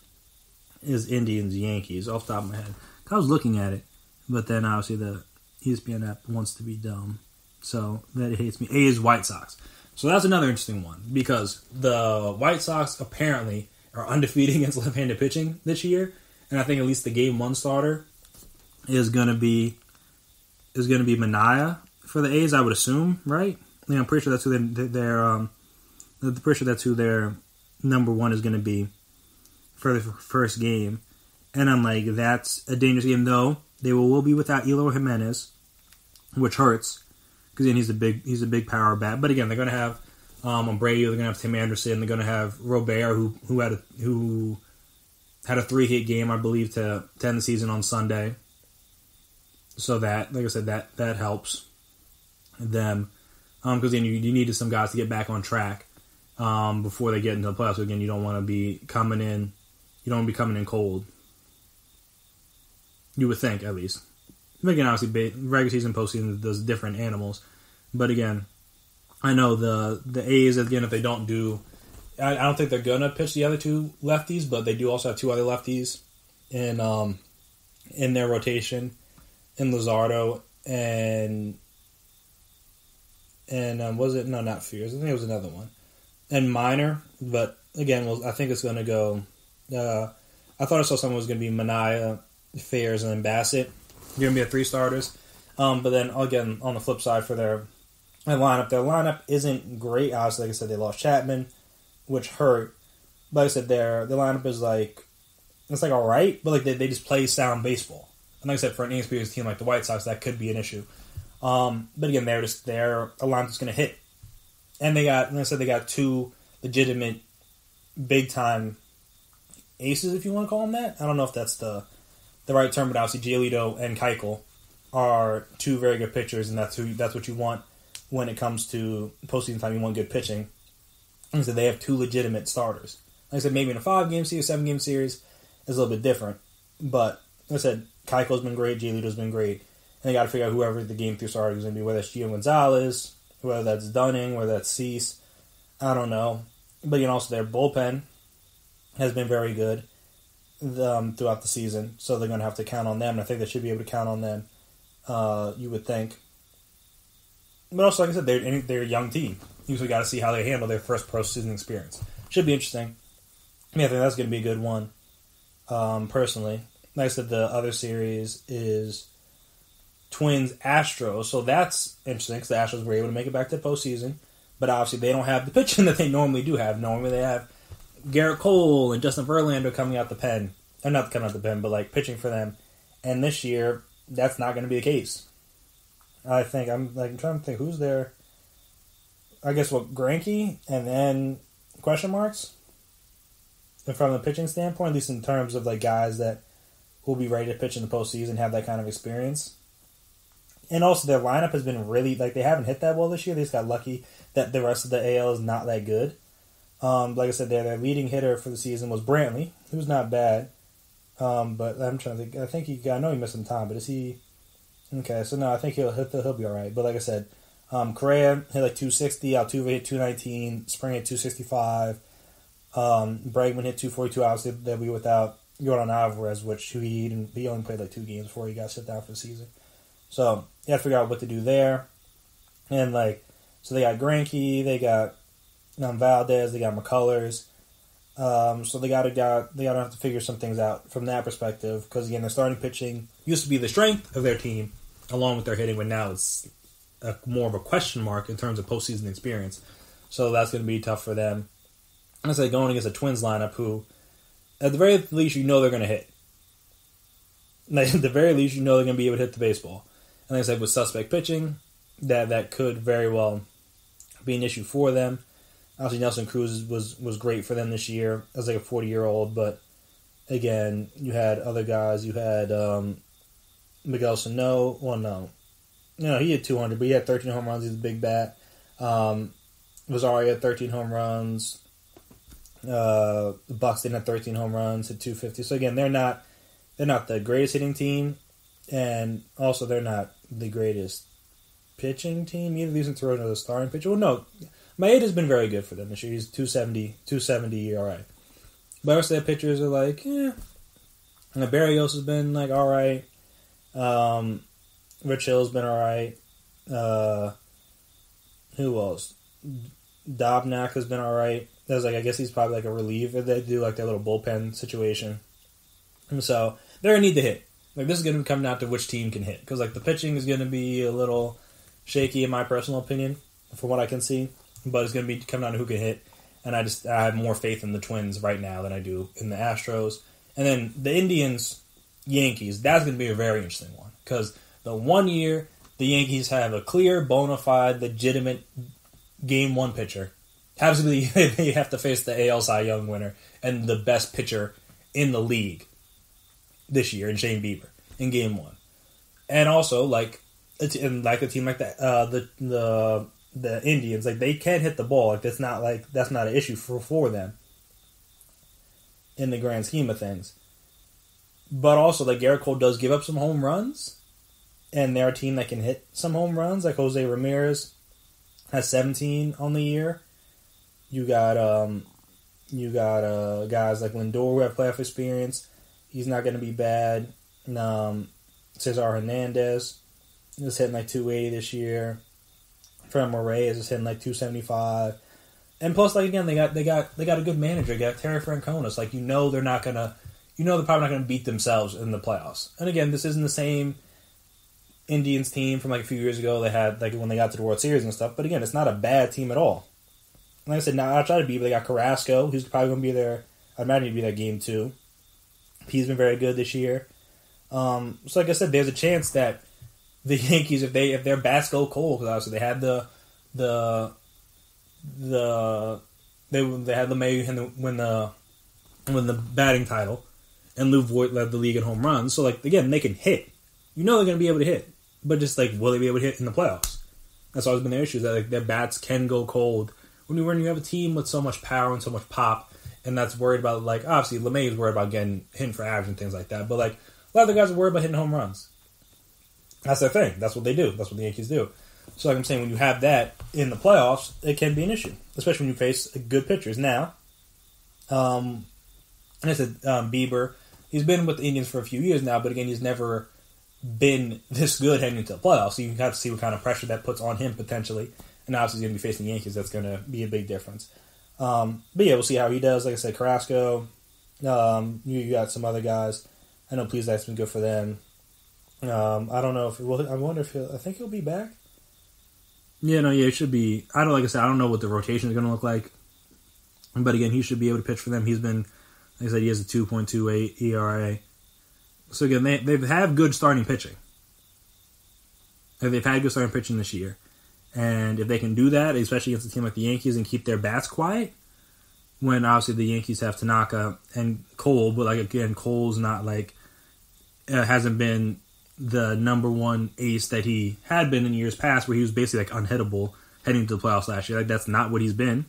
is Indians Yankees off top of my head. I was looking at it, but then obviously the ESPN app wants to be dumb, so that hates me. A is White Sox. So that's another interesting one because the White Sox apparently are undefeated [laughs] against left-handed pitching this year, and I think at least the game one starter is going to be is to be Manaea for the A's. I would assume, right? Yeah, I'm pretty sure that's who they're, they're um, I'm pretty sure that's who their number one is going to be for the first game. And I'm like, that's a dangerous game, though. They will, will be without Eloy Jimenez, which hurts because he's a big he's a big power bat. But again, they're going to have um, Brady. They're going to have Tim Anderson. They're going to have Robert, who who had a who had a three hit game, I believe, to, to end the season on Sunday. So that, like I said, that that helps them because um, then you, you needed some guys to get back on track um, before they get into the playoffs. Again, you don't want to be coming in, you don't want to be coming in cold. You would think, at least. Again, obviously, regular season, postseason, those different animals. But again, I know the the A's again if they don't do, I, I don't think they're gonna pitch the other two lefties, but they do also have two other lefties in um in their rotation, in Luzardo and and um, was it no not Fiers? I think it was another one, and Minor. But again, I think it's going to go. Uh, I thought I saw someone was going to be Manaea, Fiers, and then Bassitt. Going to be a three starters. Um, but then again, on the flip side for their, their lineup, their lineup isn't great. Obviously, like I said, they lost Chapman, which hurt. But like I said, their the lineup is like it's like all right, but like they, they just play sound baseball. And like I said, for an inexperienced team like the White Sox, that could be an issue. Um, but again, they're just they're a line that's going to hit, and they got, like I said, they got two legitimate, big time aces, if you want to call them that. I don't know if that's the the right term, but obviously Giolito and Keuchel are two very good pitchers, and that's who that's what you want when it comes to postseason time. You want good pitching. I said, they have two legitimate starters. Like I said, maybe in a five game series, seven game series, is a little bit different. But like I said, Keuchel's been great, Giolito's been great. And they got to figure out whoever the game three starter is going to be, whether it's Gio Gonzalez, whether that's Dunning, whether that's Cease. I don't know. But you know, also their bullpen has been very good um, throughout the season, so they're going to have to count on them. And I think they should be able to count on them. Uh, you would think. But also, like I said, they're they're a young team. You got to see how they handle their first pro season experience. Should be interesting. I mean, I think that's going to be a good one. Um, personally, like I said, the other series is Twins Astros. So that's interesting because the Astros were able to make it back to the postseason. But obviously, they don't have the pitching [laughs] that they normally do have. Normally, they have Gerrit Cole and Justin Verlander coming out the pen. Or not coming out the pen, but like pitching for them. And this year, that's not going to be the case. I think I'm like I'm trying to think who's there. I guess what Greinke and then question marks. And from the pitching standpoint, at least in terms of like guys that will be ready to pitch in the postseason, have that kind of experience and also their lineup has been really like they haven't hit that well this year. They just got lucky that the rest of the AL is not that good. Um, like I said, their, their leading hitter for the season was Brantley, who's not bad. Um, but I'm trying to think. I think he. I know he missed some time, but is he? Okay, so no, I think he'll he'll, he'll be all right. But like I said, um, Correa hit like 260, Altuve hit 219, Spring hit 265, um, Bregman hit 242. Obviously, they'll be without Yordan Alvarez, which he he only played like two games before he got sit down for the season. So you have to figure out what to do there. And like, so they got Greinke, they got um, Valdez, they got McCullers. Um, so they gotta got they gotta have to figure some things out from that perspective because again, their starting pitching used to be the strength of their team, along with their hitting, but now it's a, more of a question mark in terms of postseason experience. So that's going to be tough for them. I say going against a Twins lineup who, at the very least, you know they're going to hit. [laughs] At the very least, you know they're going to be able to hit the baseball. And like I said, with suspect pitching, that that could very well be an issue for them. Obviously, Nelson Cruz was was great for them this year as like a forty year old, but again, you had other guys. You had um, Miguel Sano. Well, no, no, he had two hundred, but he had thirteen home runs. He's a big bat. Um, Rosario had thirteen home runs. Uh, didn't have 13 home runs at 250. So again, they're not they're not the greatest hitting team, and also they're not the greatest pitching team either. These throw another starting pitcher. Well, no, Maeda's been very good for them this year. He's 270, 270 ERA. But rest of their pitchers are like, yeah. And the Berrios has been like all right. Um, Rich Hill's been all right. Uh, who else? Dobnak has been all right. There's like I guess he's probably like a relief if they do like their little bullpen situation. And so they're gonna need to hit. Like this is gonna come down to which team can hit because like the pitching is gonna be a little shaky in my personal opinion from what I can see, but it's gonna be coming down to who can hit. And I just I have more faith in the Twins right now than I do in the Astros. And then the Indians, Yankees. That's gonna be a very interesting one because the one year the Yankees have a clear, bona fide, legitimate game one pitcher. Absolutely, [laughs] they have to face the AL Cy Young winner and the best pitcher in the league this year in Shane Bieber in game one. And also, like, and like a team like that, uh, the the the Indians, like they can hit the ball. Like that's not like that's not an issue for for them in the grand scheme of things. But also, like Gerrit Cole does give up some home runs, and they're a team that can hit some home runs. Like Jose Ramirez has 17 on the year. You got um, you got uh, guys like Lindor who have playoff experience. He's not going to be bad. Um, Cesar Hernandez is hitting like 280 this year. Franmil Reyes is hitting like 275. And plus, like again, they got they got they got a good manager. They got Terry Francona. Like you know, they're not gonna, you know, they're probably not gonna beat themselves in the playoffs. And again, this isn't the same Indians team from like a few years ago. They had like when they got to the World Series and stuff. But again, it's not a bad team at all. Like I said, now outside of but they got Carrasco, who's probably gonna be there. I imagine he'd be that game too. He's been very good this year. Um, so like I said, there's a chance that the [laughs] Yankees, if they if their bats go cold, because obviously they had the the the they they had LeMahieu the, when the when the batting title, and Luke Voit led the league in home runs. So like again, they can hit. You know they're going to be able to hit, but just like will they be able to hit in the playoffs? That's always been their issue. Is That like their bats can go cold when you when you have a team with so much power and so much pop, and that's worried about like obviously LeMahieu is worried about getting hitting for average and things like that. But like a lot of the guys are worried about hitting home runs. That's their thing. That's what they do. That's what the Yankees do. So, like I'm saying, when you have that in the playoffs, it can be an issue, especially when you face good pitchers. Now, um, and I said um, Bieber, he's been with the Indians for a few years now, but again, he's never been [laughs] this good heading into the playoffs. So you have to see what kind of pressure that puts on him potentially. And obviously, he's going to be facing the Yankees. That's going to be a big difference. Um, but yeah, we'll see how he does. Like I said, Carrasco. Um, you, you got some other guys. I know Plesac's been good for them. Um, I don't know if well, I wonder if he'll, I think he'll be back. Yeah, no, yeah, it should be. I don't like I said, I don't know what the rotation is going to look like, but again, he should be able to pitch for them. He's been, like I said, he has a two point two eight ERA. So again, they they've good starting pitching. They've had good starting pitching this year, and if they can do that, especially against a team like the Yankees, and keep their bats quiet, when obviously the Yankees have Tanaka and Cole, but like again, Cole's not like uh, hasn't been the number one ace that he had been in years past, where he was basically like unhittable heading to the playoffs last year. Like that's not what he's been.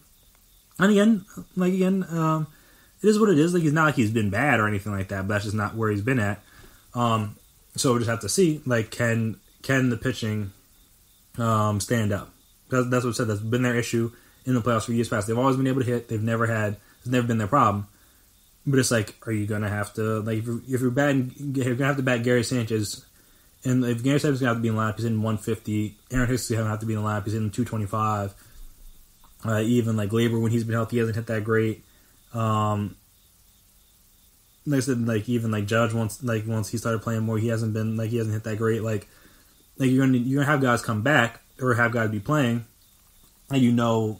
And again, like again, um, it is what it is. Like he's not like he's been bad or anything like that, but that's just not where he's been at. Um, so we'll just have to see. Like can can the pitching um, stand up? That's, that's what I said. That's been their issue in the playoffs for years past. They've always been able to hit. They've never had. It's never been their problem. But it's like, are you gonna have to like if you're, if you're batting, you're gonna have to bat Gary Sanchez and if Gary Sanchez is gonna have to be in the lineup, he's in 150. Aaron Hicks is gonna have to be in the lineup. He's in 225. Uh, even like Labor when he's been healthy, he hasn't hit that great. Um, like I said, like even like Judge once, like once he started playing more, he hasn't been like he hasn't hit that great. Like, like you're gonna you're gonna have guys come back or have guys be playing, and you know,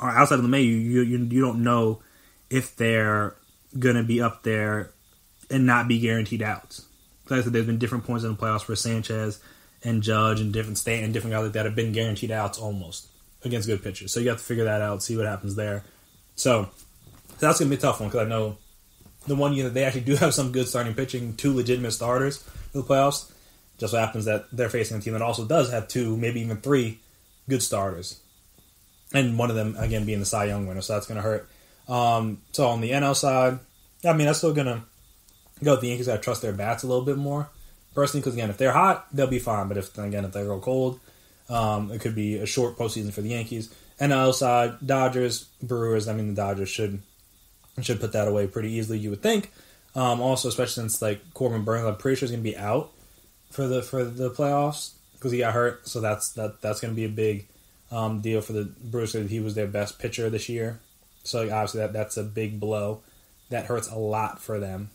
outside of the May, you you you don't know if they're gonna be up there and not be guaranteed outs like I said, there's been different points in the playoffs for Sanchez and Judge and different state and different guys like that have been guaranteed outs almost against good pitchers. So you have to figure that out, see what happens there. So that's gonna be a tough one because I know the one year that they actually do [laughs] have some good starting pitching, two legitimate starters for the playoffs. Just so happens that they're facing a team that also does have two, maybe even three good starters, and one of them again being the Cy Young winner. So that's gonna hurt. Um, so on the NL side, I mean, I'm still gonna go with the Yankees. I trust their bats a little bit more personally, because again, if they're hot, they'll be fine. But if again, if they go cold, um, it could be a short postseason for the Yankees. NL side, Dodgers, Brewers. I mean, the Dodgers should should put that away pretty easily. You would think. Um, also, especially since like Corbin Burnes, I'm pretty sure he's gonna be out for the for the playoffs because he got hurt. So that's that that's gonna be a big um, deal for the Brewers. He was their best pitcher this year. So obviously that that's a big blow. That hurts a lot for them.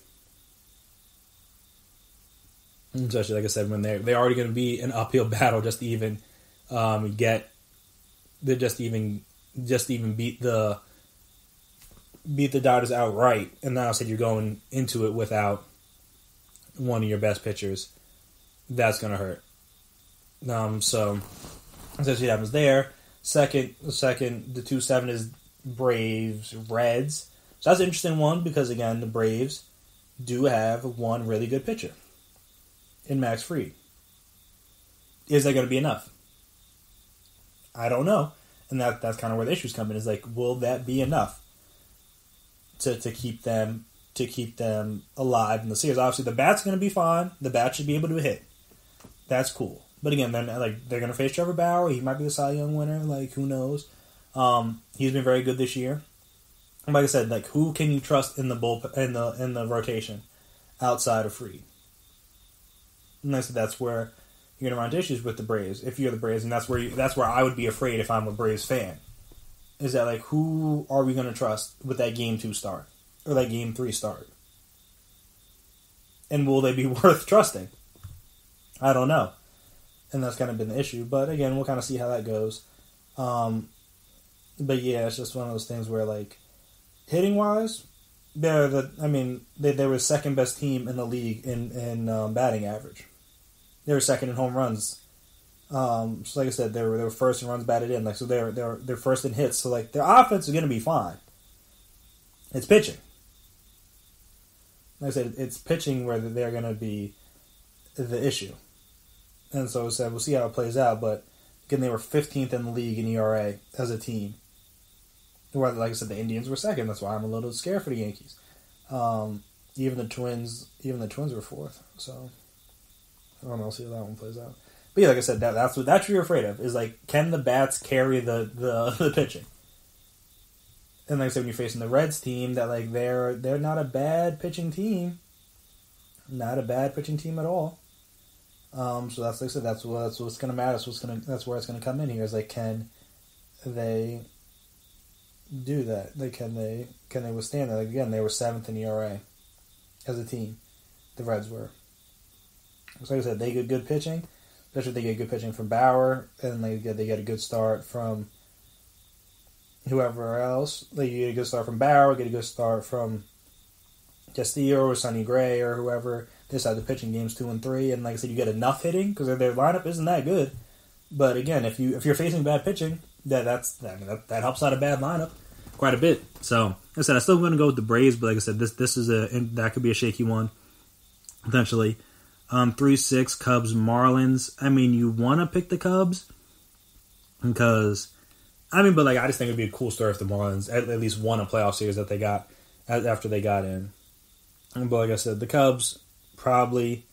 Especially like I said, when they're they're already going to be an uphill [laughs] battle just to even um, get they just even just even beat the beat the Dodgers outright, and now said you're going into it without one of your best pitchers. That's going to hurt. Um, so essentially, was there. Second, the second, the two seven is Braves Reds. So that's an interesting one because again, the Braves do have one really good pitcher in Max Fried. Is that going to be enough? I don't know, and that that's kind of where the issues come in. Is like, will that be enough to to keep them to keep them alive in the series? Obviously, the bat's going to be fine. The bat should be able to hit. That's cool. But again, then like they're going to face Trevor Bauer. He might be the Cy Young winner. Like who knows? Um, he's been very good this year. And like I said, like who can you trust in the bull in the in the rotation outside of Fried? And I said that's where you're gonna run into issues with the Braves if you're the Braves, and that's where you, that's where I would be afraid if I'm a Braves fan. Is that like who are we gonna trust with that game two start or that game three start? And will they be [laughs] worth trusting? I don't know, and that's kind of been the issue. But again, we'll kind of see how that goes. Um, but yeah, it's just one of those things where like hitting wise, they're the I mean they they were second best team in the league in in um, batting average. They were second in home runs. Um, so like I said, they were they were first in runs batted in. Like so they're they're they're first in hits. So like their offense is going to be fine. It's pitching. Like I said, it's pitching where they're going to be the issue. And so I said we'll see how it plays out. But again, they were 15th in the league in ERA as a team. Where, like I said, the Indians were second. That's why I'm a little scared for the Yankees. Um, even the Twins, even the Twins were fourth. So I don't know. I'll see how that one plays out. But yeah, like I said, that, that's what that's what you're afraid of is like, can the bats carry the the, [laughs] the pitching? And like I said, when you're facing the Reds team, that like they're they're not a bad pitching team, not a bad pitching team at all. Um, so that's like I said, that's what that's what's gonna matter. That's what's gonna that's where it's gonna come in here. Is like, can they do that? Like, can they can they withstand that? Like, again, they were seventh in the ERA as a team. The Reds were. So like I said, they get good pitching, especially they get good pitching from Bauer, and they get they get a good start from whoever else. They get a good start from Bauer, get a good start from Castillo or Sonny Gray or whoever. They the pitching games two and three, and like I said, you get enough hitting because their lineup isn't that good. But again, if you if you're facing bad pitching, that that's I mean, that, that helps out a bad lineup quite a bit. So like I said, I'm still going to go with the Braves, but like I said, this this is a that could be a shaky one potentially. Um, three six Cubs Marlins. I mean, you want to pick the Cubs because I mean, but like I just think it'd be a cool story if the Marlins at, at least won a playoff series that they got after they got in. But like I said, the Cubs probably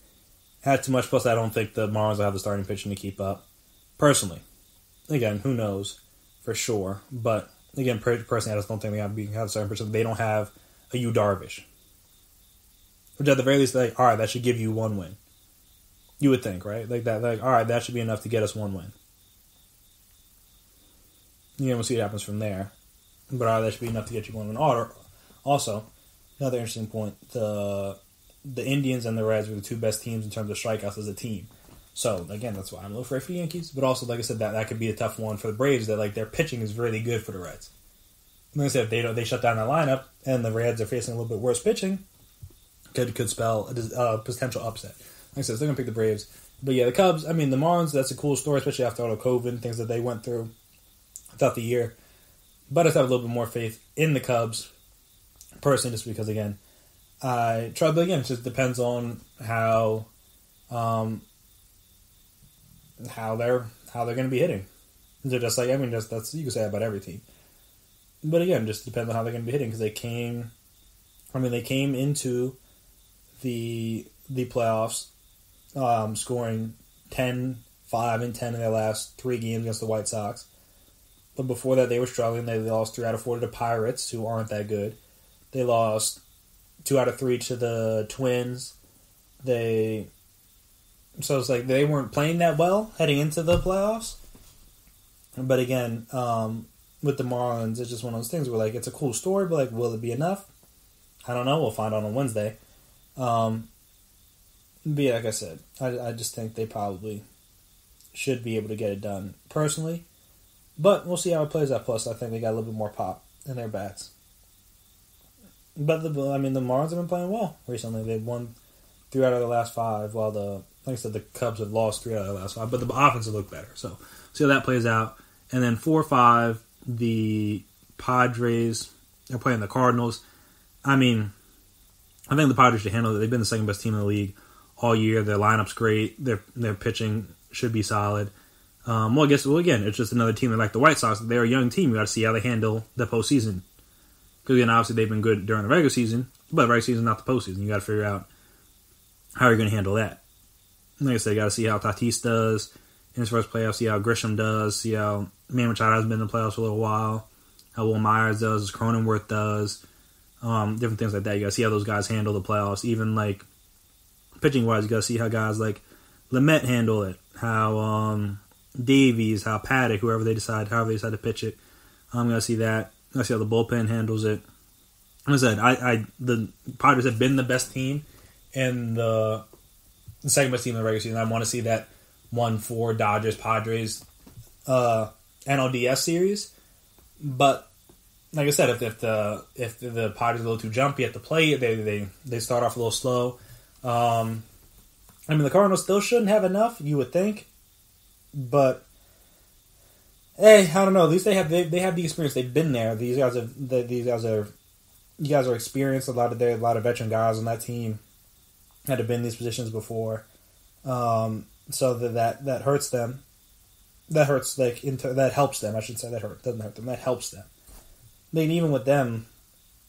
had too much. Plus, I don't think the Marlins will have the starting pitching to keep up. Personally, again, who knows for sure. But again, personally, I just don't think they have, the starting pitching. They don't have a Yu Darvish, which at the very least, like, all right, that should give you one win. You would think, right? Like that, like all right, that should be enough to get us one win. You know, we'll see what happens from there. But all right, that should be enough to get you one win. Also, another interesting point: the the Indians and the Reds were the two best teams in terms of strikeouts as a team. So again, that's why I'm a little afraid for the Yankees. But also, like I said, that that could be a tough one for the Braves. That like their pitching is really good for the Reds. Like I said, if they don't, they shut down their lineup, and the Reds are facing a little bit worse pitching, could could spell a, a uh, potential upset. Like I said, they're gonna pick the Braves. But yeah, the Cubs. I mean, the Marlins. That's a cool story, especially after all the COVID and things that they went through throughout the year. But I have a little bit more faith in the Cubs, personally, just because again, I try. But again, it just depends on how, um, how they're how they're going to be hitting. They're just like I mean, just that's you can say about every team. but again, just depends on how they're going to be hitting because they came. I mean, they came into the the playoffs um, scoring 10, 5, and 10 in their last three games against the White Sox. But before that, they were struggling. They lost three out of four to the Pirates, who aren't that good. They lost two out of three to the Twins. They so it's like they weren't playing that well heading into the playoffs. But again, um, with the Marlins, it's just one of those things where like it's a cool story, but like, will it be enough? I don't know. We'll find out on Wednesday. Um, but yeah, like I said, I, I just think they probably should be able to get it done personally. But we'll see how it plays out. Plus, I think they got a little bit more pop in their bats. But the, I mean, the Marlins have been playing well recently. They've won three out of the last five, while the like I said, the Cubs have lost three out of the last five. But the offense will looked better. So see how that plays out. And then four or five, the Padres are playing the Cardinals. I mean, I think the Padres should handle it. They've been the second best team in the league all year. Their lineup's great. Their their pitching should be solid. Um, well, I guess well again, it's just another team like the White Sox. They're a young team. You got to see how they handle the postseason. Again, obviously they've been good during the regular season, but regular season not the postseason. You got to figure out how you're going to handle that. Like I said, got to see how Tatis does in his first playoff. See how Grisham does. See how Manny Machado has been in the playoffs for a little while. How Wil Myers does. Cronenworth does. Um, different things like that. You got to see how those guys handle the playoffs. Even like pitching wise, you got to see how guys like Lamet handle it. How um, Davies, how Paddack, whoever they decide, however they decide to pitch it. I'm gonna see that. I see how the bullpen handles it. I said, I, I the Padres have been the best team and the, the second best team in the regular season. I want to see that one for Dodgers Padres uh, NLDS series, but like I said, if, if the if the Padres are a little too jumpy at the plate, they they they start off a little slow. Um, I mean, the Cardinals still shouldn't have enough, you would think, but hey, I don't know. At least they have they, they have the experience. They've been there. These guys have the, these guys are you guys are experienced. A lot of there a lot of veteran guys on that team had to been in these positions before, um, so that, that that hurts them. That hurts like into, that helps them. I should say that hurt doesn't hurt them. That helps them. I mean, even with them,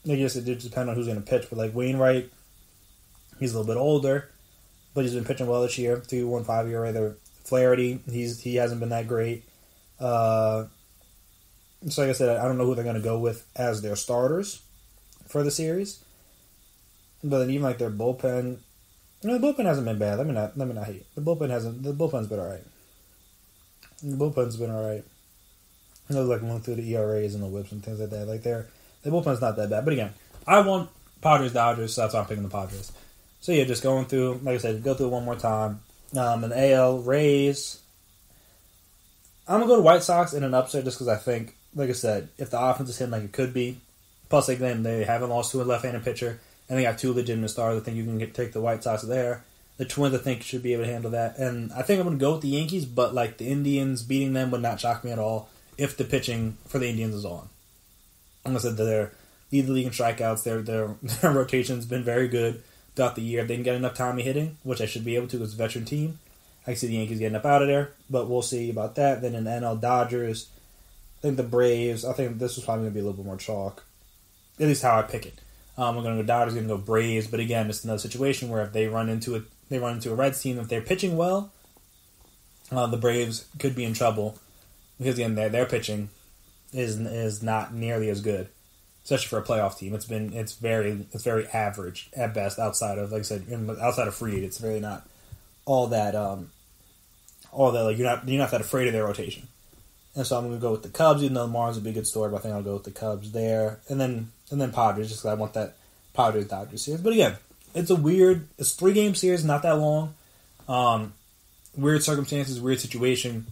I guess it depends on who's going to pitch. But like Wainwright, he's a little bit older, but he's been pitching well this year. Two one five year either Flaherty, he's he hasn't been that great. Uh, so like I said, I don't know who they're going to go with as their starters for the series. But then even like their bullpen, you know, the bullpen hasn't been bad. Let me not let me not hate. The bullpen hasn't. The bullpen's been all right. The bullpen's been all right. I know, like going through the ERAs and the WHIPs and things like that. Like they're the bullpen's not that bad. But again, I want Padres Dodgers, so that's why I'm picking the Padres. So yeah, just going through, like I said, go through it one more time. Um, an AL Rays. I'm gonna go to White Sox in an upset just because I think, like I said, if the offense is hitting like it could be, plus again they haven't lost to a left-handed pitcher, and they got two legitimate stars. I think you can get, take the White Sox there. The Twins, I think, should be able to handle that, and I think I'm gonna go with the Yankees. But like the Indians beating them would not shock me at all if the pitching for the Indians is on. Like I said, they're lead the league in strikeouts. Their their [laughs] their rotation's been very good throughout the year. They didn't get enough Tommy hitting, which I should be able to it's a veteran team, I see the Yankees getting up out of there. But we'll see about that. Then in the NL Dodgers, I think the Braves. I think this is probably going to be a little bit more chalk. At least how I pick it. Um, we're going to go Dodgers, going to go Braves. But again, it's another situation where if they run into a they run into a Reds team, if they're pitching well, uh, the Braves could be in trouble because again, their their pitching is is not nearly as good especially for a playoff team. It's been it's very it's very average at best. Outside of like I said, outside of Fried, it's really not all that um all that like you're not you're not that afraid of their rotation. And so I'm going to go with the Cubs, even though Mars would be a good story. But I think I'll go with the Cubs there, and then and then Padres, just because I want that Padres Dodgers series. But again, it's a weird, it's three game series, not that long. Um, weird circumstances, weird situation.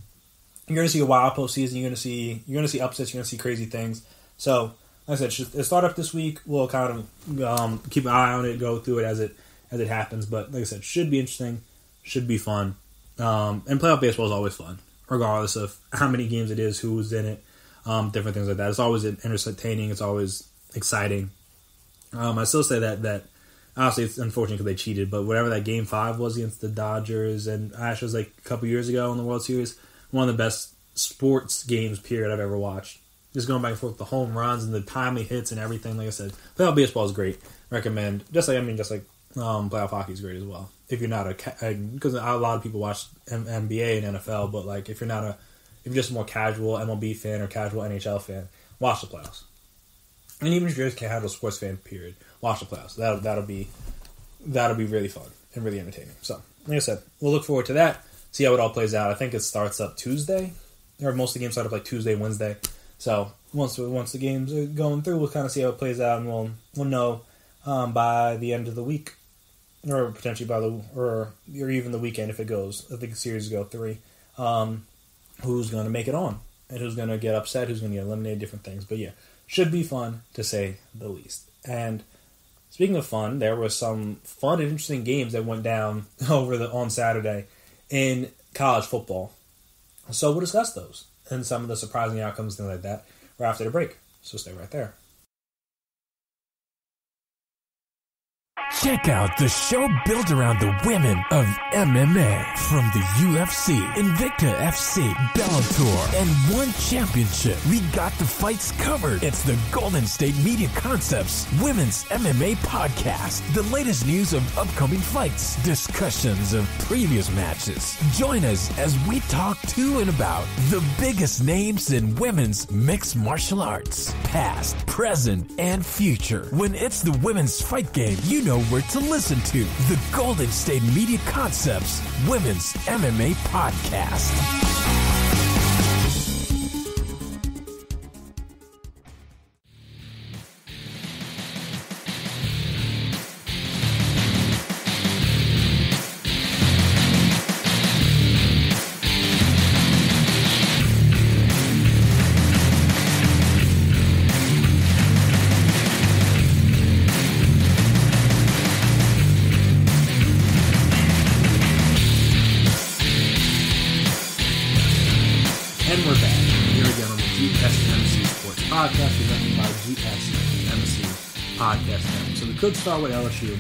You're going to see a wild postseason. You're going to see you're going to see upsets. You're going to see crazy things. So like I said, it start up this week. We'll kind of um, keep an eye on it, go through it as it as it happens. But like I said, should be interesting, should be fun. Um, and playoff baseball is always fun, regardless of how many games it is, who's in it, um, different things like that. It's always entertaining. It's always exciting. Um, I still say that that obviously it's unfortunate because they cheated, but whatever that game five was against the Dodgers and Astros like a couple years ago in the World Series, one of the best sports games period I've ever watched just going back and forth the home runs and the timely hits and everything. Like I said, playoff baseball is great. Recommend. Just like I mean, just like um, playoff hockey is great as well. If you're not a because a lot of people watch M- NBA and NFL, but like if you're not a if you're just a more casual MLB fan or casual NHL fan, watch the playoffs. And even if you're just a casual sports fan, period, watch the playoffs. That'll that'll be that'll be really fun and really entertaining. So, like I said, we'll look forward to that. See how it all plays out. I think it starts up Tuesday, or most of the games start up like Tuesday, Wednesday. So once once the games are going through, we'll kind of see how it plays out, and we'll we'll know um, by the end of the week, or potentially by the or or even the weekend if it goes. I think the series go three. Um, who's going to make it on and who's going to get upset, who's going to get eliminated, different things. But yeah, should be fun to say the least. And speaking of fun, there were some fun and interesting games that went down [laughs] over the on Saturday in college football. So we'll discuss those and some of the surprising outcomes, and things like that, right after the break. So stay right there. Check out the show built around the women of MMA from the UFC, Invicta FC, Bellator, and one championship. We got the fights covered. It's the Golden State Media Concepts Women's MMA Podcast. The latest news of upcoming fights, discussions of previous matches. Join us as we talk to and about the biggest names in women's mixed martial arts, past, present, and future. When it's the women's fight game, you know where to listen to the Golden State Media Concepts Women's MMA Podcast. Could start with LSU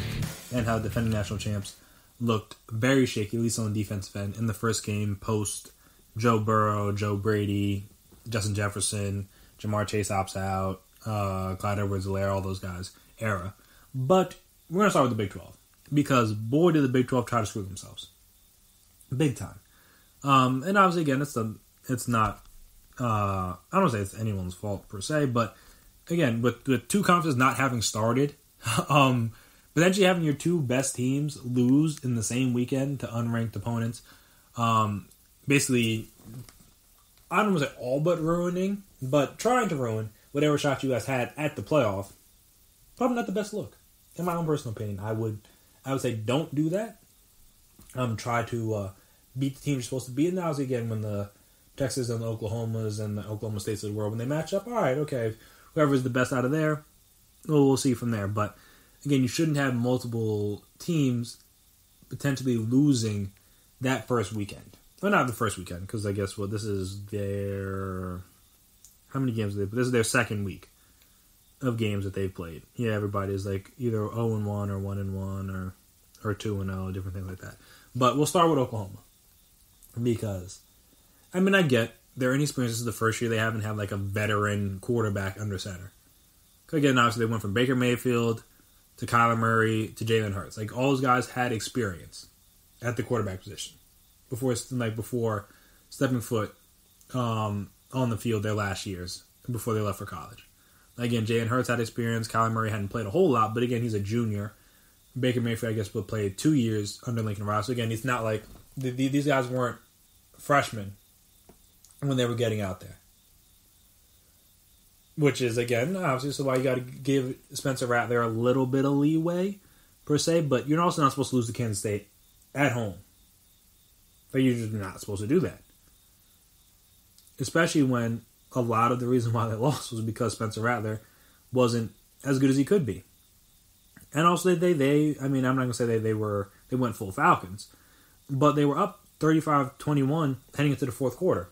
and how defending national champs looked very shaky, at least on the defensive end, in the first game post Joe Burrow, Joe Brady, Justin Jefferson, Ja'Marr Chase opts out, uh, Clyde Edwards-Helaire, all those guys era. But we're gonna start with the Big 12 because boy did the Big 12 try to screw themselves, big time. Um, and obviously, again, it's the it's not. Uh, I don't say it's anyone's fault per se, but again, with with two conferences not having started, [laughs] um, potentially having your two best teams lose in the same weekend to unranked opponents, um, basically, I don't want to say all but ruining, but trying to ruin whatever shot you guys had at the playoff. Probably not the best look, in my own personal opinion. I would, I would say, don't do that. Um, try to uh, beat the team you're supposed to beat. And now, again, when the Texas and the Oklahomas and the Oklahoma States of the world, when they match up, all right, okay, whoever's the best out of there, well, we'll see from there. But again, you shouldn't have multiple teams potentially losing that first weekend. Well, not the first weekend, because I guess what this is their how many games? They, this is their second week of games that they've played. Yeah, everybody's like either zero and one or one and one or or two and zero, different things like that. But we'll start with Oklahoma because I mean I get their inexperience. This is the first year they haven't had like a veteran quarterback under center. Again, obviously they went from Baker Mayfield to Kyler Murray to Jalen Hurts. Like all those guys had experience at the quarterback position before like before stepping foot um, on the field their last years before they left for college. Again, Jalen Hurts had experience. Kyler Murray hadn't played a whole lot, but again, he's a junior. Baker Mayfield, I guess, will play two years under Lincoln Riley. So again, it's not like th- th- these guys weren't freshmen when they were getting out there. Which is again, obviously, so why you got to give Spencer Rattler a little bit of leeway, per se. But you're also not supposed to lose to Kansas State at home. But you're just not supposed to do that. Especially when a lot of the reason why they lost was because Spencer Rattler wasn't as good as he could be. And also they they I mean I'm not gonna say they, they were they went full Falcons, but they were up 35-21 heading into the fourth quarter.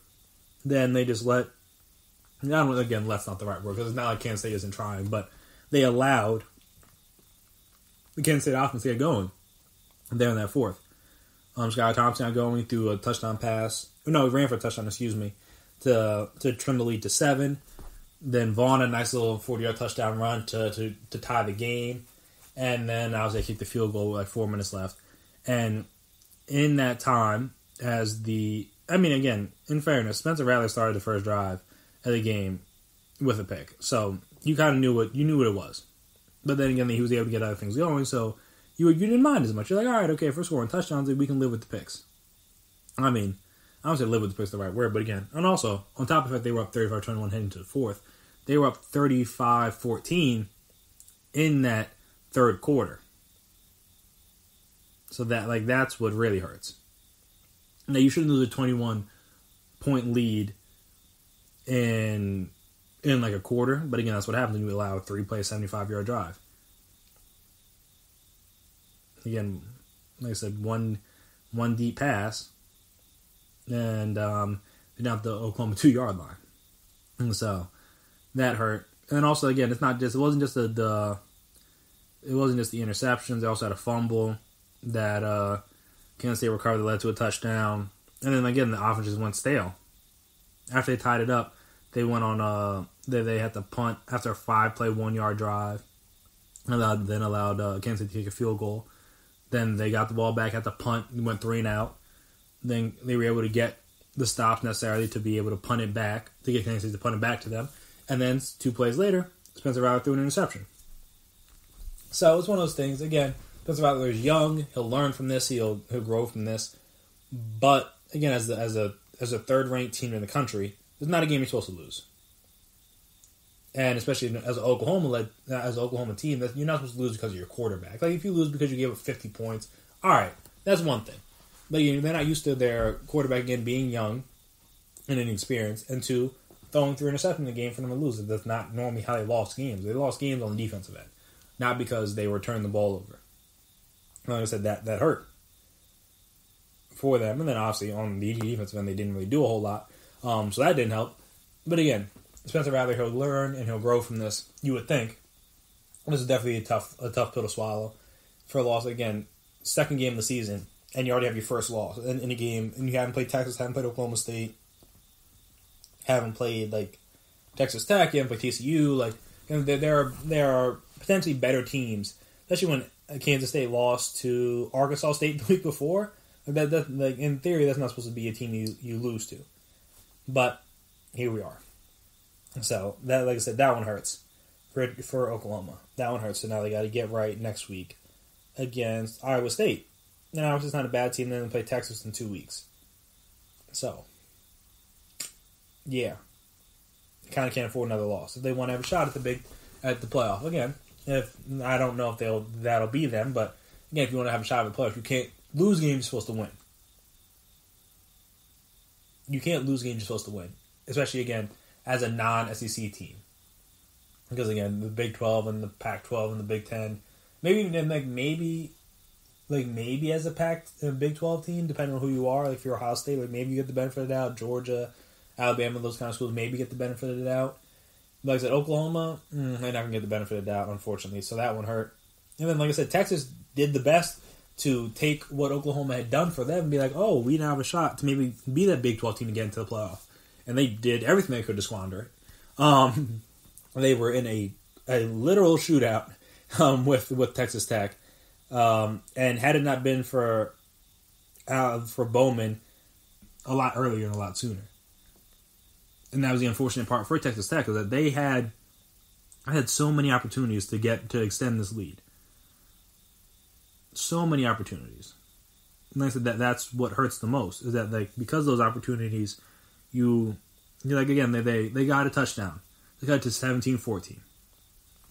Then they just let I don't again let's not the right word because it's not like Kansas State isn't trying, but they allowed the Kansas State offense to get going there in that fourth. Um, Sky Thompson going through a touchdown pass. No, he ran for a touchdown. Excuse me, to to trim the lead to seven. then Vaughn a nice little forty yard touchdown run to, to to tie the game, and then I was able to kick the field goal with like four minutes left, and in that time, as the I mean, again, in fairness, Spencer Rattler started the first drive of the game with a pick, so you kind of knew what you knew what it was. But then again, he was able to get other things going, so you you didn't mind as much. You're like, all right, okay, we're scoring touchdowns, we can live with the picks. I mean, I don't say live with the picks the right word, but again, and also on top of it, they were up 35-21 heading to the fourth. They were up 35-14 in that third quarter. So that like that's what really hurts. Now you shouldn't lose a 21 point lead in in like a quarter, but again, that's what happens when you allow a three play 75 yard drive. Again, like I said, one one deep pass, and um, down the Oklahoma two yard line, and so that hurt. And also, again, it's not just it wasn't just the, the it wasn't just the interceptions. They also had a fumble that uh, Kansas State recovered that led to a touchdown, and then again the offense just went stale. After they tied it up, they went on uh they they had to punt after a five play one yard drive. Allowed then allowed uh, Kansas State to take a field goal. Then they got the ball back at the punt, went three and out. Then they were able to get the stops necessarily to be able to punt it back to get Kansas State to punt it back to them. And then two plays later, Spencer Rattler threw an interception. So it's one of those things. Again, Spencer Rattler is young. He'll learn from this. He'll he'll grow from this. But again, as the, as a as a third ranked team in the country, it's not a game you're supposed to lose. And especially as an Oklahoma led as Oklahoma team, that you're not supposed to lose because of your quarterback. Like if you lose because you gave up 50 points, all right, that's one thing. But you know, they're not used to their quarterback again being young and inexperienced, and two, throwing three interceptions in the game for them to lose. That's not normally how they lost games. They lost games on the defensive end, not because they were turning the ball over. Like I said, that that hurt for them, and then obviously on the defensive end, they didn't really do a whole lot, um, so that didn't help. But again, Spencer Rattler, he'll learn and he'll grow from this. You would think. This is definitely a tough a tough pill to swallow for a loss. Again, second game of the season, and you already have your first loss in, in a game, and you haven't played Texas, haven't played Oklahoma State, haven't played like Texas Tech, you haven't played TCU. Like you know, there, there are there are potentially better teams, especially when Kansas State lost to Arkansas State [laughs] the week before. That, that like in theory, that's not supposed to be a team you, you lose to, but here we are. So that, like I said, that one hurts for for Oklahoma. That one hurts. So now they got to get right next week against Iowa State. Now it's not a bad team. Then they play Texas in two weeks. So yeah, kind of can't afford another loss if they want to have a shot at the big at the playoff again. If I don't know if they'll that'll be them, but again, if you want to have a shot at the playoff, you can't lose games you're supposed to win. You can't lose games you're supposed to win, especially again as a non-SEC team. Because again, the Big Twelve and the Pac-12 and the Big Ten, maybe even like maybe, like maybe as a Pac a Big Twelve team, depending on who you are. Like if you're Ohio State, like maybe you get the benefit of the doubt. Georgia, Alabama, those kind of schools maybe get the benefit of the doubt. Like I said, Oklahoma, mm, they're not gonna get the benefit of the doubt, unfortunately. So that one hurt. And then, like I said, Texas did the best to take what Oklahoma had done for them and be like, oh, we now have a shot to maybe be that Big 12 team again to the playoff. And they did everything they could to squander it. Um, they were in a, a literal shootout um, with with Texas Tech. Um, and had it not been for uh, for Bowman a lot earlier and a lot sooner. And that was the unfortunate part for Texas Tech is that they had I had so many opportunities to get to extend this lead so many opportunities. And like I said, that that's what hurts the most is that like because those opportunities, you you're like again they they, they got a touchdown, they got to 17-14.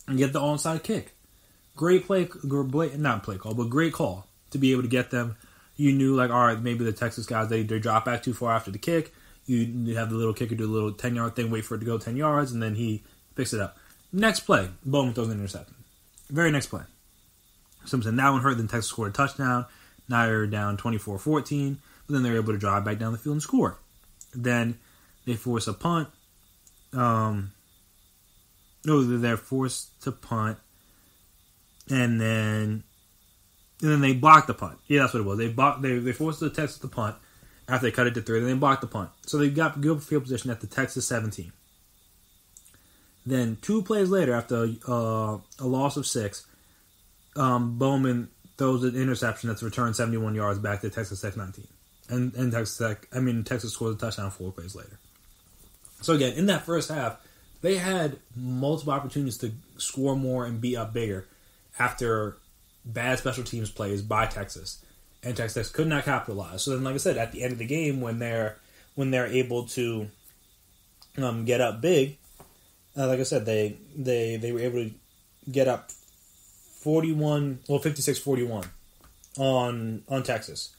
and get the onside kick. Great play, not play call, but great call to be able to get them. You knew like all right, maybe the Texas guys they they drop back too far after the kick. You, you have the little kicker do a little ten yard thing, wait for it to go ten yards, and then he picks it up. Next play, Bowman throws an interception. Very next play. Simpson that one hurt, then Texas scored a touchdown. Now they're down 24 14, but then they're able to drive back down the field and score. Then they force a punt. Um, no, they're forced to punt, and then and then they blocked the punt. Yeah, that's what it was. They blocked, they they forced the Texas to punt after they cut it to three. Then they blocked the punt, so they got good field position at the Texas 17. Then two plays later, after uh, a loss of six, um, Bowman throws an interception that's returned 71 yards back to Texas Tech 19. And, and Texas Tech, I mean, Texas scores a touchdown four plays later. So again, in that first half, they had multiple opportunities to score more and be up bigger after bad special teams plays by Texas, and Texas could not capitalize. So then, like I said, at the end of the game, when they're when they're able to um, get up big, uh, like I said, they they they were able to get up 41 well 56-41 on on Texas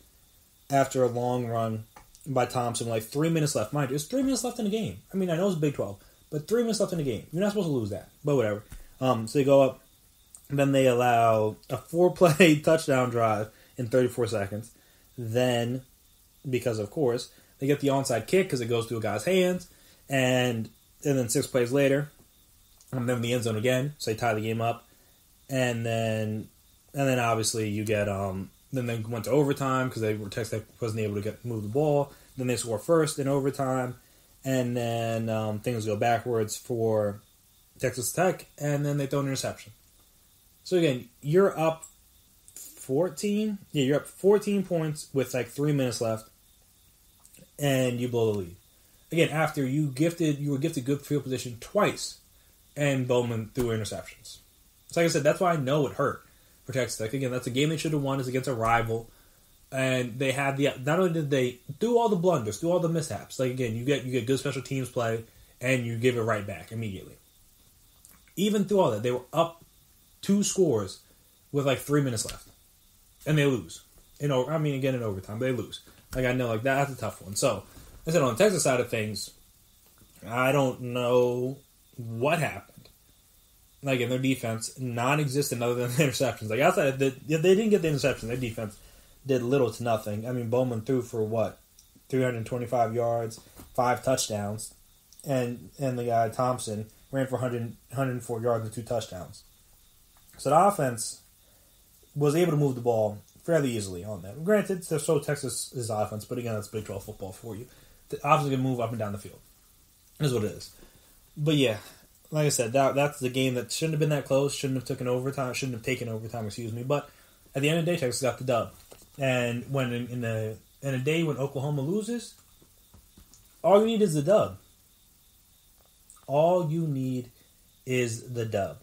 after a long run by Thompson like 3 minutes left. Mind you it's 3 minutes left in the game. I mean I know it's Big 12 but 3 minutes left in the game. You're not supposed to lose that but whatever. Um so they go up then they allow a four play [laughs] touchdown drive in 34 seconds. Then because of course they get the onside kick because it goes through a guy's hands and and then six plays later and then the end zone again. So they tie the game up and then and then obviously you get um then they went to overtime because they were Texas Tech wasn't able to get move the ball. Then they score first in overtime, and then um, things go backwards for Texas Tech, and then they throw an interception. So again, you're up fourteen. Yeah, you're up fourteen points with like three minutes left, and you blow the lead. Again, after you gifted, you were gifted good field position twice, and Bowman threw interceptions. So like I said, that's why I know it hurt for Texas Tech. Again, that's a game they should have won. Is against a rival, and they had the. Not only did they do all the blunders, do all the mishaps. Like again, you get you get good special teams play, and you give it right back immediately. Even through all that, they were up two scores with like three minutes left, and they lose. You know, I mean, again in overtime, they lose. Like I know, like that, that's a tough one. So I said on the Texas side of things, I don't know what happened like in their defense, non-existent other than the [laughs] interceptions. Like outside, the, they didn't get the interception. Their defense did little to nothing. I mean, Bowman threw for what, 325 yards, five touchdowns, and and the guy Thompson ran for 100, 104 yards and two touchdowns. So the offense was able to move the ball fairly easily on them. Granted, they're so Texas' is offense, but again, that's Big 12 football for you. The offense can move up and down the field. Is what it is. But yeah, like I said, that that's the game that shouldn't have been that close. Shouldn't have taken overtime. Shouldn't have taken overtime. Excuse me. But at the end of the day, Texas got the dub. And when in, in in a day when Oklahoma loses, all you need is the dub. All you need is the dub.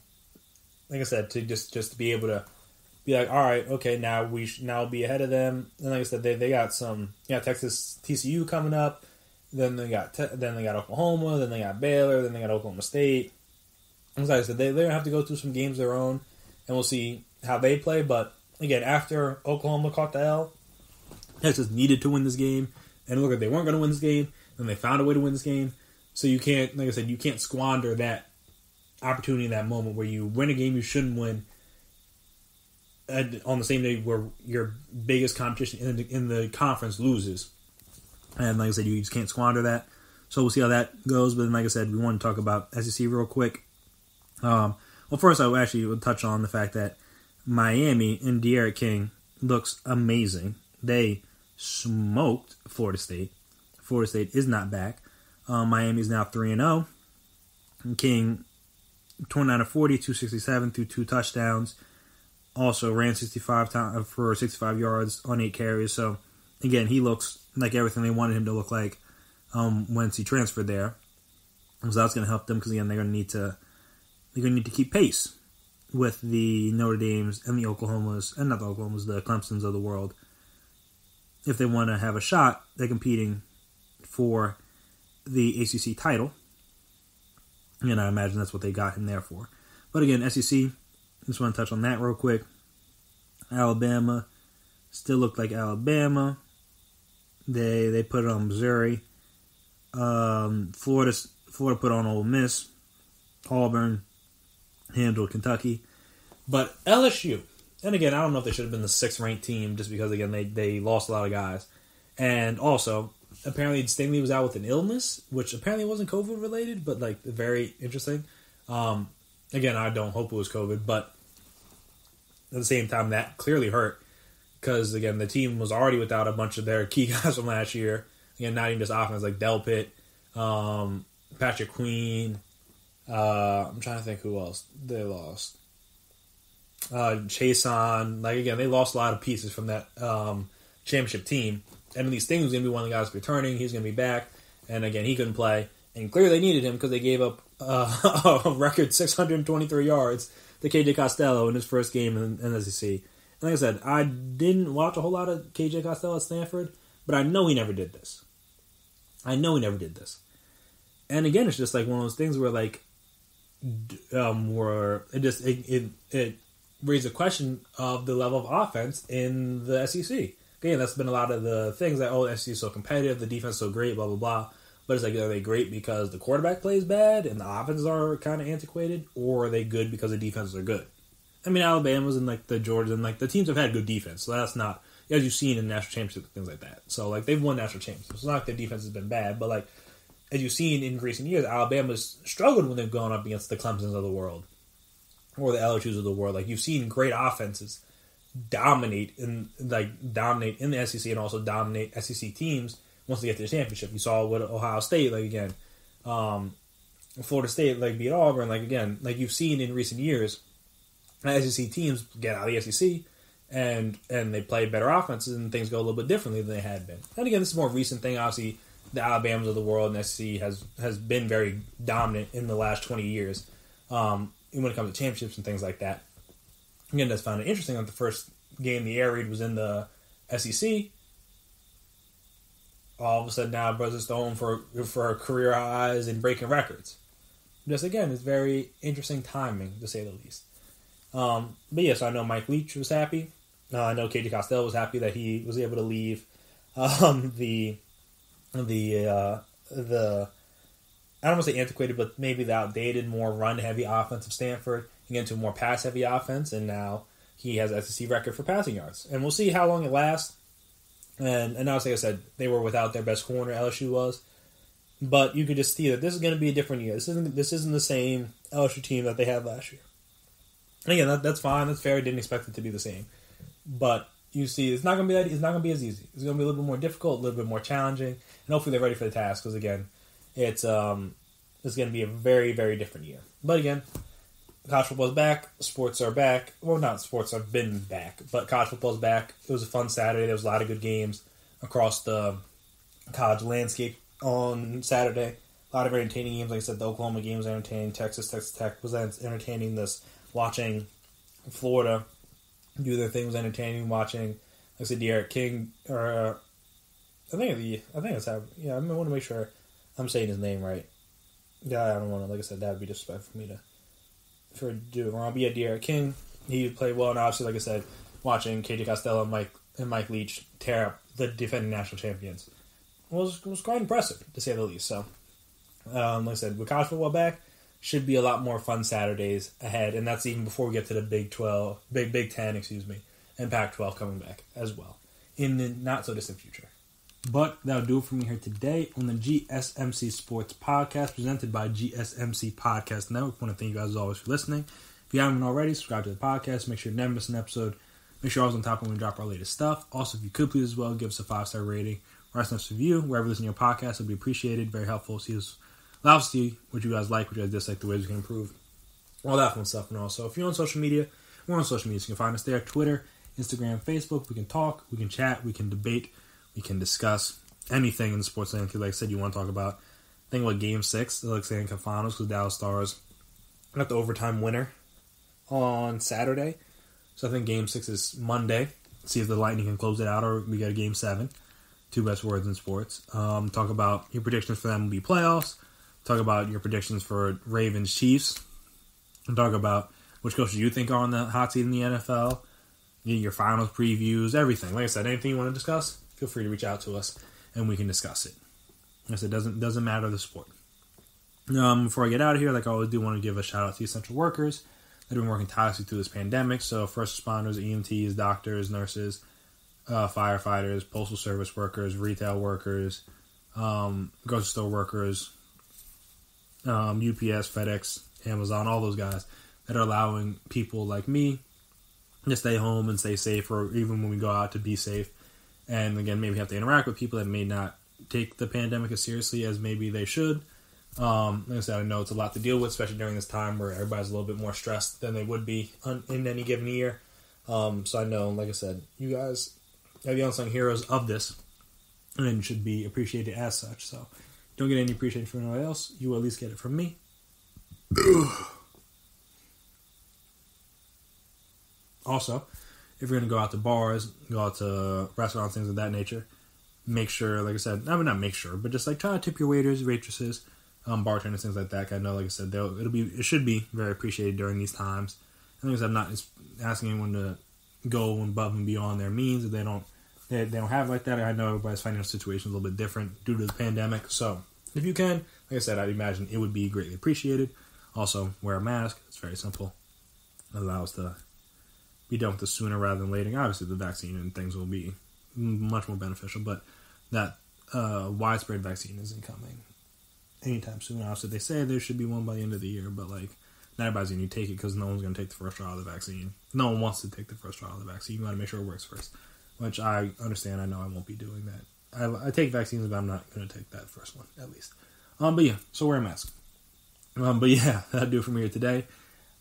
Like I said, to just just to be able to be like, all right, okay, now we sh- now be ahead of them. And like I said, they, they got some, yeah, Texas TCU coming up. Then they got te- then they got Oklahoma. Then they got Baylor. Then they got Oklahoma State. As I said, they they have to go through some games their own, and we'll see how they play. But again, after Oklahoma caught the L, Texas needed to win this game, and look, they weren't going to win this game, and they found a way to win this game. So you can't, like I said, you can't squander that opportunity in that moment where you win a game you shouldn't win. On the same day where your biggest competition in the, in the conference loses, and like I said, you just can't squander that. So we'll see how that goes. But then, like I said, we want to talk about SEC real quick. Um, well, first, I actually would touch on the fact that Miami and D'Eriq King looks amazing. They smoked Florida State. Florida State is not back. Um, Miami is now 3 and 0. King, 29 of 40, 267 through two touchdowns. Also ran 65 time, for 65 yards on eight carries. So, again, he looks like everything they wanted him to look like um, once he transferred there. So that's going to help them because again they're going to need to they're going to need to keep pace with the Notre Dames and the Oklahomas and not the Oklahomas, the Clemson's of the world. If they want to have a shot, they're competing for the ACC title, and I imagine that's what they got him there for. But again, SEC. Just want to touch on that real quick. Alabama still looked like Alabama. They they put it on Missouri. Um, Florida Florida put on Ole Miss. Auburn handled Kentucky, but LSU. And again, I don't know if they should have been the sixth ranked team just because again they they lost a lot of guys, and also apparently Stingley was out with an illness, which apparently wasn't COVID related, but like very interesting. Um, again, I don't hope it was COVID, but at the same time, that clearly hurt because again the team was already without a bunch of their key [laughs] guys from last year. Again, not even just offense like Delpit, um, Patrick Queen, Uh, I'm trying to think who else they lost. Uh, Chase on like again, they lost a lot of pieces from that um, championship team. And these things going to be one of the guys returning. He's going to be back, and again, he couldn't play. And clearly, they needed him because they gave up uh, [laughs] a record 623 yards to KJ Costello in his first game in, in the SEC. Like I said, I didn't watch a whole lot of KJ Costello at Stanford, but I know he never did this. I know he never did this. And again, it's just like one of those things where like, um, where it just it it, it raised a question of the level of offense in the SEC. Again, that's been a lot of the things that oh, the SEC is so competitive, the defense is so great, blah blah blah. But it's like, are they great because the quarterback plays bad and the offenses are kind of antiquated, or are they good because the defenses are good? I mean, Alabama's and like the Georgia and like the teams have had good defense, so that's not as you've seen in national championships things like that. So like they've won national championships. It's not like their defense has been bad, but like as you've seen in recent years, Alabama's struggled when they've gone up against the Clemsons of the world or the LSU's of the world. Like you've seen great offenses dominate in like dominate in the SEC and also dominate SEC teams once they get to the championship. You saw what Ohio State like again, um, Florida State like beat Auburn like again like you've seen in recent years. SEC teams get out of the SEC and and they play better offenses and things go a little bit differently than they had been. And again, this is a more recent thing. Obviously, the Alabamas of the world and SEC has has been very dominant in the last twenty years um, when it comes to championships and things like that. Again, that's found it interesting that the first game the air raid was in the SEC. All of a sudden now Brother Stone for for career highs and breaking records. Just again, it's very interesting timing to say the least. Um, but yes, I know Mike Leach was happy. Uh, I know KJ Costello was happy that he was able to leave um, the the uh, the I don't want to say antiquated, but maybe the outdated, more run heavy offense of Stanford and get into a more pass heavy offense, and now he has SEC record for passing yards, and we'll see how long it lasts. And and obviously, like I said, they were without their best corner. LSU was, but you could just see that this is going to be a different year. This isn't this isn't the same LSU team that they had last year. And again, that, that's fine. That's fair. I didn't expect it to be the same, but you see, it's not going to be that. It's not to be as easy. It's to be a little bit more difficult, a little bit more challenging, and hopefully they're ready for the task. Because again, it's um, it's going to be a very very different year. But again, college football's back. Sports are back. Well, not sports I've been back, but college football's back. It was a fun Saturday. There was a lot of good games across the college landscape on Saturday. A lot of entertaining games. Like I said, the Oklahoma game was entertaining. Texas, Texas Tech was entertaining. This watching Florida do their thing was entertaining. Watching, like I said, D'Eriq King, or uh, I think the I think it's how. Yeah, I want to make sure I'm saying his name right. Yeah, I don't want to. Like I said, that would be disrespectful for me to for do wrong. But yeah, D'Eriq King, he played well, and obviously, like I said, watching KJ Costello and Mike and Mike Leach tear up the defending national champions was was quite impressive to say the least. So, um, like I said, with college football back, should be a lot more fun Saturdays ahead, and that's even before we get to the Big Twelve, Big Big Ten, excuse me, and Pac twelve coming back as well in the not so distant future. But that'll do it for me here today on the GSMC Sports Podcast presented by GSMC Podcast Network. I want to thank you guys as always for listening. If you haven't already, subscribe to the podcast. Make sure you never miss an episode. Make sure I was on top when we drop our latest stuff. Also, if you could please as well give us a five star rating, write us a review wherever you listen to your podcast. It'd be appreciated. Very helpful. See us allow us what you guys like, what you guys dislike, the ways we can improve, all that fun stuff. And also, if you're on social media, we're on social media, so you can find us there Twitter, Instagram, Facebook. We can talk, we can chat, we can debate, we can discuss anything in the sports landscape. Like I said, you want to talk about, think about Game 6, the Alexander Cafanos, because Dallas Stars got the overtime winner on Saturday. So I think Game 6 is Monday. See if the Lightning can close it out or we get a Game 7. Two best words in sports. Um, talk about your predictions for them will be playoffs talk about your predictions for Ravens Chiefs, and talk about which coaches you think are on the hot seat in the NFL, your finals previews, everything. Like I said, anything you want to discuss, feel free to reach out to us and we can discuss it. Like I said, doesn't doesn't matter the sport. Um, before I get out of here, like I always do, want to give a shout out to essential workers that have been working tirelessly through this pandemic. So first responders, EMTs, doctors, nurses, uh, firefighters, postal service workers, retail workers, um, grocery store workers, um, UPS, FedEx, Amazon, all those guys that are allowing people like me to stay home and stay safe, or even when we go out to be safe. And again, maybe have to interact with people that may not take the pandemic as seriously as maybe they should. Um, like I said, I know it's a lot to deal with, especially during this time where everybody's a little bit more stressed than they would be on, in any given year. Um, so I know, like I said, you guys are the unsung heroes of this, and should be appreciated as such. So don't get any appreciation from anyone else. You will at least get it from me. [clears throat] also, if you're gonna go out to bars, go out to restaurants, things of that nature, make sure, like I said, I mean not make sure, but just like try to tip your waiters, waitresses, um, bartenders, things like that. I know, like I said, they'll, it'll be it should be very appreciated during these times. And like I said, I'm not asking anyone to go above and beyond their means if they don't they, they don't have like that. I know everybody's financial situation is a little bit different due to the pandemic. So if you can, like I said, I'd imagine it would be greatly appreciated. Also, wear a mask. It's very simple. It allows to be done with this sooner rather than later. Obviously, the vaccine and things will be much more beneficial, but that uh, widespread vaccine isn't coming anytime soon. Obviously, they say there should be one by the end of the year, but like not everybody's going to take it because no one's going to take the first trial of the vaccine. No one wants to take the first trial of the vaccine. You got to make sure it works first, which I understand. I know I won't be doing that. I, I take vaccines, but I'm not going to take that first one at least. Um, but yeah, so wear a mask. Um, but [laughs] yeah, that'll do it from here today.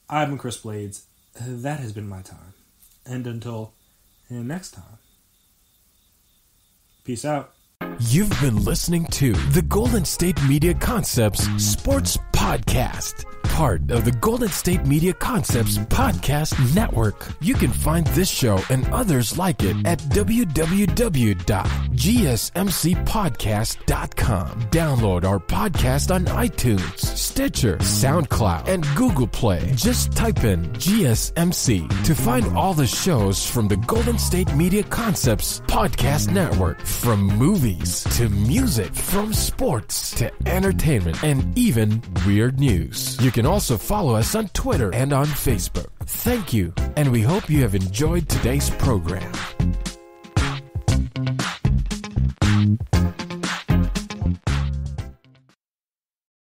I've been Chris Blades. That has been my time. And until next time, peace out. You've been listening to the Golden State Media Concepts Sports Podcast part of the Golden State Media Concepts Podcast Network. You can find this show and others like it at www.gsmcpodcast.com. Download our podcast on iTunes, Stitcher, SoundCloud, and Google Play. Just type in GSMC to find all the shows from the Golden State Media Concepts Podcast Network. From movies to music, from sports to entertainment, and even weird news. You can also follow us on Twitter and on Facebook. Thank you, and we hope you have enjoyed today's program.